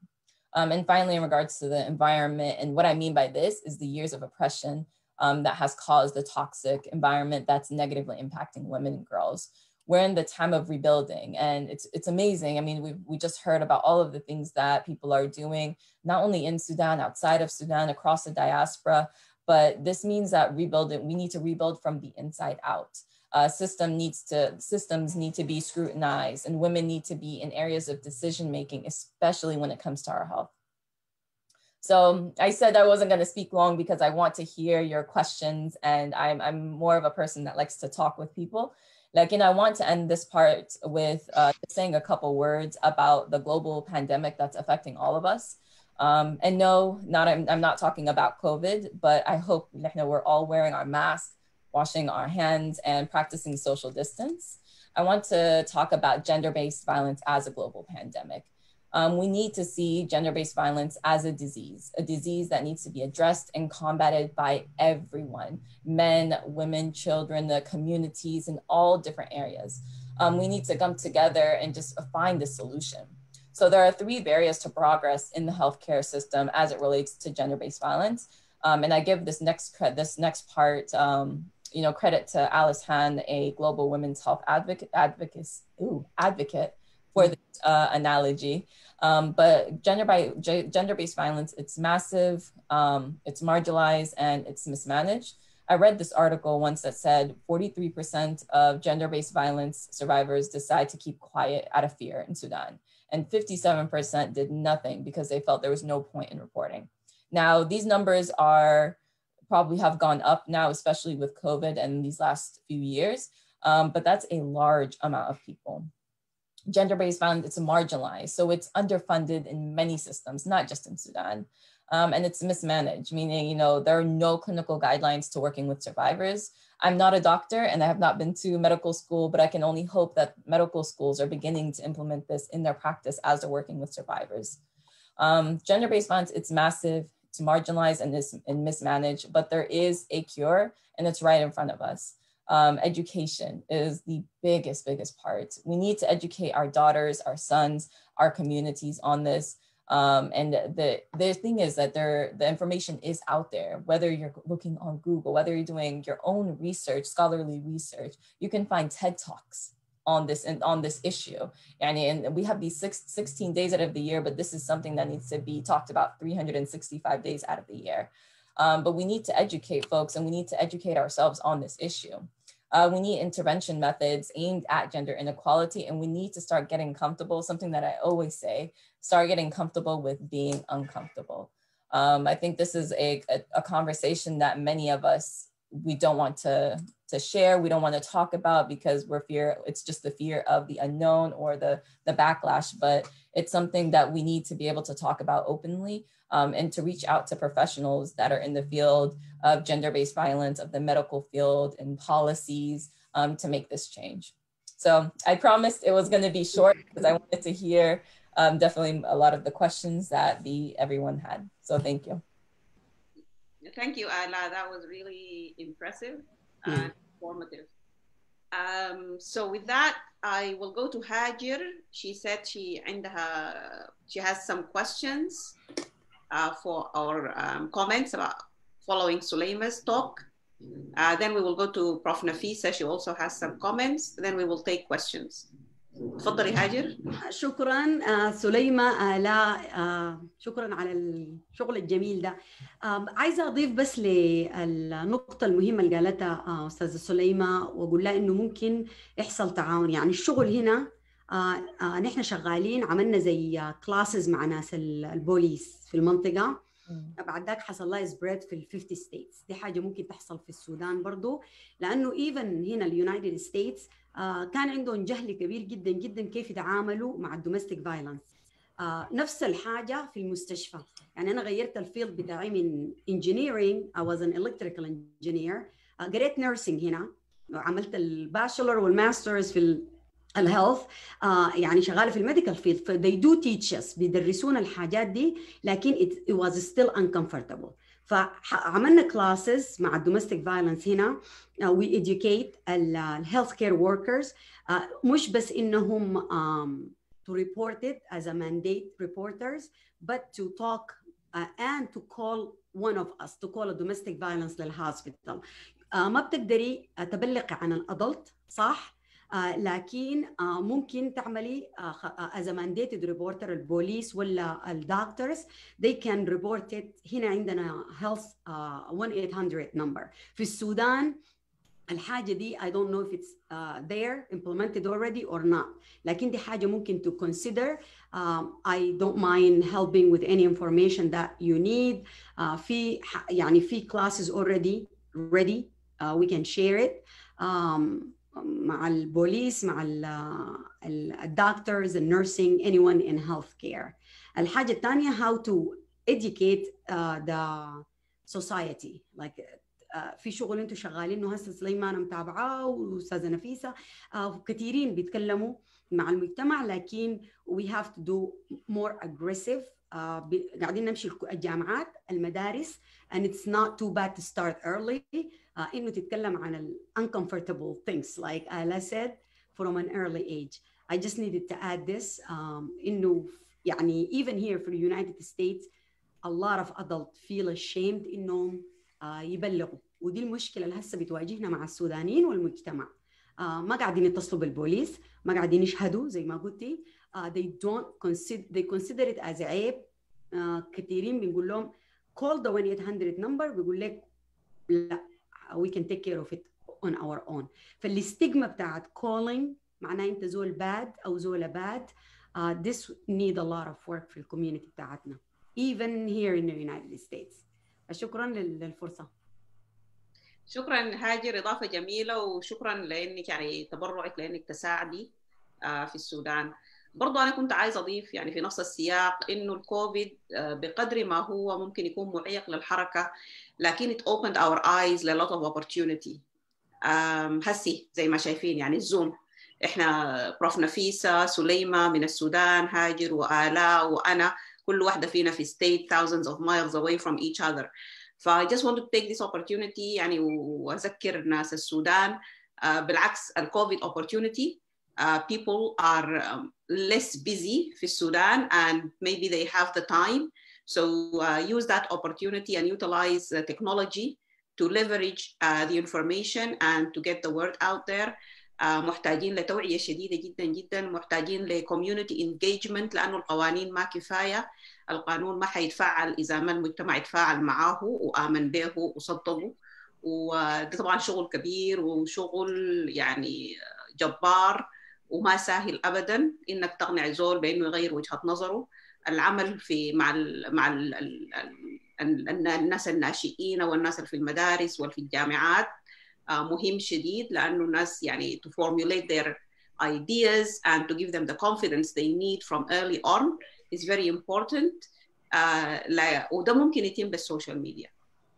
Um, and finally, in regards to the environment, and what I mean by this is the years of oppression um, that has caused the toxic environment that's negatively impacting women and girls. We're in the time of rebuilding, and it's it's amazing. I mean, we we just heard about all of the things that people are doing, not only in Sudan, outside of Sudan, across the diaspora, but this means that rebuilding, we need to rebuild from the inside out. Uh, system needs to systems need to be scrutinized and women need to be in areas of decision making especially when it comes to our health so i said i wasn't going to speak long because i want to hear your questions and i'm, I'm more of a person that likes to talk with people like and i want to end this part with uh, saying a couple words about the global pandemic that's affecting all of us um, and no not I'm, I'm not talking about covid but i hope you know, we're all wearing our masks washing our hands, and practicing social distance. I want to talk about gender-based violence as a global pandemic. Um, we need to see gender-based violence as a disease, a disease that needs to be addressed and combated by everyone, men, women, children, the communities in all different areas. Um, we need to come together and just find the solution. So there are three barriers to progress in the healthcare system as it relates to gender-based violence. Um, and I give this next this next part um, you know, credit to Alice Han, a global women's health advocate, advocate, ooh, advocate for the uh, analogy. Um, but gender by gender-based violence, it's massive, um, it's marginalized, and it's mismanaged. I read this article once that said 43% of gender-based violence survivors decide to keep quiet out of fear in Sudan, and 57% did nothing because they felt there was no point in reporting. Now, these numbers are probably have gone up now, especially with COVID and these last few years. Um, but that's a large amount of people. Gender-based violence, it's marginalized. So it's underfunded in many systems, not just in Sudan. Um, and it's mismanaged, meaning, you know, there are no clinical guidelines to working with survivors. I'm not a doctor and I have not been to medical school, but I can only hope that medical schools are beginning to implement this in their practice as they're working with survivors. Um, gender-based violence, it's massive, it's marginalized and, this, and mismanaged, but there is a cure and it's right in front of us. Um, education is the biggest, biggest part. We need to educate our daughters, our sons, our communities on this. Um, and the, the thing is that there, the information is out there, whether you're looking on Google, whether you're doing your own research, scholarly research, you can find TED Talks on this and on this issue. And, and we have these six, 16 days out of the year, but this is something that needs to be talked about 365 days out of the year. Um, but we need to educate folks and we need to educate ourselves on this issue. Uh, we need intervention methods aimed at gender inequality, and we need to start getting comfortable. Something that I always say start getting comfortable with being uncomfortable. Um, I think this is a, a, a, conversation that many of us, we don't want to, to share, we don't want to talk about because we're fear, it's just the fear of the unknown or the, the backlash, but it's something that we need to be able to talk about openly um, and to reach out to professionals that are in the field of gender-based violence, of the medical field and policies um, to make this change. So I promised it was gonna be short because I wanted to hear um, definitely a lot of the questions that the everyone had. So thank you. Thank you, Ayla. That was really impressive and informative. Um, so with that, I will go to Hajir. She said she عندها, she has some questions uh, for our um, comments about following Sulaima's talk. Uh, then we will go to Prof. Nafisa. She also has some comments. Then we will take questions. تفضلي هاجر. شكرا آه سليمة آلاء آه شكرا على الشغل الجميل ده. آه عايزة أضيف بس للنقطة المهمة اللي قالتها آه أستاذة سليمة وأقول لها إنه ممكن يحصل تعاون. يعني الشغل هنا آه آه نحن شغالين عملنا زي classes مع ناس البوليس في المنطقة. بعد ذاك حصل لها spread في ال 50 states دي حاجة ممكن تحصل في السودان برضو. لأنه even هنا ال United States آه كان عندهم جهل كبير جدا جدا كيف يتعاملوا مع ال domestic violence آه نفس الحاجة في المستشفى. يعني أنا غيرت ال field بتاعي من engineering I was an electrical engineer. آه قريت nursing هنا. عملت ال bachelor وال masters في ال health آه يعني شغالة في ال medical field. ف they do teach us. بيدرسونا الحاجات دي لكن it, it was still uncomfortable. فعملنا classes مع ال domestic violence هنا we uh, educate ال health care workers مش بس انهم um, to report it as a mandate reporters but to talk uh, and to call one of us to call a domestic violence للهوسبيتال uh, ما بتقدري تبلغي عن الادلت صح آه لكن آه ممكن تعملي آه as a mandated reporter البوليس ولا الدكتورز they can report it هنا عندنا health 1-800 number في السودان الحاجة دي I don't know if it's uh, there implemented already or not لكن دي حاجة ممكن to consider um, I don't mind helping with any information that you need uh, في يعني في classes already ready uh, we can share it um, مع البوليس مع الدكتورز النيرسينج anyone in healthcare. الحاجة الثانية how to educate uh, the society. Like uh, في شغل أنتم شغالينه هسه سليمان متابعاه وأستاذة نفيسة. Uh, كثيرين بيتكلموا مع المجتمع لكن have to do more aggressive. Uh, قاعدين نمشي الجامعات المدارس and it's not too bad to start early. انه تتكلم عن ال uncomfortable things like Ala said from an early age I just needed to add this um, انه يعني even here for the United States a lot of adults feel ashamed انهم uh, يبلغوا ودي المشكلة اللي هسه بتواجهنا مع السودانيين والمجتمع uh, ما قاعدين يتصلوا بالبوليس ما قاعدين يشهدوا زي ما قلتي uh, they don't consider they consider it as عيب uh, كثيرين بنقول لهم call the 1-800 number بيقول لك لا we can take care of it on our own. فال stigma بتاعت calling معناه انت زول bad أو زولة bad uh, this need a lot of work في ال community بتاعتنا even here in the United States. شكرا للفرصة. شكرا هاجر إضافة جميلة وشكرا لأنك يعني تبرعك لأنك تساعدي في السودان. برضو أنا كنت عايز أضيف يعني في نفس السياق إنه الكوفيد بقدر ما هو ممكن يكون معيق للحركة لكن it opened our eyes ل lot of opportunity. هسي زي ما شايفين يعني الزوم. إحنا بروف نفيسة سليمة من السودان هاجر وآلاء وأنا كل واحدة فينا في state thousands of miles away from each other. ف I just want to take this opportunity يعني وأذكر ناس السودان uh, بالعكس الكوفيد opportunity uh, people are um, less busy في السودان and maybe they have the time. So uh, use that opportunity and utilize the technology to leverage uh, the information and to get the word out there. Uh, محتاجين لتوعية شديدة جدا جدا. محتاجين لكوميونتي انجيجمنت لأنه القوانين ما كفاية. القانون ما حيتفاعل إذا ما المجتمع يتفاعل معه وآمن به وصدقه. وده طبعا شغل كبير وشغل يعني جبار. وما سهل ابدا انك تقنع زول بانه يغير وجهه نظره العمل في مع ال مع ال ال الناس الناشئين والناس في المدارس وفي الجامعات مهم شديد لأنه الناس يعني to formulate their ideas and to give them the confidence they need from early on is very important uh, وده ممكن يتم بالسوشيال ميديا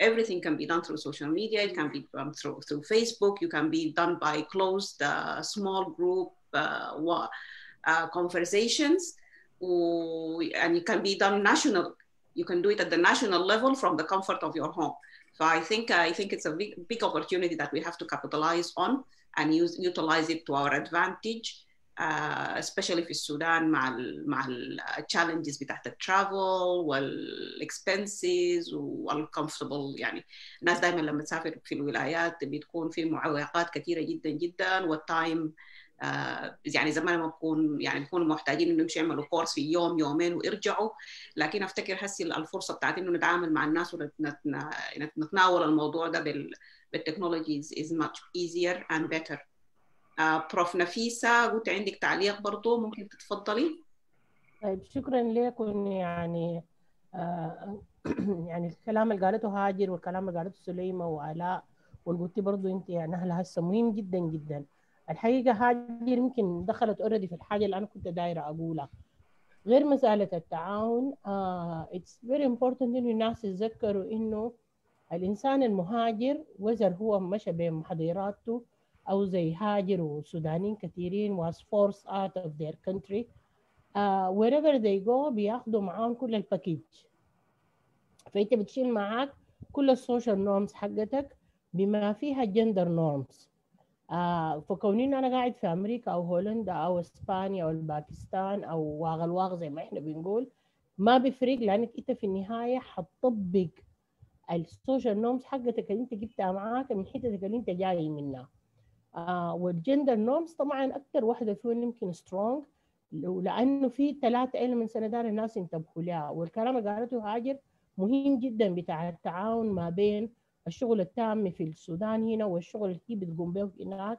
everything can be done through social media it can be done through through facebook you can be done by closed uh, small group uh, uh, conversations and it can be done national you can do it at the national level from the comfort of your home so i think i think it's a big big opportunity that we have to capitalize on and use utilize it to our advantage uh, especially في السودان مع ال مع التشالنجز بتاعت الترافل والاكسبنسز والكومفورتبل يعني الناس دائما لما تسافر في الولايات بتكون في معوقات كثيره جدا جدا والتايم آه يعني زمان ما بكون يعني بيكونوا محتاجين إنه يمشوا يعملوا كورس في يوم يومين ويرجعوا لكن أفتكر هسي الفرصة بتاعت إنه نتعامل مع الناس ونتناول الموضوع ده بالتكنولوجي is much easier and better. آه Prof نفيسة قلت عندك تعليق برضو ممكن تتفضلي؟ طيب شكرا لكم يعني آه يعني الكلام اللي قالته هاجر والكلام اللي قالته سليمة وآلاء واللي قلتي برضو انت يعني هسه مهم جدا جدا. الحقيقة هاجر يمكن دخلت already في الحاجة اللي أنا كنت دايرة أقولها. غير مسألة التعاون it's very important إنه الناس يتذكروا إنه الإنسان المهاجر whether هو مشى بمحض إرادته أو زي هاجر وسودانيين كثيرين was forced out of their country. uh, wherever they go بياخدوا معاهم كل ال package فأنت بتشيل معاك كل ال social norms حقتك بما فيها gender norms uh, فكوني أنا قاعد في أمريكا أو هولندا أو إسبانيا أو الباكستان أو واق الواق زي ما إحنا بنقول ما بيفرق لأنك أنت في النهاية حتطبق ال social norms حقتك اللي أنت جبتها معاك من حتتك اللي أنت جاي منها. آه وال gender norms طبعا أكثر واحدة فيهم يمكن strong لأنه في ثلاث elements أنا دايرة الناس ينتبهوا لها والكلام اللي قالته هاجر مهم جدا بتاع التعاون ما بين الشغل التام في السودان هنا والشغل اللي بتقوم به هناك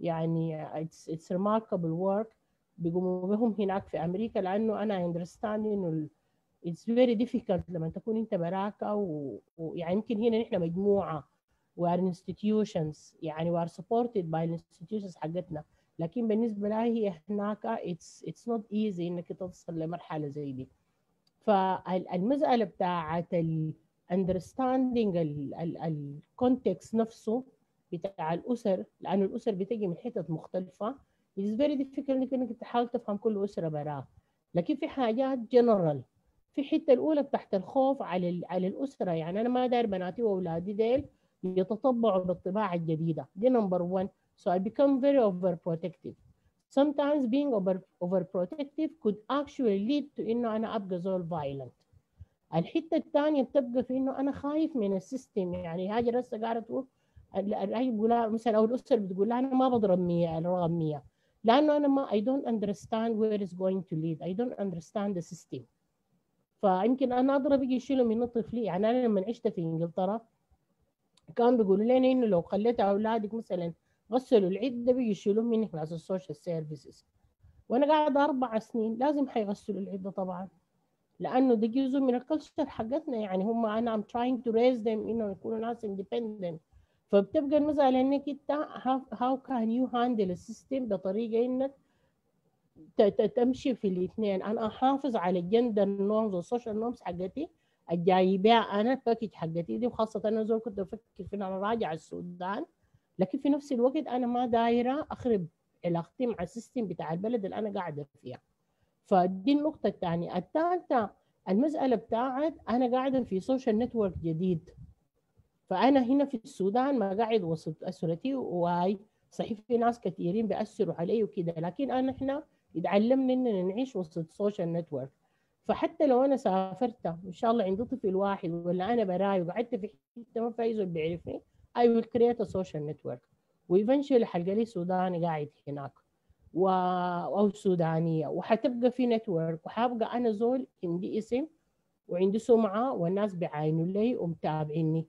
يعني it's, it's remarkable work بيقوموا بهم هناك في أمريكا لأنه أنا understand إنه it's very difficult لما تكون أنت براكة ويعني يمكن هنا نحن مجموعة we are institutions يعني are supported by institutions حقتنا. لكن بالنسبة لها هي هناك it's, it's not easy إنك توصل لمرحلة زي دي. فالمسألة بتاعت ال understanding الكونتكست نفسه بتاع الأسر لأنه الأسر بتجي من حتت مختلفة. It's very difficult انك تحاول تفهم كل أسرة براه لكن في حاجات general. في الحتة الأولى بتاعت الخوف على على الأسرة. يعني أنا ما داير بناتي وأولادي ديل يتطبعوا بالطباع الجديدة. دي number 1 so I become very overprotective. Sometimes being over overprotective could actually lead to إنه أنا أبقى زول violent. الحتة الثانية بتبقى في إنه أنا خايف من ال system. يعني هاجر هسه قاعدة تقول هي بقولها مثلا أو الأسر بتقول لها أنا ما بضرب 100 رقم 100 لأنه أنا ما I don't understand where it's going to lead. I don't understand the system. فيمكن أنا أضرب يجي يشيلوا من طفلي يعني أنا لما عشت في إنجلترا كان بيقولوا لنا إنه لو خليت أولادك مثلا غسلوا العدة بيجي يشيلوه منك ناس ال social services وأنا قاعدة أربع سنين لازم حيغسلوا العدة طبعا. لأنه ده جزء من ال culture حقتنا يعني هم أنا I'm trying to raise them انه يكونوا ناس independent. فبتبقى المسألة إنك أنت how, can you handle ال system بطريقة إنك تمشي في الاثنين. أنا أحافظ على ال gender norms وال social norms حقتي الجاي بيها أنا ال package حقتي دي وخاصة أنا زول كنت بفكر في أنا راجع السودان لكن في نفس الوقت أنا ما دايرة أخرب علاقتي مع ال system بتاع البلد اللي أنا قاعدة فيها. فدي النقطة الثانية الثالثه المسألة بتاعت أنا قاعدة في social network جديد. فأنا هنا في السودان ما قاعد وسط أسرتي واي صحيح في ناس كثيرين بيأثروا علي وكده لكن أنا إحنا اتعلمنا إننا نعيش وسط social network فحتى لو أنا سافرت إن شاء الله عندي طفل واحد ولا أنا براي وقعدت في حتة ما زول بيعرفني I will create a social network. و eventually حلقى لي سوداني قاعد هناك. و... أو سودانية وحتبقى في network وحابقى أنا زول عندي اسم وعندي سمعة والناس بيعاينوا لي ومتابعيني.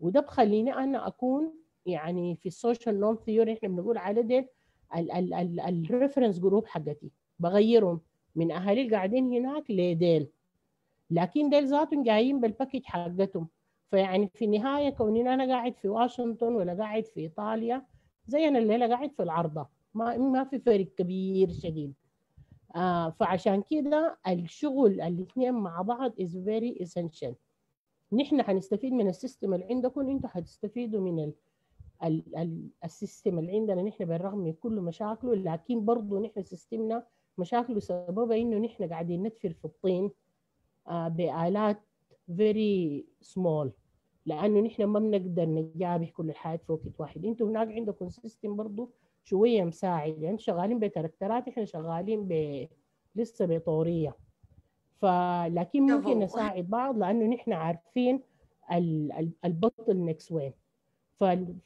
وده بخليني أنا أكون يعني في ال social norm theory إحنا بنقول على ديل ال reference group حقتي. بغيرهم من أهالي القاعدين هناك لديل. لكن ديل ذاتهم جايين بال package حقتهم. فيعني في النهاية كوني أنا قاعد في واشنطن ولا قاعد في إيطاليا زي أنا الليلة قاعد في العرضة. ما ما في فرق كبير شديد. آه فعشان كده الشغل الاثنين مع بعض is very essential. نحن حنستفيد من ال system اللي عندكم أنتوا حتستفيدوا من ال ال ال ال system اللي عندنا. نحن بالرغم من كل مشاكله لكن برضه نحن system نا مشاكله سببها انه نحن قاعدين ندفر في الطين آه بآلات very small. لأنه نحن ما بنقدر نجابه كل الحياة في وقت واحد. أنتوا هناك عندكم system برضه شوية مساعد يعني شغالين بتركترات إحنا شغالين ب لسه بطورية. فلكن ممكن نساعد بعض لأنه نحن عارفين البطل نكس وين.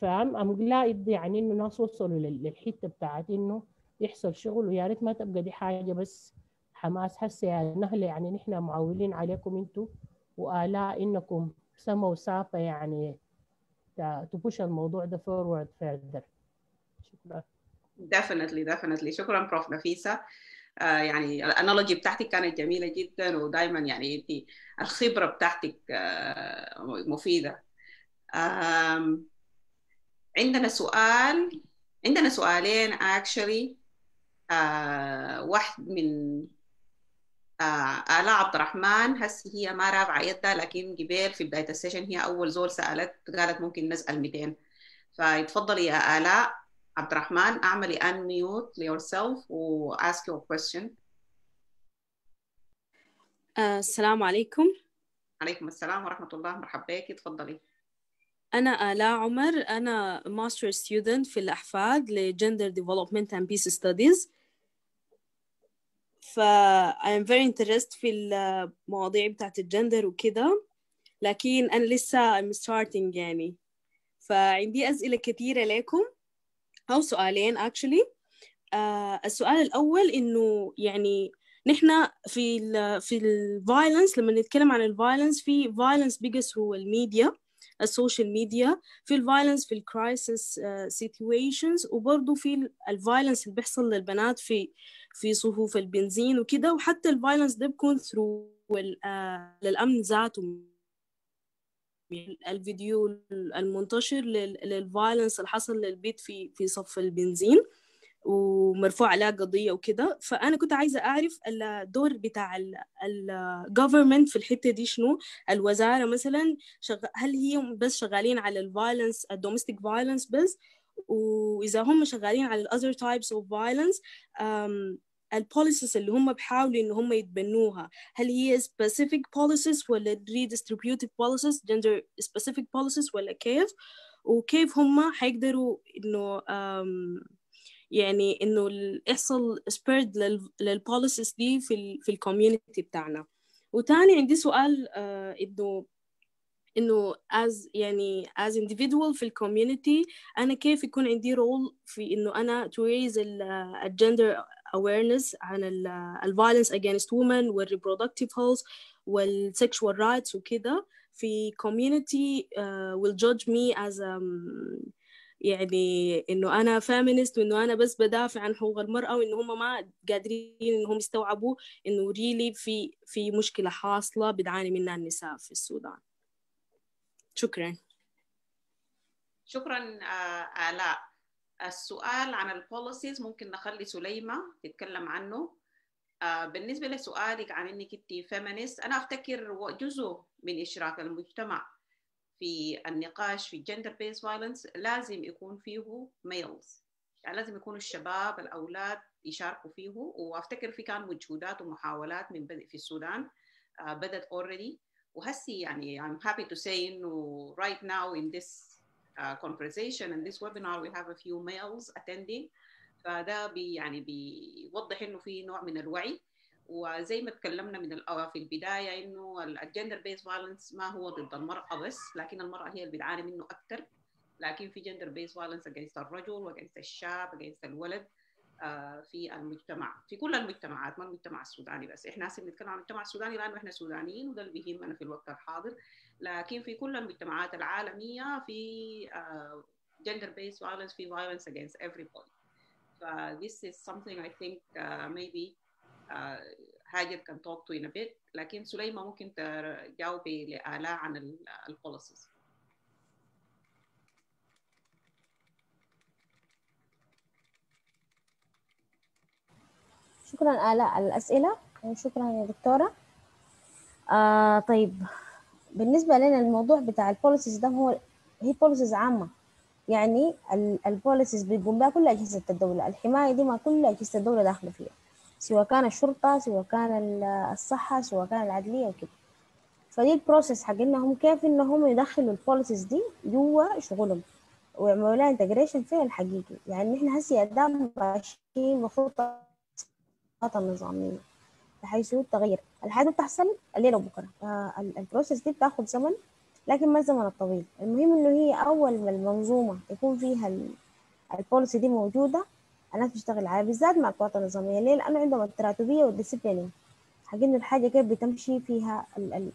فأم أم جلايد يعني إنه ناس وصلوا للحتة بتاعت إنه يحصل شغل ويا ريت ما تبقى دي حاجة بس حماس. هسه يا نهله يعني نحن معولين عليكم أنتوا وآلاء إنكم سما وسافه يعني ت push الموضوع ده forward further شكرا. Definitely definitely. شكرا Prof نفيسة. آه يعني ال analogy بتاعتك كانت جميلة جدا ودائما يعني انت الخبرة بتاعتك آه مفيدة. عندنا سؤال عندنا سؤالين actually. آه واحد من آلاء عبد الرحمن. هسه هي ما رافعة يدها لكن قبل في بداية ال session هي أول زول سألت قالت ممكن نسأل 200 فيتفضلي يا آلاء. عبد الرحمن اعملي unmute yourself و ask your question. uh, السلام عليكم. عليكم السلام ورحمة الله. مرحبا بك. تفضلي. أنا آلاء عمر. أنا master student في الأحفاد ل gender development and Peace Studies. ف I am very interested في المواضيع بتاعت الجندر وكده. لكن أنا لسه I'm starting يعني. فعندي أسئلة كثيرة لكم. أو سؤالين actually. آه السؤال الأول إنه يعني نحن في ال في ال violence لما نتكلم عن ال violence في violence بيجي through ال media ال social media في ال violence في ال crisis situations وبرضه في ال violence اللي بيحصل للبنات في في صفوف البنزين وكده وحتى ال violence ده بيكون through للأمن ذاته. الفيديو المنتشر لل violence اللي حصل للبيت في في صف البنزين ومرفوع عليها قضية وكده فأنا كنت عايزة أعرف الدور بتاع ال government في الحتة دي شنو الوزارة مثلا. هل هي بس شغالين على ال violence ال domestic violence بس واذا هم شغالين على ال other types of violence ال policies اللي هم بيحاولوا إن هم يتبنوها. هل هي specific policies ولا redistributed policies gender specific policies ولا كيف؟ وكيف هم حيقدروا إنه يعني إنه يحصل spread لل policies دي في ال في ال community بتاعنا. وتاني عندي سؤال آه إنه إنه as يعني as individual في ال community أنا كيف يكون عندي role في إنه أنا to raise ال gender awareness عن ال violence against women وال reproductive health وال sexual rights وكده. في community uh, will judge me as um, يعني إنه أنا feminist وإنه أنا بس بدافع عن حقوق المرأة وإنه هم ما قادرين إنهم يستوعبوا إنه really في في مشكلة حاصلة بتعاني منها النساء في السودان. شكرا. شكرا آلاء. السؤال عن ال policies ممكن نخلي سليمة تتكلم عنه. بالنسبة لسؤالك عن إنك أنت feminist أنا أفتكر جزء من إشراك المجتمع في النقاش في ال gender based violence لازم يكون فيه males يعني لازم يكونوا الشباب الأولاد يشاركوا فيه وأفتكر في كان مجهودات ومحاولات من بدء في السودان. uh, بدت already. وهسي يعني I'm happy to say إنه right now in this uh, conversation. And this webinar we have a few males attending. فده بي يعني بيوضح إنه في نوع من الوعي. وزي ما تكلمنا من في البداية إنه ال gender based violence ما هو ضد المرأة بس لكن المرأة هي اللي بتعاني منه أكثر لكن في gender based violence against الرجل و against الشاب against الولد في المجتمع. في كل المجتمعات ما المجتمع السوداني بس. إحنا هسه بنتكلم عن المجتمع السوداني لأنه إحنا سودانيين وده اللي بيهمنا في الوقت الحاضر. لكن في كل المجتمعات العالمية في gender based violence في violence against everybody. ف this is something I think uh, maybe uh, can talk to in a bit. لكن سليمة ممكن تجاوبي لآلاء عن البوليسيز شكرا آلاء على الأسئلة وشكرا يا دكتورة. آه طيب. بالنسبة لنا الموضوع بتاع ال policies ده هو هي policies عامة. يعني ال policies بيقوم بها كل أجهزة الدولة. الحماية دي ما كل أجهزة الدولة داخلة فيها. سواء كان الشرطة سواء كان الصحة سواء كان العدلية وكده. فدي ال process حق انهم كيف إنهم يدخلوا ال policies دي جوا شغلهم ويعملوا لها integration فين الحقيقي. يعني إحنا هسي قدام ماشيين المفروض النظامية بحيث التغيير. الحاجة بتحصل الليلة وبكرة. ال process دي بتاخد زمن لكن ما الزمن الطويل. المهم إنه هي أول ما المنظومة يكون فيها ال policy دي موجودة الناس بتشتغل عليها بالذات مع القوات النظامية. ليه؟ لأنه عندهم التراتبية وال disciplining حق إنه الحاجة كيف بتمشي فيها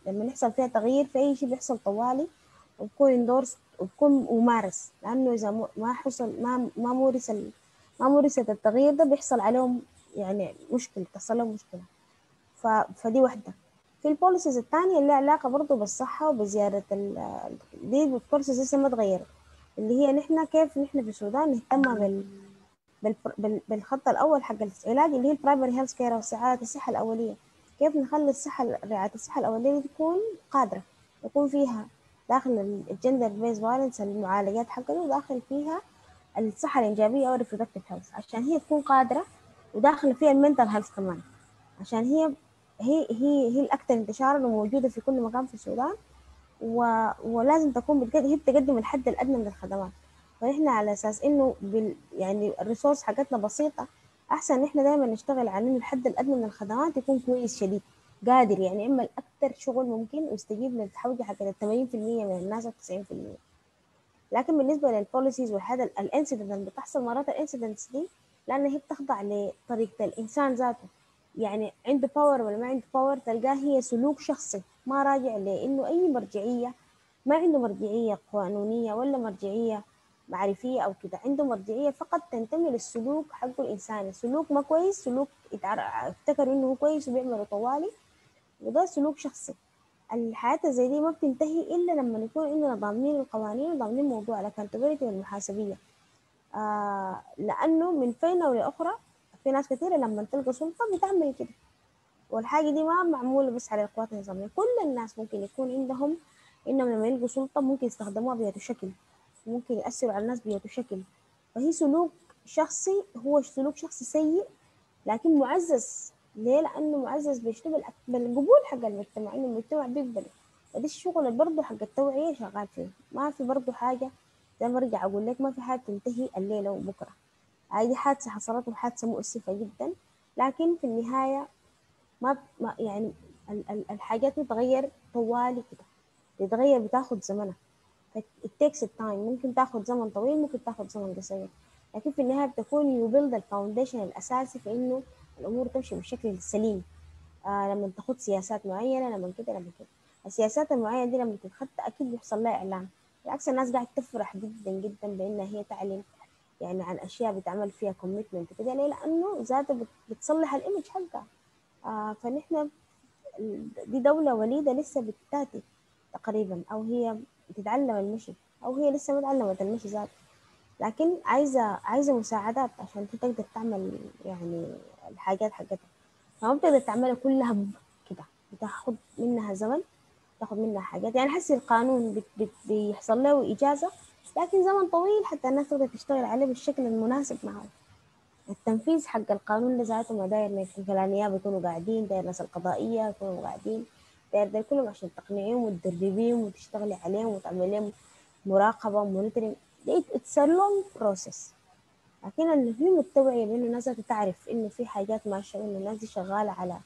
لما يحصل فيها تغيير في أي شيء بيحصل طوالي وبكون endorsed وبكون ممارس. لأنه إذا ما حصل ما ما مورس ما مورست التغيير ده بيحصل عليهم يعني مشكلة تحصل لهم مشكلة. فدي واحدة. في ال policies الثانية اللي علاقة برضه بالصحة وبزيادة ال... دي ال policies لسه ما تغيرت اللي هي نحن كيف نحن في السودان نهتم بال بالخط الأول حق العلاج اللي هي ال primary health care أو الرعاية الصحة الأولية. كيف نخلي الصحة رعاية الصحة الأولية تكون قادرة يكون فيها داخل ال gender based violence المعالجات حقته وداخل فيها الصحة الانجابيه أو ال reproductive health عشان هي تكون قادرة وداخل فيها ال mental health كمان. عشان هي هي هي هي الاكثر انتشارا وموجودة في كل مكان في السودان و... ولازم تكون بتقدم هي بتقدم الحد الأدنى من الخدمات. فنحن على أساس إنه بال يعني ال resource حقتنا بسيطة أحسن إحنا دائما نشتغل على إنه الحد الأدنى من الخدمات يكون كويس شديد قادر يعني. يعمل أكثر شغل ممكن ويستجيب للتحوجه حق 80% من الناس أو 90% لكن بالنسبة لل policies والحاجة ال incident اللي بتحصل مرات ال incidents دي لأن هي بتخضع لطريقة الإنسان ذاته. يعني عنده power ولا ما عنده power تلقاه هي سلوك شخصي ما راجع لإنه أي مرجعية ما عنده مرجعية قانونية ولا مرجعية معرفية أو كده عنده مرجعية فقط تنتمي للسلوك حقه الإنساني سلوك ما كويس سلوك افتكر إنه هو كويس وبيعمله طوالي وده سلوك شخصي. الحياة زي دي ما بتنتهي إلا لما يكون عندنا ضامنين القوانين وضامنين موضوع الاكونتابيلتي والمحاسبية. آه لأنه من فينة ولأخرى في ناس كثيرة لما تلقى سلطة بتعمل كده. والحاجة دي ما معمولة بس على القوات النظامية. كل الناس ممكن يكون عندهم إنهم لما يلقوا سلطة ممكن يستخدموها بهذا شكل ممكن يأثروا على الناس بهذا شكل فهي سلوك شخصي هو سلوك شخصي سيء لكن معزز. ليه؟ لأنه معزز بيشتغل بالقبول حق المجتمع. إنه المجتمع بيقبله. فده الشغل برضه حق التوعية شغال فيه. ما في برضه حاجة زي ما أرجع أقول لك ما في حاجة تنتهي الليلة وبكرة. هذه حادثة حصلت وحادثة مؤسفة جدا لكن في النهاية ما, يعني الحاجات تتغير طوالي كده تتغير بتاخد زمنها. it takes time. ممكن تاخد زمن طويل ممكن تاخد زمن قصير. لكن في النهاية بتكون you build ال foundation الأساسي في إنه الأمور تمشي بالشكل السليم آه لما تاخد سياسات معينة لما كده لما كده. السياسات المعينة دي لما تتخطى أكيد بيحصل لها إعلان. بالعكس الناس قاعد تفرح جدا جدا بإنها هي تعلن يعني عن أشياء بتعمل فيها commitment كده ليه؟ لأنه ذاتها بتصلح ال image حقها. آه فنحن دي دولة وليدة لسه بتأتي تقريبا أو هي بتتعلم المشي أو هي لسه ما تعلمت المشي ذاته لكن عايزة عايزة مساعدات عشان تقدر تعمل يعني الحاجات حقتها. فما بتقدر تعملها كلها كده. بتاخد منها زمن تاخد منها حاجات. يعني حسي القانون بيحصل له إجازة لكن زمن طويل حتى الناس تقدر تشتغل عليه بالشكل المناسب معه. التنفيذ حق القانون ده ذاته ما داير ناس الفلانيات بيكونوا قاعدين داير ناس القضائية يكونوا قاعدين ده كلهم عشان تقنعيهم وتدربيهم وتشتغلي عليهم وتعملي مراقبة monitoring it's long process لكن المهم التوعية بإنه الناس تعرف إنه في حاجات ماشية وإنه الناس دي شغالة على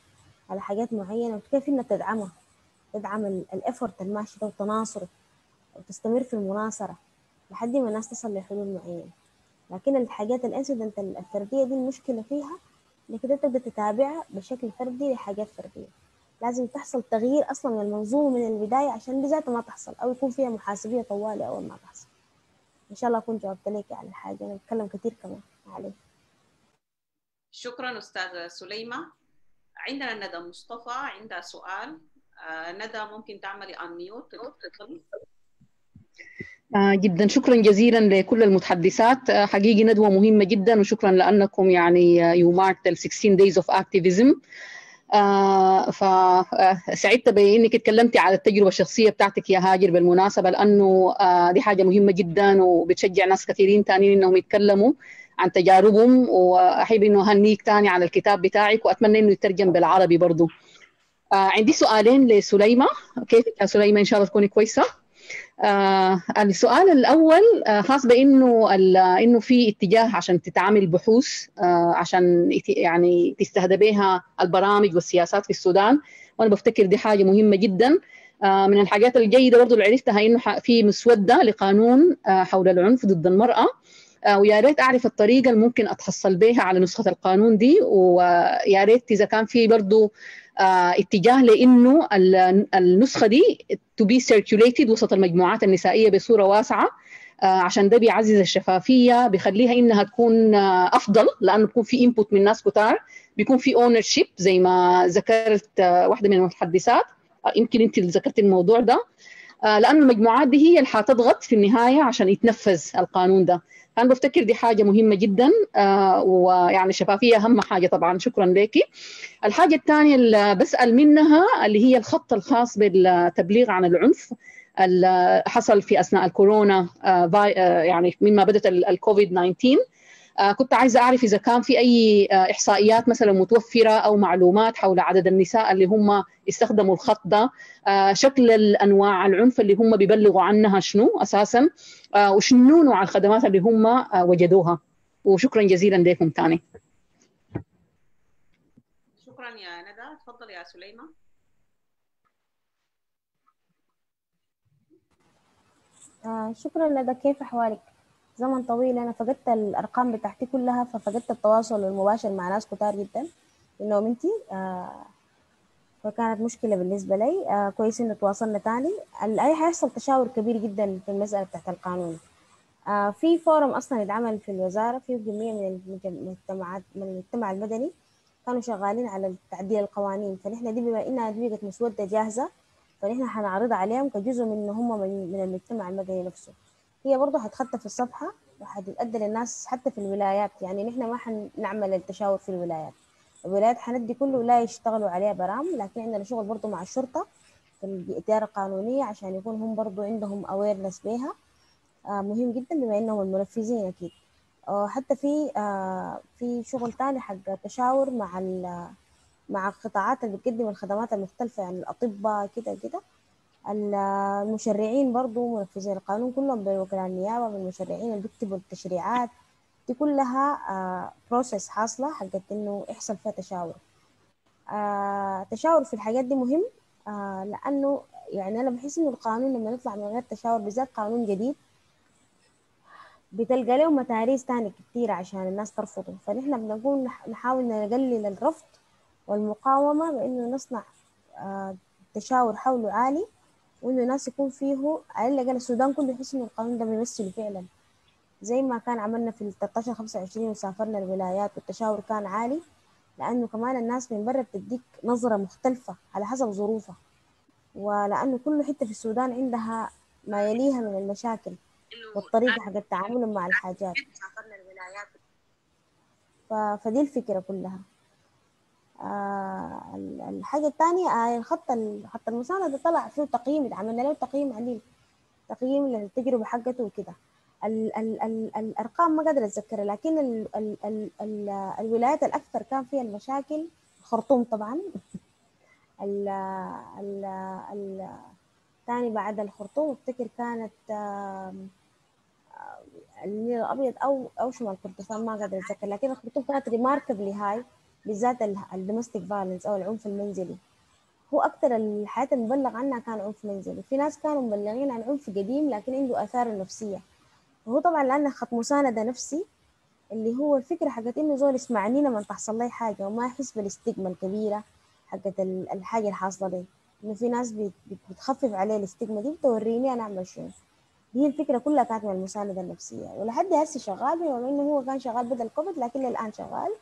على حاجات معينة وكيف إنها تدعمها تدعم ال effort الماشي ده وتناصره وتستمر في المناصرة. لحد ما الناس تصل لحلول معينة. لكن الحاجات ال incident الفردية دي المشكلة فيها إنك تبدأ تتابعها بشكل فردي لحاجات فردية. لازم تحصل تغيير أصلا من المنظومة من البداية عشان بذاتها ما تحصل أو يكون فيها محاسبية طوالي أول ما تحصل. إن شاء الله أكون جاوبت لك على الحاجة. أنا بتكلم كثير كمان. عليه شكرا أستاذة سليمة. عندنا ندى مصطفى. عندها سؤال. آه ندى ممكن تعملي انميوت جدا. شكرا جزيلا لكل المتحدثات. آه حقيقي ندوة مهمة جدا وشكرا لأنكم يعني يو مارك ال 16 days of activism. آه فسعدت بإنك اتكلمتي على التجربة الشخصية بتاعتك يا هاجر بالمناسبة لأنه آه دي حاجة مهمة جدا وبتشجع ناس كثيرين تانيين إنهم يتكلموا عن تجاربهم. وأحب إنه أهنيك تاني على الكتاب بتاعك وأتمنى إنه يترجم بالعربي برضه آه عندي سؤالين لسليمة. كيفك يا سليمة؟ إن شاء الله تكوني كويسة. آه السؤال الأول آه خاص بانه إنه في اتجاه عشان تتعامل بحوث آه عشان يعني تستهدفيها البرامج والسياسات في السودان. وأنا بفتكر دي حاجة مهمة جدا. آه من الحاجات الجيدة برضو اللي عرفتها إنه في مسودة لقانون آه حول العنف ضد المرأة. آه ويا ريت أعرف الطريقة اللي ممكن أتحصل بها على نسخة القانون دي. ويا ريت إذا كان في برضو آه اتجاه لإنه النسخة دي to be circulated وسط المجموعات النسائية بصورة واسعة آه عشان ده بيعزز الشفافية بيخليها إنها تكون آه أفضل لأنه بيكون في input من ناس كتار بيكون في ownership زي ما ذكرت واحدة من المتحدثات. يمكن أنت اللي ذكرت الموضوع ده. لأن المجموعات دي هي اللي حتضغط في النهاية عشان يتنفذ القانون ده. فأنا بفتكر دي حاجة مهمة جدا آه ويعني الشفافية أهم حاجة طبعا. شكرا لك. الحاجة الثانية اللي بسأل منها اللي هي الخط الخاص بالتبليغ عن العنف اللي حصل في أثناء الكورونا آه يعني مما بدأت الكوفيد 19 آه كنت عايزة أعرف إذا كان في أي آه إحصائيات مثلا متوفرة أو معلومات حول عدد النساء اللي هم استخدموا الخط ده آه شكل الأنواع العنف اللي هم بيبلغوا عنها شنو أساسا؟ وشنو نوع الخدمات اللي هم وجدوها؟ وشكرا جزيلا لكم تاني. شكرا يا ندى. تفضل يا سليمة. شكرا ندى كيف أحوالك؟ زمن طويل أنا فقدت الأرقام بتاعتي كلها ففقدت التواصل المباشر مع ناس كتار جدا منهم انتي آه فكانت مشكلة بالنسبة لي. آه كويس إنه تواصلنا تاني. أي حيحصل تشاور كبير جدا في المسألة بتاعت القانون. آه في فورم أصلا اتعمل في الوزارة فيه جميع من المجتمعات من المجتمع المدني كانوا شغالين على تعديل القوانين. فنحن دي بما إنها بقت مسودة جاهزة فنحن حنعرضها عليهم كجزء من هم من المجتمع المدني نفسه. هي برضه هتخطى في الصفحة وهتتأدى للناس حتى في الولايات. يعني نحن ما حنعمل التشاور في الولايات. الولايات حندي كل ولاية يشتغلوا عليها برامج لكن عندنا شغل برضه مع الشرطة في الإدارة القانونية عشان يكون هم برضه عندهم awareness بيها. آه مهم جدا بما إنهم المنفذين أكيد. آه حتى في آه في شغل تاني حق تشاور مع مع القطاعات اللي بتقدم الخدمات المختلفة يعني الأطباء كده كده المشرعين برضو منفذين القانون كلهم بوكلاء النيابة من المشرعين اللي بيكتبوا التشريعات. دي كلها process حاصلة حقت إنه يحصل فيها تشاور. التشاور في الحاجات دي مهم لأنه يعني أنا بحس إنه القانون لما يطلع من غير تشاور بالذات قانون جديد بتلقى له متاريس تانية كتيرة عشان الناس ترفضه. فنحن بنقول نحاول نقلل الرفض والمقاومة بإنه نصنع تشاور حوله عالي. وإنه الناس يكون فيه على الأقل السودان كله يحس إنه القانون ده بيمثله فعلا. زي ما كان عملنا في ال 13 25 وسافرنا الولايات والتشاور كان عالي لأنه كمان الناس من برا بتديك نظرة مختلفة على حسب ظروفها. ولأنه كل حتة في السودان عندها ما يليها من المشاكل والطريقة حق التعامل مع الحاجات. فدي الفكرة كلها. آه الحاجة الثانية آه الخط خط المساندة طلع فيه تقييم عملنا له تقييم عليه تقييم للتجربة حقته وكده. ال ال ال الأرقام ما قادرة أتذكرها لكن ال ال ال ال الولايات الأكثر كان فيها المشاكل الخرطوم طبعا. ال ال ال تاني بعد الخرطوم أفتكر كانت آم، النيل الأبيض أو أو شمال كردفان ما قادر أتذكر لكن الخرطوم كانت remarkably high بالذات ال domestic violence أو العنف المنزلي. هو أكثر الحاجات المبلغ عنها كان عنف منزلي. في ناس كانوا مبلغين عن عنف قديم لكن عنده آثار نفسية. وهو طبعا لأنه خط مساندة نفسي اللي هو الفكرة حقت إنه زول يسمعني لما تحصل لي حاجة وما يحس بال stigma الكبيرة حقت ال- الحاجة اللي حاصله لي إنه في ناس بت- بت- بتخفف عليه ال stigma دي بتوريني أنا أعمل شنو. دي الفكرة كلها كانت من المساندة النفسية. ولحد هسه شغال بما إنه هو كان شغال بدل كوفيد لكن الآن شغال.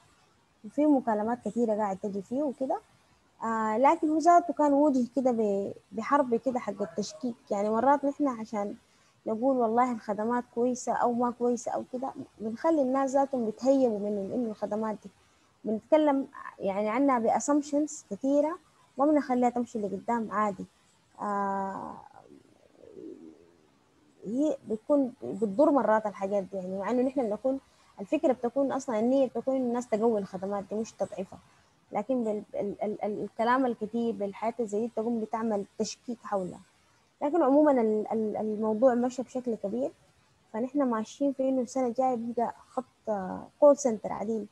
وفي مكالمات كثيره قاعد تجي فيه وكده. آه لكن هو ذاته كان وجه كده بحرب كده حق التشكيك. يعني مرات نحن عشان نقول والله الخدمات كويسة أو ما كويسة أو كده بنخلي الناس ذاتهم بيتهيبوا من إنه الخدمات دي. بنتكلم يعني عنها بأسامبشنز كثيرة ما بنخليها تمشي لقدام عادي. آه هي بتكون بتضر مرات الحاجات دي. يعني مع إنه نحن بنكون الفكرة بتكون أصلا النية بتكون الناس تقوي الخدمات دي مش تضعيفها. لكن بال ال ال ال الكلام الكثير بالحياة زي دي تقوم بتعمل تشكيك حولها. لكن عموما ال- ال- الموضوع مشى بشكل كبير. فنحن ماشيين في إنه السنة الجاية بيبقى خط كول سنتر عديل.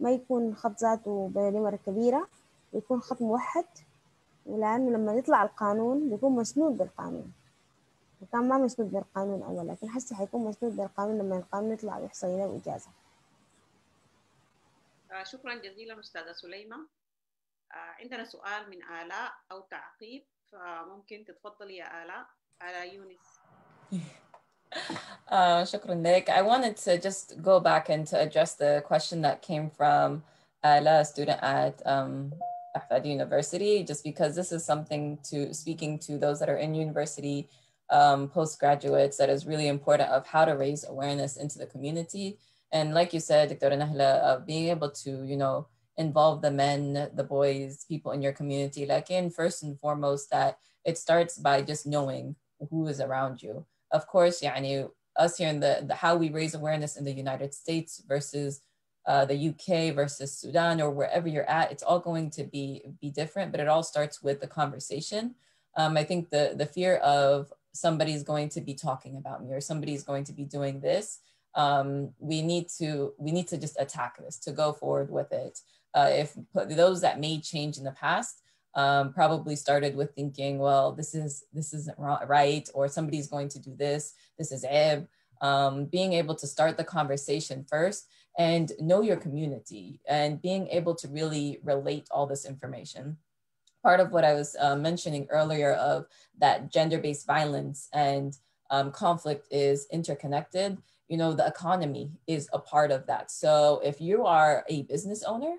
ما يكون خط ذاته بنمر كبيرة يكون خط موحد. ولأنه لما يطلع القانون بيكون مسنود بالقانون. وكان ما مسنود بالقانون أول لكن حسي حيكون مسنود بالقانون لما القانون يطلع ويحصل له إجازة آه، شكرا جزيلا أستاذة سليمة آه، عندنا سؤال من آلاء أو تعقيب فممكن تتفضلي يا آلاء آلاء يونس Uh, shukran, Nick. I wanted to just go back and to address the question that came from Ala, a student at um, Ahfad University, just because this is something to speaking to those that are in university, um, postgraduates that is really important of how to raise awareness into the community. And like you said, Dr. Nahla, of being able to, you know, involve the men, the boys, people in your community, like in first and foremost that it starts by just knowing who is around you. Of course, yani, us here in the, the how we raise awareness in the United States versus uh, the UK versus Sudan or wherever you're at, it's all going to be be different, but it all starts with the conversation. Um, I think the the fear of somebody's going to be talking about me or somebody's going to be doing this. Um, we need to we need to just attack this to go forward with it. Uh, if those that made change in the past um, probably started with thinking, well, this is this isn't right, or somebody's going to do this. This is eb. Um, being able to start the conversation first and know your community and being able to really relate all this information. Part of what I was uh, mentioning earlier of that gender-based violence and um, conflict is interconnected. You know, the economy is a part of that. So if you are a business owner,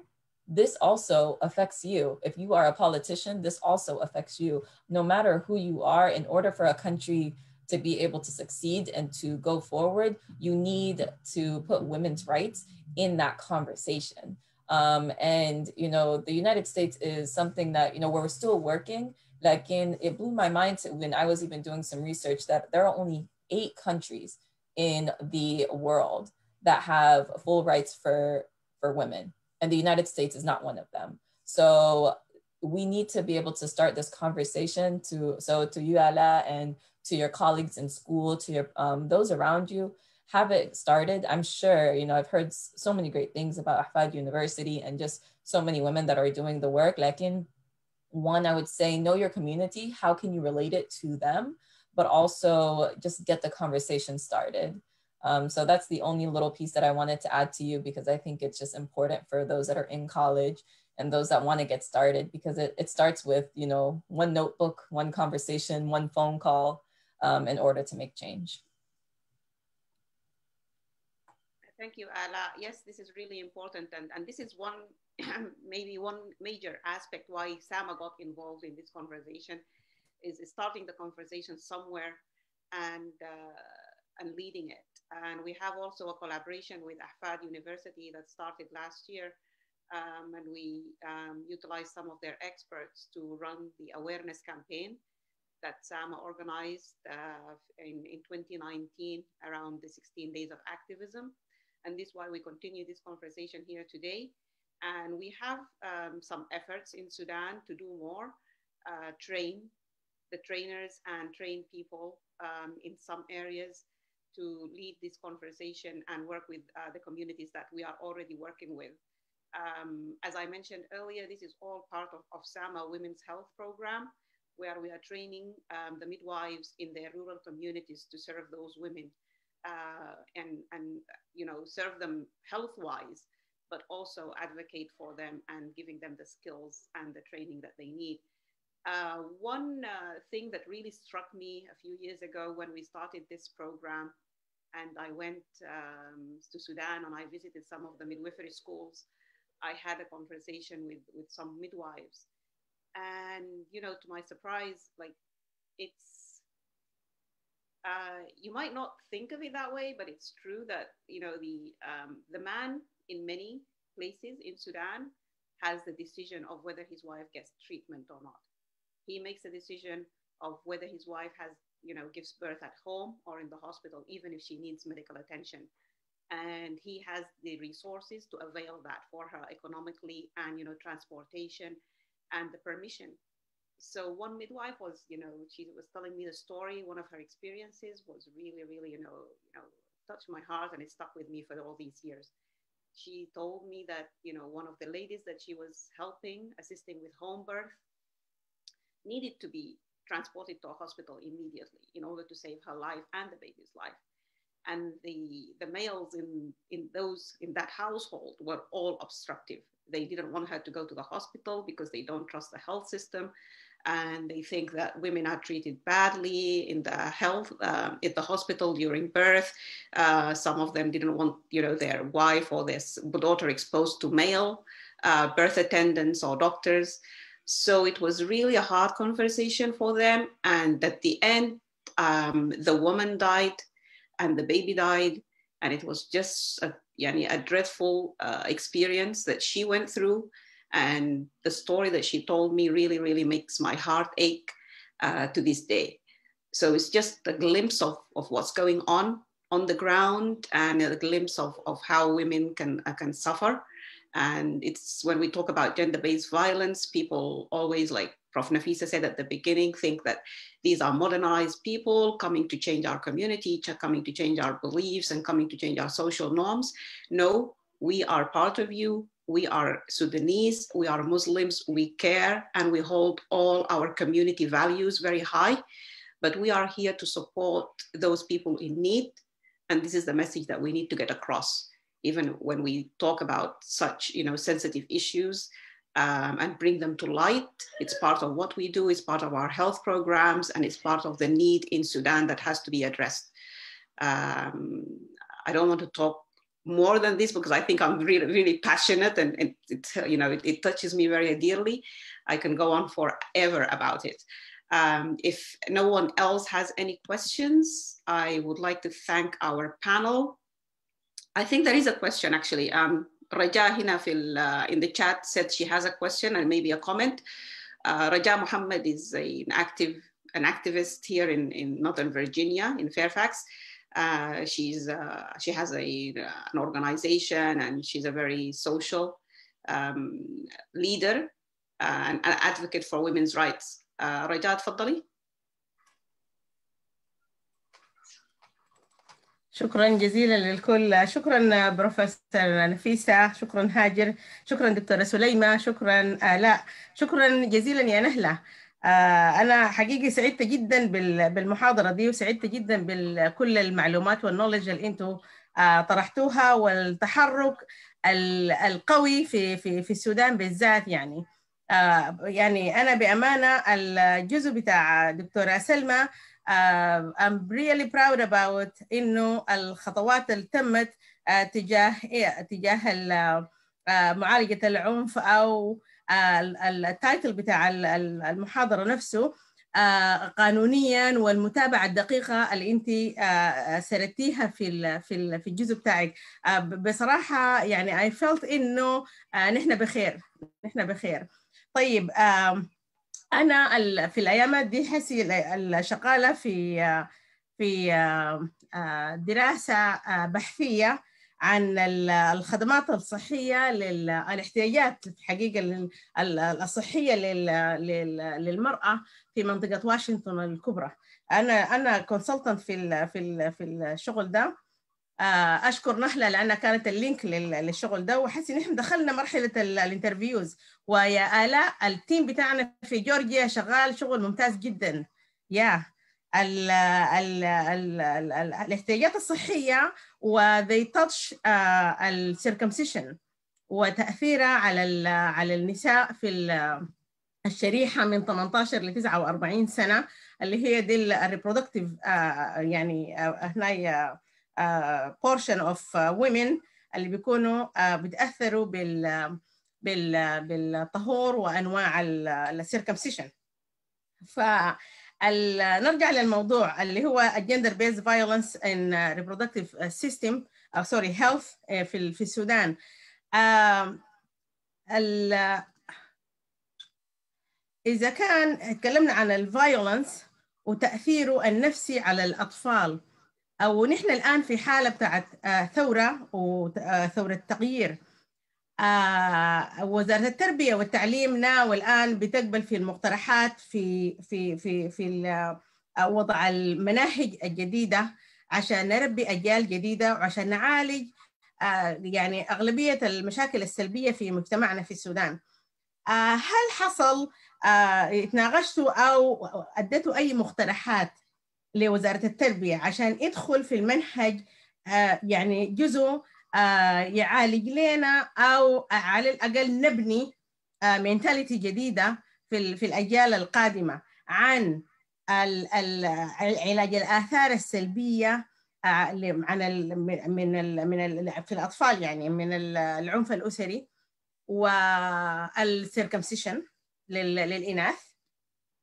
this also affects you. If you are a politician, this also affects you. No matter who you are, in order for a country to be able to succeed and to go forward, you need to put women's rights in that conversation. Um, and, you know, the United States is something that, you know, where we're still working. Like in, it blew my mind to, when I was even doing some research that there are only eight countries in the world that have full rights for, for women and the United States is not one of them. So we need to be able to start this conversation to so to you Ala and to your colleagues in school, to your um, those around you, have it started. I'm sure you know I've heard so many great things about Ahfad University and just so many women that are doing the work. Like in one, I would say know your community. How can you relate it to them? But also just get the conversation started. Um, so that's the only little piece that I wanted to add to you because I think it's just important for those that are in college and those that want to get started because it, it starts with, you know, one notebook, one conversation, one phone call um, in order to make change. Thank you, Ala. Yes, this is really important. And, and this is one, maybe one major aspect why Sama got involved in this conversation is starting the conversation somewhere and, uh, and leading it. And we have also a collaboration with Ahfad University that started last year. Um, and we um, utilized some of their experts to run the awareness campaign that SAMA organized uh, in, in 2019 around the 16 days of activism. And this is why we continue this conversation here today. And we have um, some efforts in Sudan to do more. uh, train the trainers and train people um, in some areas to lead this conversation and work with uh, the communities that we are already working with. Um, as I mentioned earlier, this is all part of, of SAMA Women's Health Program, where we are training um, the midwives in their rural communities to serve those women uh, and, and, you know, serve them health-wise, but also advocate for them and giving them the skills and the training that they need. Uh, one uh, thing that really struck me a few years ago when we started this program, and I went um, to Sudan and I visited some of the midwifery schools, I had a conversation with, with some midwives. And, you know, to my surprise, like it's, uh, you might not think of it that way, but it's true that, you know, the, um, the man in many places in Sudan has the decision of whether his wife gets treatment or not he makes a decision of whether his wife has, you know, gives birth at home or in the hospital, even if she needs medical attention. And he has the resources to avail that for her economically and, you know, transportation and the permission. So one midwife was, you know, she was telling me the story. One of her experiences was really, really, you know, you know, touched my heart and it stuck with me for all these years. She told me that, you know, one of the ladies that she was helping, assisting with home birth, needed to be transported to a hospital immediately in order to save her life and the baby's life. And the, the males in, in those in that household were all obstructive. They didn't want her to go to the hospital because they don't trust the health system. And they think that women are treated badly in the health, uh, in the hospital during birth. Uh, some of them didn't want, you know, their wife or their daughter exposed to male uh, birth attendants or doctors. So it was really a hard conversation for them. And at the end, um, the woman died and the baby died. And it was just a, yani, a dreadful uh, experience that she went through. And the story that she told me really, really makes my heart ache uh, to this day. So it's just a glimpse of, of what's going on on the ground and a glimpse of, of how women can, uh, can suffer. And it's when we talk about gender based violence, people always, like Prof. Nafisa said at the beginning, think that these are modernized people coming to change our community, coming to change our beliefs, and coming to change our social norms. No, we are part of you. We are Sudanese, we are Muslims, we care, and we hold all our community values very high. But we are here to support those people in need. And this is the message that we need to get across even when we talk about such you know sensitive issues um, and bring them to light it's part of what we do it's part of our health programs and it's part of the need in sudan that has to be addressed um, i don't want to talk more than this because i think i'm really really passionate and it, it you know it, it, touches me very dearly i can go on forever about it um, if no one else has any questions i would like to thank our panel I think there is a question actually. Um, Raja hina uh, in the chat said she has a question and maybe a comment. Uh, Raja Muhammad is a, an active an activist here in, in Northern Virginia in Fairfax. Uh, she's uh, she has a an organization and she's a very social um, leader and an advocate for women's rights. Uh, Raja, تفضلي. شكرا جزيلا للكل شكرا بروفيسور نفيسة شكرا هاجر شكرا دكتورة سليمة شكرا آلاء شكرا جزيلا يا نهلة أنا حقيقي سعدت جدا بالمحاضرة دي وسعدت جدا بكل المعلومات والنولج اللي أنتم طرحتوها والتحرك القوي في في في السودان بالذات يعني. يعني أنا بأمانة الجزء بتاع دكتورة سلمى I'm really proud about إنه الخطوات اللي تمت تجاه تجاه uh, معالجة العنف أو التايتل بتاع المحاضرة نفسه قانونيا والمتابعة الدقيقة اللي أنت سردتيها في في في الجزء بتاعك. بصراحة يعني I felt إنه نحن بخير نحن بخير. طيب أنا في الأيام دي حسي شغاله في في دراسة بحثية. عن الخدمات الصحية للاحتياجات الحقيقة الصحية للمرأة في منطقة واشنطن الكبرى. أنا أنا consultant في في في الشغل ده. أشكر نهلة لانها كانت ال link للشغل ده وحس إن إحنا دخلنا مرحلة ال interviews. ويا آلاء ال team بتاعنا في جورجيا شغال شغل ممتاز جدا. يا ال ال ال ال ال الاحتياجات الصحية و they touch ال circumcision وتاثيرها على على النساء في الشريحة من 18 ل 49 سنة اللي هي دي ال reproductive يعني هنا portion of women اللي بيكونوا بيتاثروا بال بال بالطهور وأنواع ال circumcision ف نرجع للموضوع اللي هو ال gender based violence and reproductive system أو sorry health في في السودان. إذا كان تكلمنا عن الفايولنس وتأثيره النفسي على الأطفال أو نحن الآن في حالة بتاعت ثورة وثوره تغيير. وزارة التربية والتعليم ناو الآن بتقبل في المقترحات في في في في وضع المناهج الجديدة عشان نربي أجيال جديدة وعشان نعالج يعني أغلبية المشاكل السلبية في مجتمعنا في السودان. هل حصل تناقشتوا أو اديتوا أي مقترحات لوزارة التربية عشان يدخل في المنهج يعني جزء يعالج لنا أو على الأقل نبني مينتاليتي جديدة في في الأجيال القادمة عن علاج الآثار السلبية عن ال من ال من ال في الأطفال يعني من العنف الأسري وال circumcision للإناث.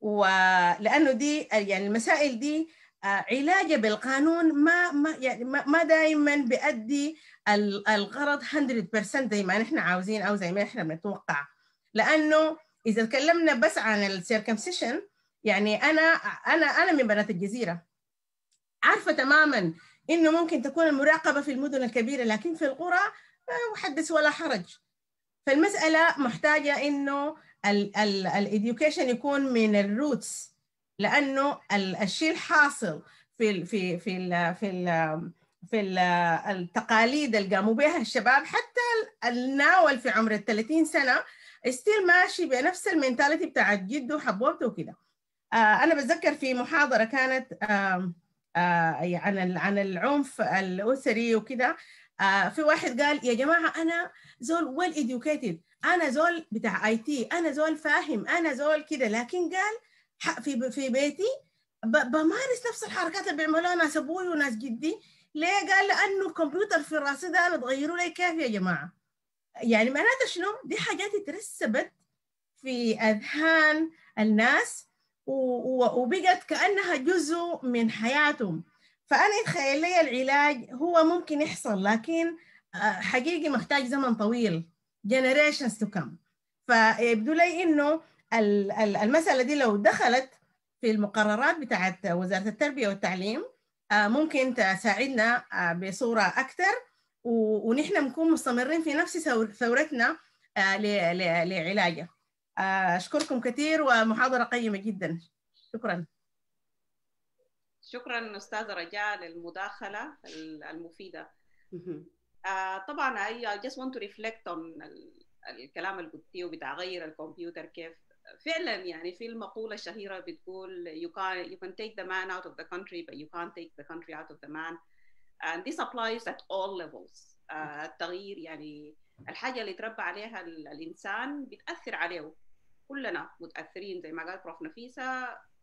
ولأنه دي يعني المسائل دي علاجها بالقانون ما ما يعني ما دائما بيأدي الغرض 100% زي ما نحن عاوزين أو زي ما إحنا بنتوقع. لأنه إذا تكلمنا بس عن ال circumcision يعني أنا أنا أنا من بنات الجزيرة. عارفة تماما إنه ممكن تكون المراقبة في المدن الكبيرة لكن في القرى حدث ولا حرج. فالمسألة محتاجة إنه ال education يكون من ال roots لأنه الشيء الحاصل في ال في في ال في ال في ال التقاليد اللي قاموا بها الشباب حتى ال now في عمر ال 30 سنة still ماشي بنفس ال mentality بتاعت جده وحبوبته وكده. آه أنا بتذكر في محاضرة كانت آه آه عن عن العنف الأسري وكده آه في واحد قال يا جماعة أنا زول ويل educated أنا زول بتاع اي تي أنا زول فاهم أنا زول كده. لكن قال في في بيتي بمارس نفس الحركات اللي بيعملوها ناس أبوي وناس جدي. ليه؟ قال لأنه الكمبيوتر في راسي ده بتغيروا لي كيف يا جماعة؟ يعني معناتها شنو؟ دي حاجات اترسبت في أذهان الناس وبقت كأنها جزء من حياتهم. فأنا اتخيل لي العلاج هو ممكن يحصل لكن حقيقي محتاج زمن طويل. Generations to come. فيبدو لي إنه المسألة دي لو دخلت في المقررات بتاعت وزارة التربية والتعليم ممكن تساعدنا بصورة أكثر ونحن نكون مستمرين في نفس ثورتنا لعلاجه أشكركم كثير ومحاضرة قيمة جدا. شكرا. شكرا أستاذة رجاء للمداخلة المفيدة. طبعا I just want to reflect on الكلام اللي قلتيه بتاع غير الكمبيوتر كيف فعلا يعني في المقولة الشهيرة بتقول you can you can take the man out of the country but you can't take the country out of the man. And this applies at all levels. Uh, التغيير يعني الحاجة اللي تربى عليها الإنسان بتأثر عليه. كلنا متأثرين زي ما قال Prof نفيسة.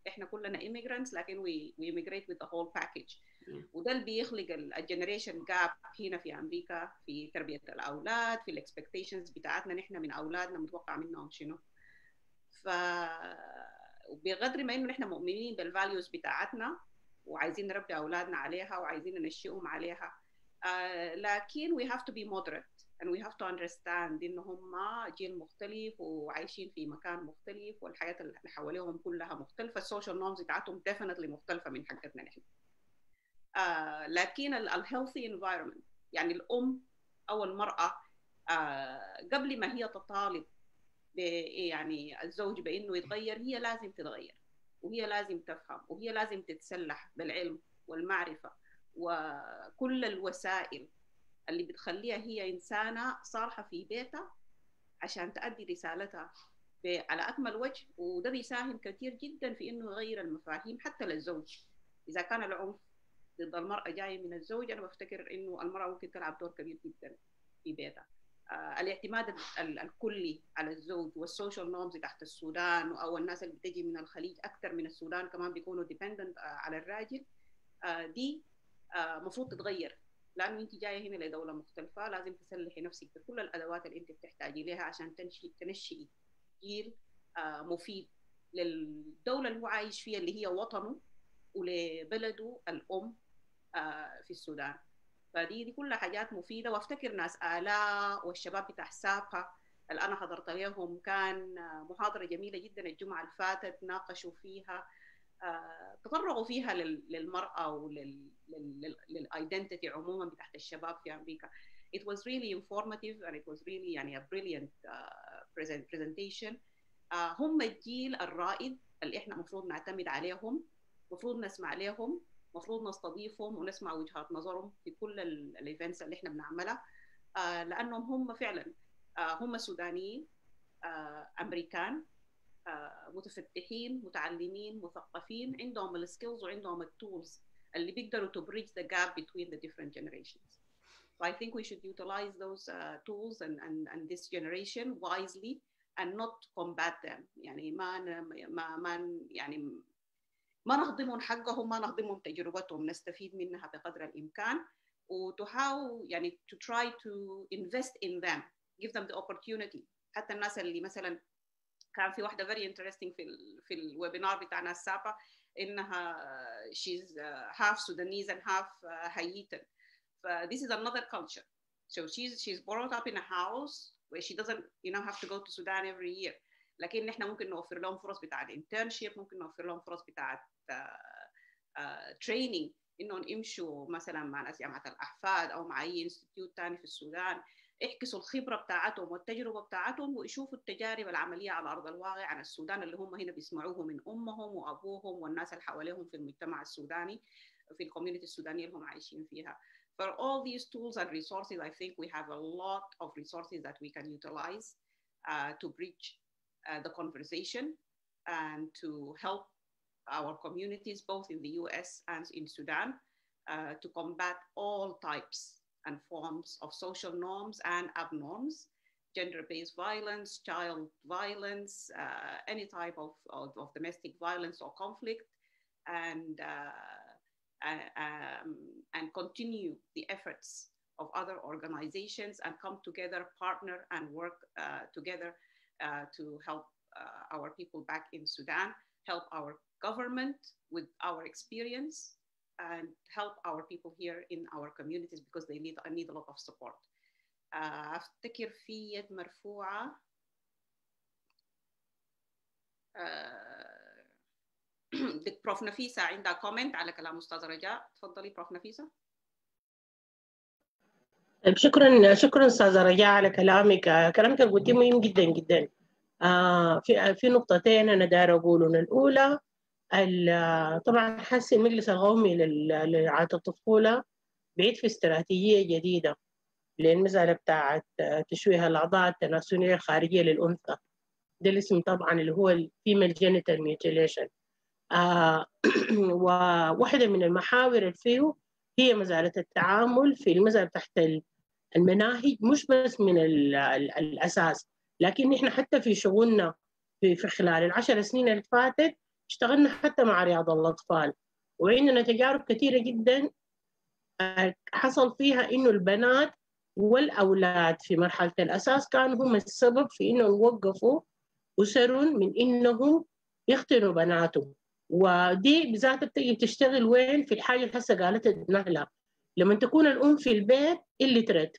إحنا كلنا immigrants لكن we, we immigrate with the whole package. وده اللي بيخلق ال generation gap هنا في أمريكا في تربية الأولاد في ال expectations بتاعتنا نحن من أولادنا متوقع منهم شنو. ف بقدر ما انه نحن مؤمنين بال values بتاعتنا وعايزين نربي أولادنا عليها وعايزين ننشئهم عليها. uh, لكن we have to be moderate and we have to understand إن هم جيل مختلف وعايشين في مكان مختلف والحياة اللي حواليهم كلها مختلفة. ال social norms بتاعتهم definitely مختلفة من حقتنا نحن. uh, لكن ال healthy environment يعني الأم أو المرأة قبل ما هي تطالب يعني الزوج بإنه يتغير هي لازم تتغير وهي لازم تفهم وهي لازم تتسلح بالعلم والمعرفة وكل الوسائل اللي بتخليها هي إنسانة صالحة في بيتها عشان تؤدي رسالتها على أكمل وجه. وده بيساهم كثير جدا في إنه يغير المفاهيم حتى للزوج. إذا كان العنف ضد المرأة جاي من الزوج أنا بفتكر إنه المرأة ممكن تلعب دور كبير جدا في بيتها. الاعتماد الكلي على الزوج وال social norms حقت السودان أو الناس اللي بتجي من الخليج أكثر من السودان كمان بيكونوا dependent آه على الراجل. آه دي المفروض تتغير. لأنه انت جاية هنا لدولة مختلفة لازم تسلحي نفسك بكل الأدوات اللي انت بتحتاجي لها عشان تنشئي تنشئي جيل مفيد للدولة اللي هو عايش فيها اللي هي وطنه ولبلده الأم في السودان. فدي دي كلها حاجات مفيدة. وأفتكر ناس آلاء والشباب بتاع سابا اللي أنا حضرت لهم كان محاضرة جميلة جدا الجمعة اللي فاتت ناقشوا فيها تطرقوا فيها للمرأة ولل identity عموما بتاعت الشباب في أمريكا. It was really informative and it was really يعني a brilliant uh, presentation. uh, هم الجيل الرائد اللي إحنا المفروض نعتمد عليهم المفروض نسمع عليهم. المفروض نستضيفهم ونسمع وجهات نظرهم في كل ال events اللي إحنا بنعملها uh, لأنهم هم فعلا uh, هم سودانيين uh, أمريكان متفتحين متعلمين مثقفين عندهم ال skills وعندهم ال tools اللي بيقدروا to bridge the gap between the different generations. So I think we should utilize those uh, tools and, and, and this generation wisely and not combat them. يعني ما ما ما يعني ما نهضمهم حقهم ما نهضمهم تجربتهم نستفيد منها بقدر الامكان و to how يعني to try to invest in them give them the opportunity حتى الناس اللي مثلا كان في واحدة very interesting في ال في ال webinar بتاعنا السابع انها she's uh, half Sudanese and half uh, Haitian Uh, this is another culture. So she's she's brought up in a house where she doesn't you know have to go to Sudan every year. لكن إحنا ممكن نوفر لهم فرص بتاعت internship ممكن نوفر لهم فرص بتاعت training إنهم يمشوا مثلا مع ناس جامعة الأحفاد أو مع أي institute ثاني في السودان يحكسوا الخبرة بتاعتهم والتجربة بتاعتهم ويشوفوا التجارب العملية على أرض الواقع عن السودان اللي هم هنا بيسمعوه من أمهم وأبوهم والناس اللي حواليهم في المجتمع السوداني في الكوميونتي السودانية اللي هم عايشين فيها. For all these tools and resources, I think we have a lot of resources that we can utilize uh, to bridge uh, the conversation and to help our communities, both in the US and in Sudan, uh, to combat all types and forms of social norms and abnorms, gender-based violence, child violence, any type of, of, of, domestic violence or conflict, and uh, um, and continue the efforts of other organizations and come together, partner and work uh, together uh, to help our people back in Sudan, help our government with our experience, and help our people here in our communities because they need, need a lot of support. أفتكر في يد مرفوعة بروف نفيسة عندها كومنت على كلام أستاذة رجاء تفضلي بروف نفيسة شكرا شكرا أستاذة رجاء على كلامك. كلامك قلتيه مهم جدا جدا. آه في في نقطتين أنا دايره أقولهم. الأولى طبعا حاسس المجلس القومي لرعايه الطفولة بعيد في استراتيجية جديدة للمسألة بتاعت تشويه الأعضاء التناسلية الخارجية للأنثى. ده الاسم طبعا اللي هو ال female genital mutilation وواحدة من المحاور اللي فيه هي مسألة التعامل في المسألة تحت المناهج مش بس من ال ال الأساس لكن إحنا حتى في شغلنا في, خلال العشر سنين اللي فاتت اشتغلنا حتى مع رياض الأطفال وعندنا تجارب كثيرة جدا حصل فيها إنه البنات والأولاد في مرحلة الأساس كانوا هم السبب في إنه وقفوا أسر من إنهم يختنوا بناتهم. ودي بذاتها بتجي بتشتغل وين؟ في الحاجة اللي هسه قالتها نهلة. لما تكون الأم في البيت اللي ترد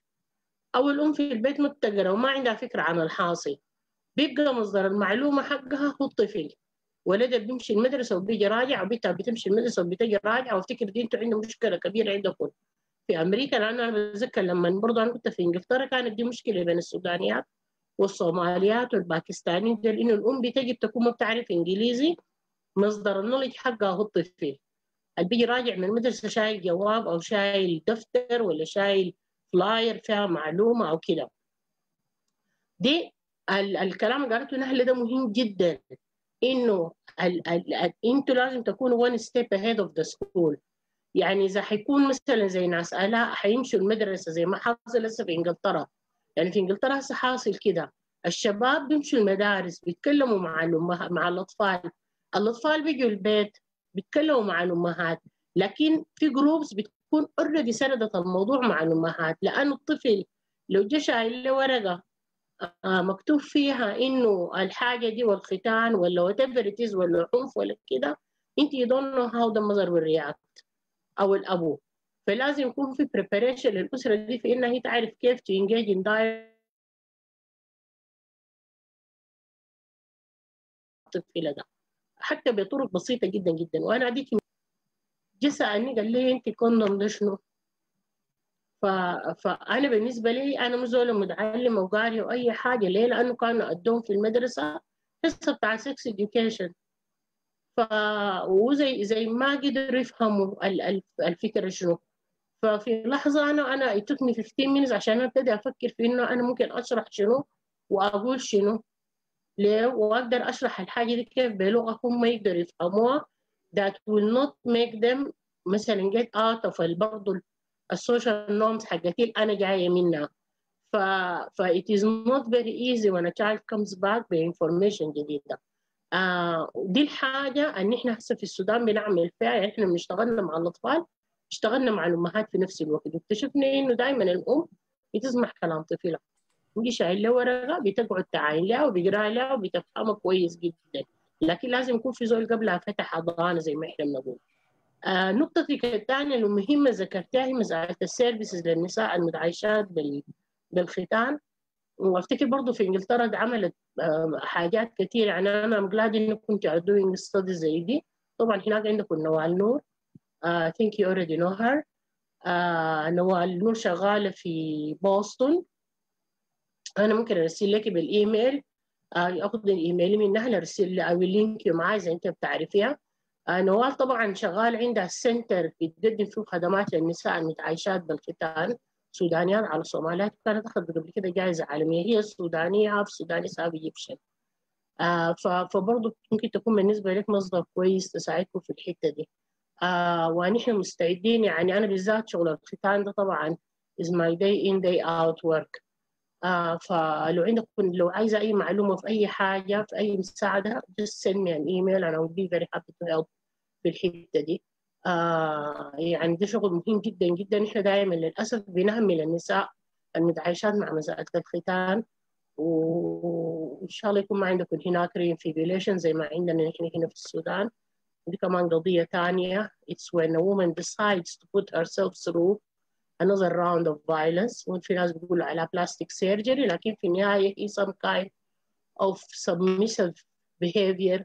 أو الأم في البيت متقرة وما عندها فكرة عن الحاصل بيبقى مصدر المعلومة حقها هو الطفل. ولدها بيمشي المدرسة وبيجي راجع وبنتها بتمشي المدرسة وبتجي راجعه وافتكر دي أنتوا عندكم مشكلة كبيرة عندكم. في أمريكا لأنه أنا بتذكر لما برضه أنا كنت في إنجلترا كانت دي مشكلة بين السودانيات والصوماليات والباكستانيين دول إنه الأم بتجي تكون ما بتعرف إنجليزي مصدر النولج حقها هو الطفل. اللي بيجي راجع من المدرسة شايل جواب أو شايل دفتر ولا شايل فلاير فيها معلومة أو كده. دي ال الكلام اللي قالته نهله ده مهم جدا. إنه إنتوا لازم تكونوا one step ahead of the school. يعني إذا حيكون مثلا زي ناس الاء حيمشوا المدرسة زي ما حاصل هسه في إنجلترا. يعني في إنجلترا هسه حاصل كده. الشباب بيمشوا المدارس بيتكلموا مع مع الأطفال. الأطفال بيجوا البيت بيتكلموا مع الأمهات. لكن في groups بتكون already سردت الموضوع مع الأمهات. لأنه الطفل لو جا شايل له ورقة آه مكتوب فيها إنه الحاجة دي والختان ولا what ولا عنف ولا كده أنت you don't know how the mother will react أو الأبو. فلازم يكون في preparation للأسرة دي في إنها هي تعرف كيف in dialogue الطفل ده. حتى بطرق بسيطة جدا جدا. وأنا اديك جه سالني قال لي أنت condom ده شنو؟ ف... فأنا بالنسبة لي أنا مش زول متعلمه وقاريه واي حاجة. ليه؟ لأنه كانوا ادوهم في المدرسة حصه بتاع sex education ف وزي زي ما قدروا يفهموا الفكرة شنو. ففي لحظة أنا أنا it took me 15 minutes عشان أبتدي أفكر في إنه أنا ممكن أشرح شنو وأقول شنو. وأقدر أشرح الحاجة دي كيف بلغه هم يقدروا يفهموها؟ That will not make them مثلا get out of برضه ال social norms حقتي أنا جاية منها. ف ف it is not very easy when a child comes back ب information جديدة. آه دي الحاجة إن إحنا هسه في السودان بنعمل فيها. يعني إحنا اشتغلنا مع الأطفال اشتغلنا مع الأمهات في نفس الوقت. واكتشفنا إنه دائما الأم بتسمع كلام طفلها بيجي شايل له ورقة بتقعد تعاين لها وبيقرا لها وبتفهمها كويس جدا. لكن لازم يكون في زول قبلها فتح حضانه زي ما إحنا بنقول. آه نقطة الثانية المهمة ذكرتها هي مسألة ال services للنساء المتعايشات بال... بالختان. وأفتكر برضه في إنجلترا عملت آه حاجات كثير يعني أنا am glad إنه كنت doing study زي دي. طبعا هناك عندكم نوال نور. think you already know her. uh, نوال نور شغالة في بوسطن. أنا ممكن أرسل لك بال email. uh, أخذ الإيميل منها نرسل أو ال link معاي إذا أنت بتعرفيها. نوال طبعا شغال عندها center بتقدم فيه خدمات للنساء المتعايشات بالختان سودانيات على صوماليات كانت أخذت قبل كده جائزة عالمية. هي سودانية half سوداني half Egyptian. آه فبرضه ممكن تكون بالنسبة لك مصدر كويس تساعدكم في الحتة دي. آه ونحن مستعدين يعني أنا بالذات شغل الختان ده طبعا is my day in day out work. آه فلو عندكم لو عايزة أي معلومة في أي حاجة في أي مساعدة just send me an email and I will be very happy to help في الحتة دي. آه يعني ده شغل مهم جدا جدا. إحنا دائما للأسف بنهمل النساء المتعايشات مع مسألة الختان وإن شاء الله يكون ما عندكم هناك رينفيبيليشن زي ما عندنا نحن هنا في السودان. ودي كمان قضية تانية. It's when a woman decides to put herself through another round of violence وفي ناس بيقولوا على plastic surgery. لكن في النهاية هي some kind of submissive behavior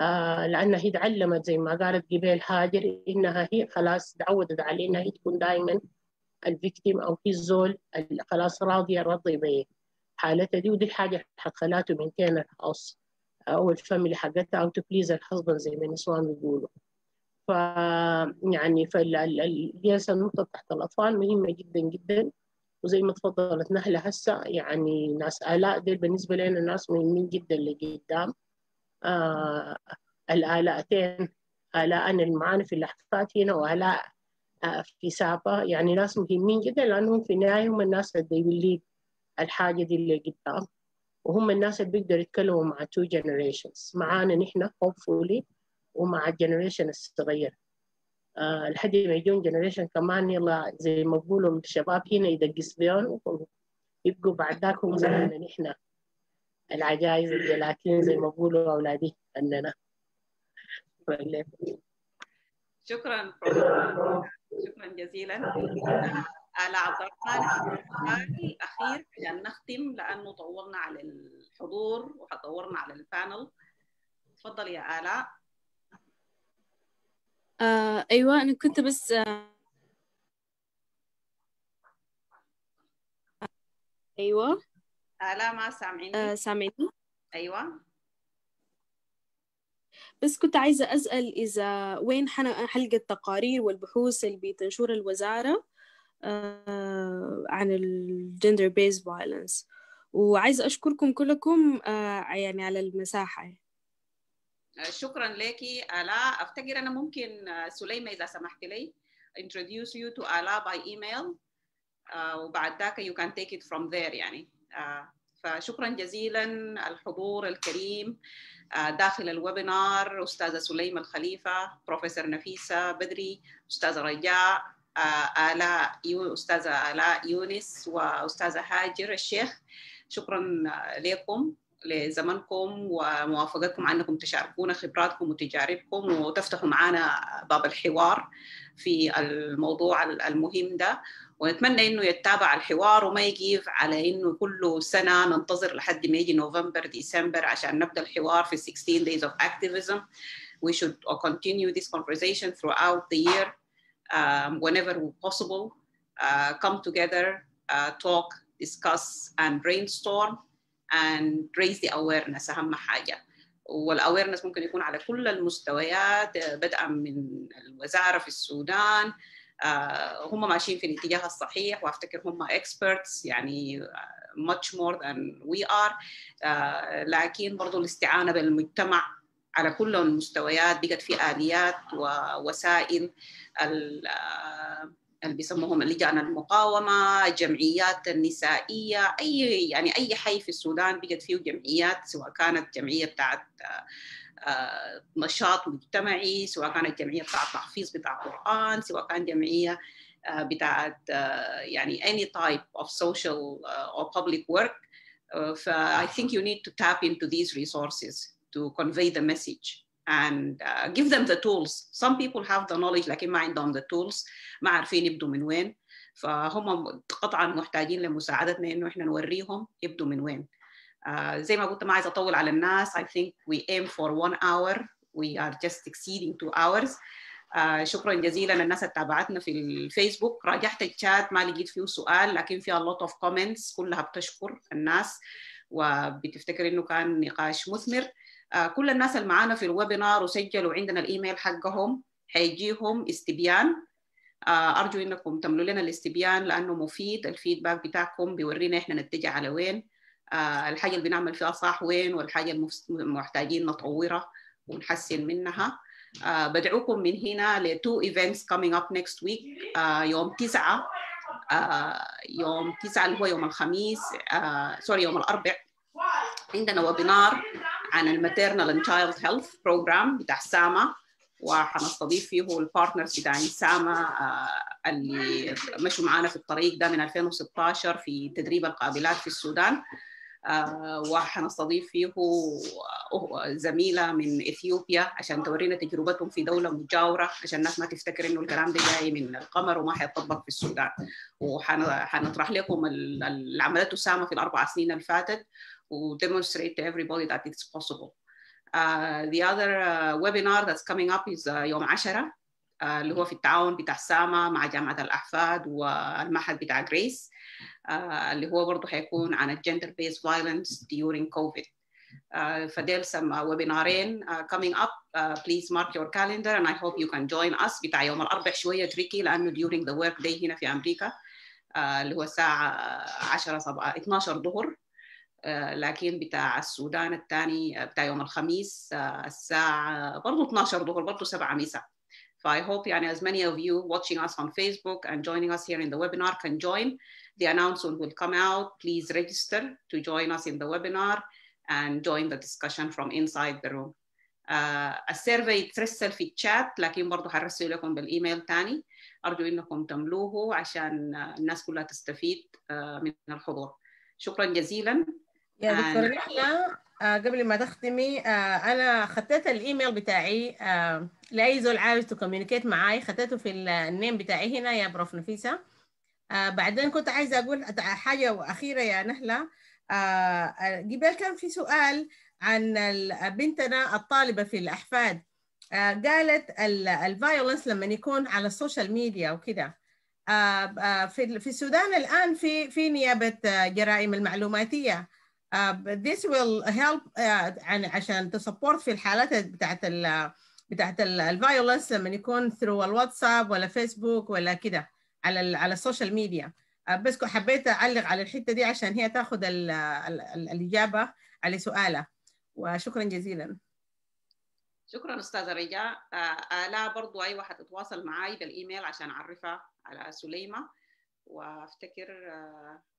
آه لأنها هي تعلمت زي ما قالت قبل هاجر إنها هي خلاص تعودت على إنها هي تكون دائما الفيكتيم أو هي الزول خلاص راضية راضية بحالتها دي ودي الحاجة خلاته من كان الهاوس أو الفاميلي حقتها أو تبليز الحصبن زي ما النسوان بيقولوا. ف يعني فالجلسة النقطة تحت الأطفال مهمة جدا جدا. وزي ما تفضلت نهلة هسه يعني ناس آلاء دي بالنسبة لنا ناس مهمين جدا لقدام. آه الآلائتين آلاء اللي معانا في اللحظات هنا وآلاء آه في سابا. يعني ناس مهمين جدا لأنهم في النهاية هم الناس اللي بيولي الحاجة دي اللي قدام وهم الناس اللي بيقدروا يتكلموا مع two generations معانا نحن hopefully. ومع ال generation الصغير. أه لحد ما يجون generation كمان يلا زي ما بيقولوا الشباب هنا يدقسبيون يبقوا بعد ذاك هم زينا نحن. العجائز الجلاكين زي ما بيقولوا أولادي أننا. شكرا شكرا جزيلا. على عبد الرحمن الأخير عشان نختم لأنه طولنا على الحضور وطورنا على البانل تفضل يا آلاء. آه أيوة أنا كنت بس آه أيوة. لا ما سامعيني آه سامعيني أيوة. بس كنت عايزة أسأل إذا وين حلقة التقارير والبحوث اللي بتنشرها الوزارة آه عن ال gender based violence؟ وعايزة أشكركم كلكم آه يعني على المساحة. شكرا لك آلاء أفتكر أنا ممكن آه، سليمة إذا سمحت لي introduce you to آلاء by email آه، وبعد ذاك you can take it from there يعني. آه، فشكرا جزيلا الحضور الكريم داخل الويبينار أستاذة سليمة الخليفة بروفيسور نفيسة بدري أستاذة رجاء آلاء أستاذة آلاء يونس وأستاذة هاجر الشيخ. شكرا لكم. لزمنكم وموافقتكم على انكم تشاركونا خبراتكم وتجاربكم وتفتحوا معنا باب الحوار في الموضوع المهم ده. ونتمنى إنه يتابع الحوار وما يقيف على إنه كل سنة ننتظر لحد ما يجي نوفمبر ديسمبر عشان نبدأ الحوار في 16 days of activism. We should continue this conversation throughout the year um, whenever possible. Uh, come together uh, talk discuss and brainstorm. And raise the awareness أهم حاجة. والاويرنس ممكن يكون على كل المستويات بدءا من الوزارة في السودان آه، هم ماشيين في الاتجاه الصحيح وأفتكر هم experts يعني much more than we are. آه، لكن برضو الاستعانة بالمجتمع على كل المستويات بقت في آليات ووسائل آه، اللي بيسموهم لجان المقاومة الجمعيات النسائية أي يعني أي حي في السودان بقت فيه جمعيات سواء كانت جمعية بتاعت آه، نشاط مجتمعي سواء كانت جمعية بتاعت تحفيظ بتاع قرآن سواء كان جمعية آه، بتاعت آه، يعني any type of social or public work. ف I think you need to tap into these resources to convey the message. And uh, give them the tools. Some people have the knowledge لكن ما عندهم the tools. ما عارفين يبدوا من وين. فهم قطعا محتاجين لمساعدتنا إنه إحنا نوريهم يبدوا من وين. Uh, زي ما قلت ما عايزه أطول على الناس. I think we aim for one hour. We are just exceeding two hours. Uh, شكرا جزيلا الناس اللي تابعتنا في الفيسبوك. راجعت الشات ما لقيت فيه سؤال لكن فيها lot of comments. كلها بتشكر الناس. وبتفتكر إنه كان نقاش مثمر. كل الناس اللي معانا في الويبينار وسجلوا عندنا الإيميل حقهم حيجيهم استبيان. آه، أرجو إنكم تملوا لنا الاستبيان لأنه مفيد الفيدباك بتاعكم بيورينا إحنا نتجه على وين. آه، الحاجة اللي بنعمل فيها صح وين والحاجة المحتاجين نطورها ونحسن منها. آه، بدعوكم من هنا ل two events coming next week. آه، يوم تسعة. آه، يوم تسعة اللي هو يوم الخميس. sorry يوم الأربع. عندنا webinar عن ال maternal and child health program بتاع ساما وحنستضيف فيه ال partners بتاع ساما آه، اللي مشوا معانا في الطريق ده من 2016 في تدريب القابلات في السودان. آه، وحنستضيف فيه زميلة من إثيوبيا عشان تورينا تجربتهم في دولة مجاورة عشان الناس ما تفتكر إنه الكلام ده جاي من القمر وما حيطبق في السودان. وحنطرح لكم ال- اللي عملته ساما في الأربع سنين اللي فاتت. و demonstrate to everybody that it's possible. Uh, the other uh, webinar that's coming up is uh, يوم 10 uh, اللي هو في التعاون بتاع ساما مع جامعة الأحفاد والمعهد بتاع جريس uh, اللي هو برضه حيكون عن gender based violence during COVID. Uh, فديل some uh, uh, coming up. Uh, please mark your calendar and I hope you can join us. بتاع يوم الأربع شوية تريكي لأنه during the work day هنا في أمريكا uh, اللي هو الساعة 10 صباح 12 ظهر آه، لكن بتاع السودان الثاني بتاع يوم الخميس آه، الساعة برضو 12 ظهر برضو 7 مساء. ف I hope يعني as many of you watching us on Facebook and joining us here in the webinar can join. The announcement will come out. Please register to join us in the webinar and join the discussion from inside the room. آه، ال survey يترسل في الشات لكن برضو حرسل لكم بالإيميل تاني. أرجو إنكم تملوه عشان آه، الناس كلها تستفيد آه، من الحضور. شكرا جزيلا يا دكتور نهلة آه، قبل ما تختمي آه، أنا خطيت الإيميل بتاعي آه، لأي زول عاوز ت communicate معاي خطيته في ال- ال name بتاعي هنا يا بروف نفيسة. آه، بعدين كنت عايزة أقول حاجة أخيرة يا نهلة. آه، قبل كان في سؤال عن بنتنا الطالبة في الأحفاد. آه، قالت ال violence لما يكون على ال social media وكده. في في السودان الآن في في نيابة جرائم المعلوماتية. This will help يعني عشان ت support في الحالات بتاعت ال بتاعت ال violence لما يكون through الواتساب ولا فيسبوك ولا كده على على ال social media بس حبيت أعلق على الحتة دي عشان هي تاخذ ال ال ال الإجابة على سؤالها. وشكرا جزيلا. شكرا أستاذة رجاء. آلاء برضو أي واحد تتواصل معي بالإيميل عشان أعرفها على سليمة. وأفتكر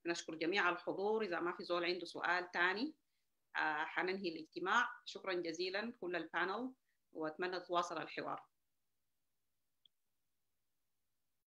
نشكر جميع الحضور. إذا ما في زول عنده سؤال ثاني حننهي الاجتماع. شكرا جزيلا كل ال panel وأتمنى تواصل الحوار.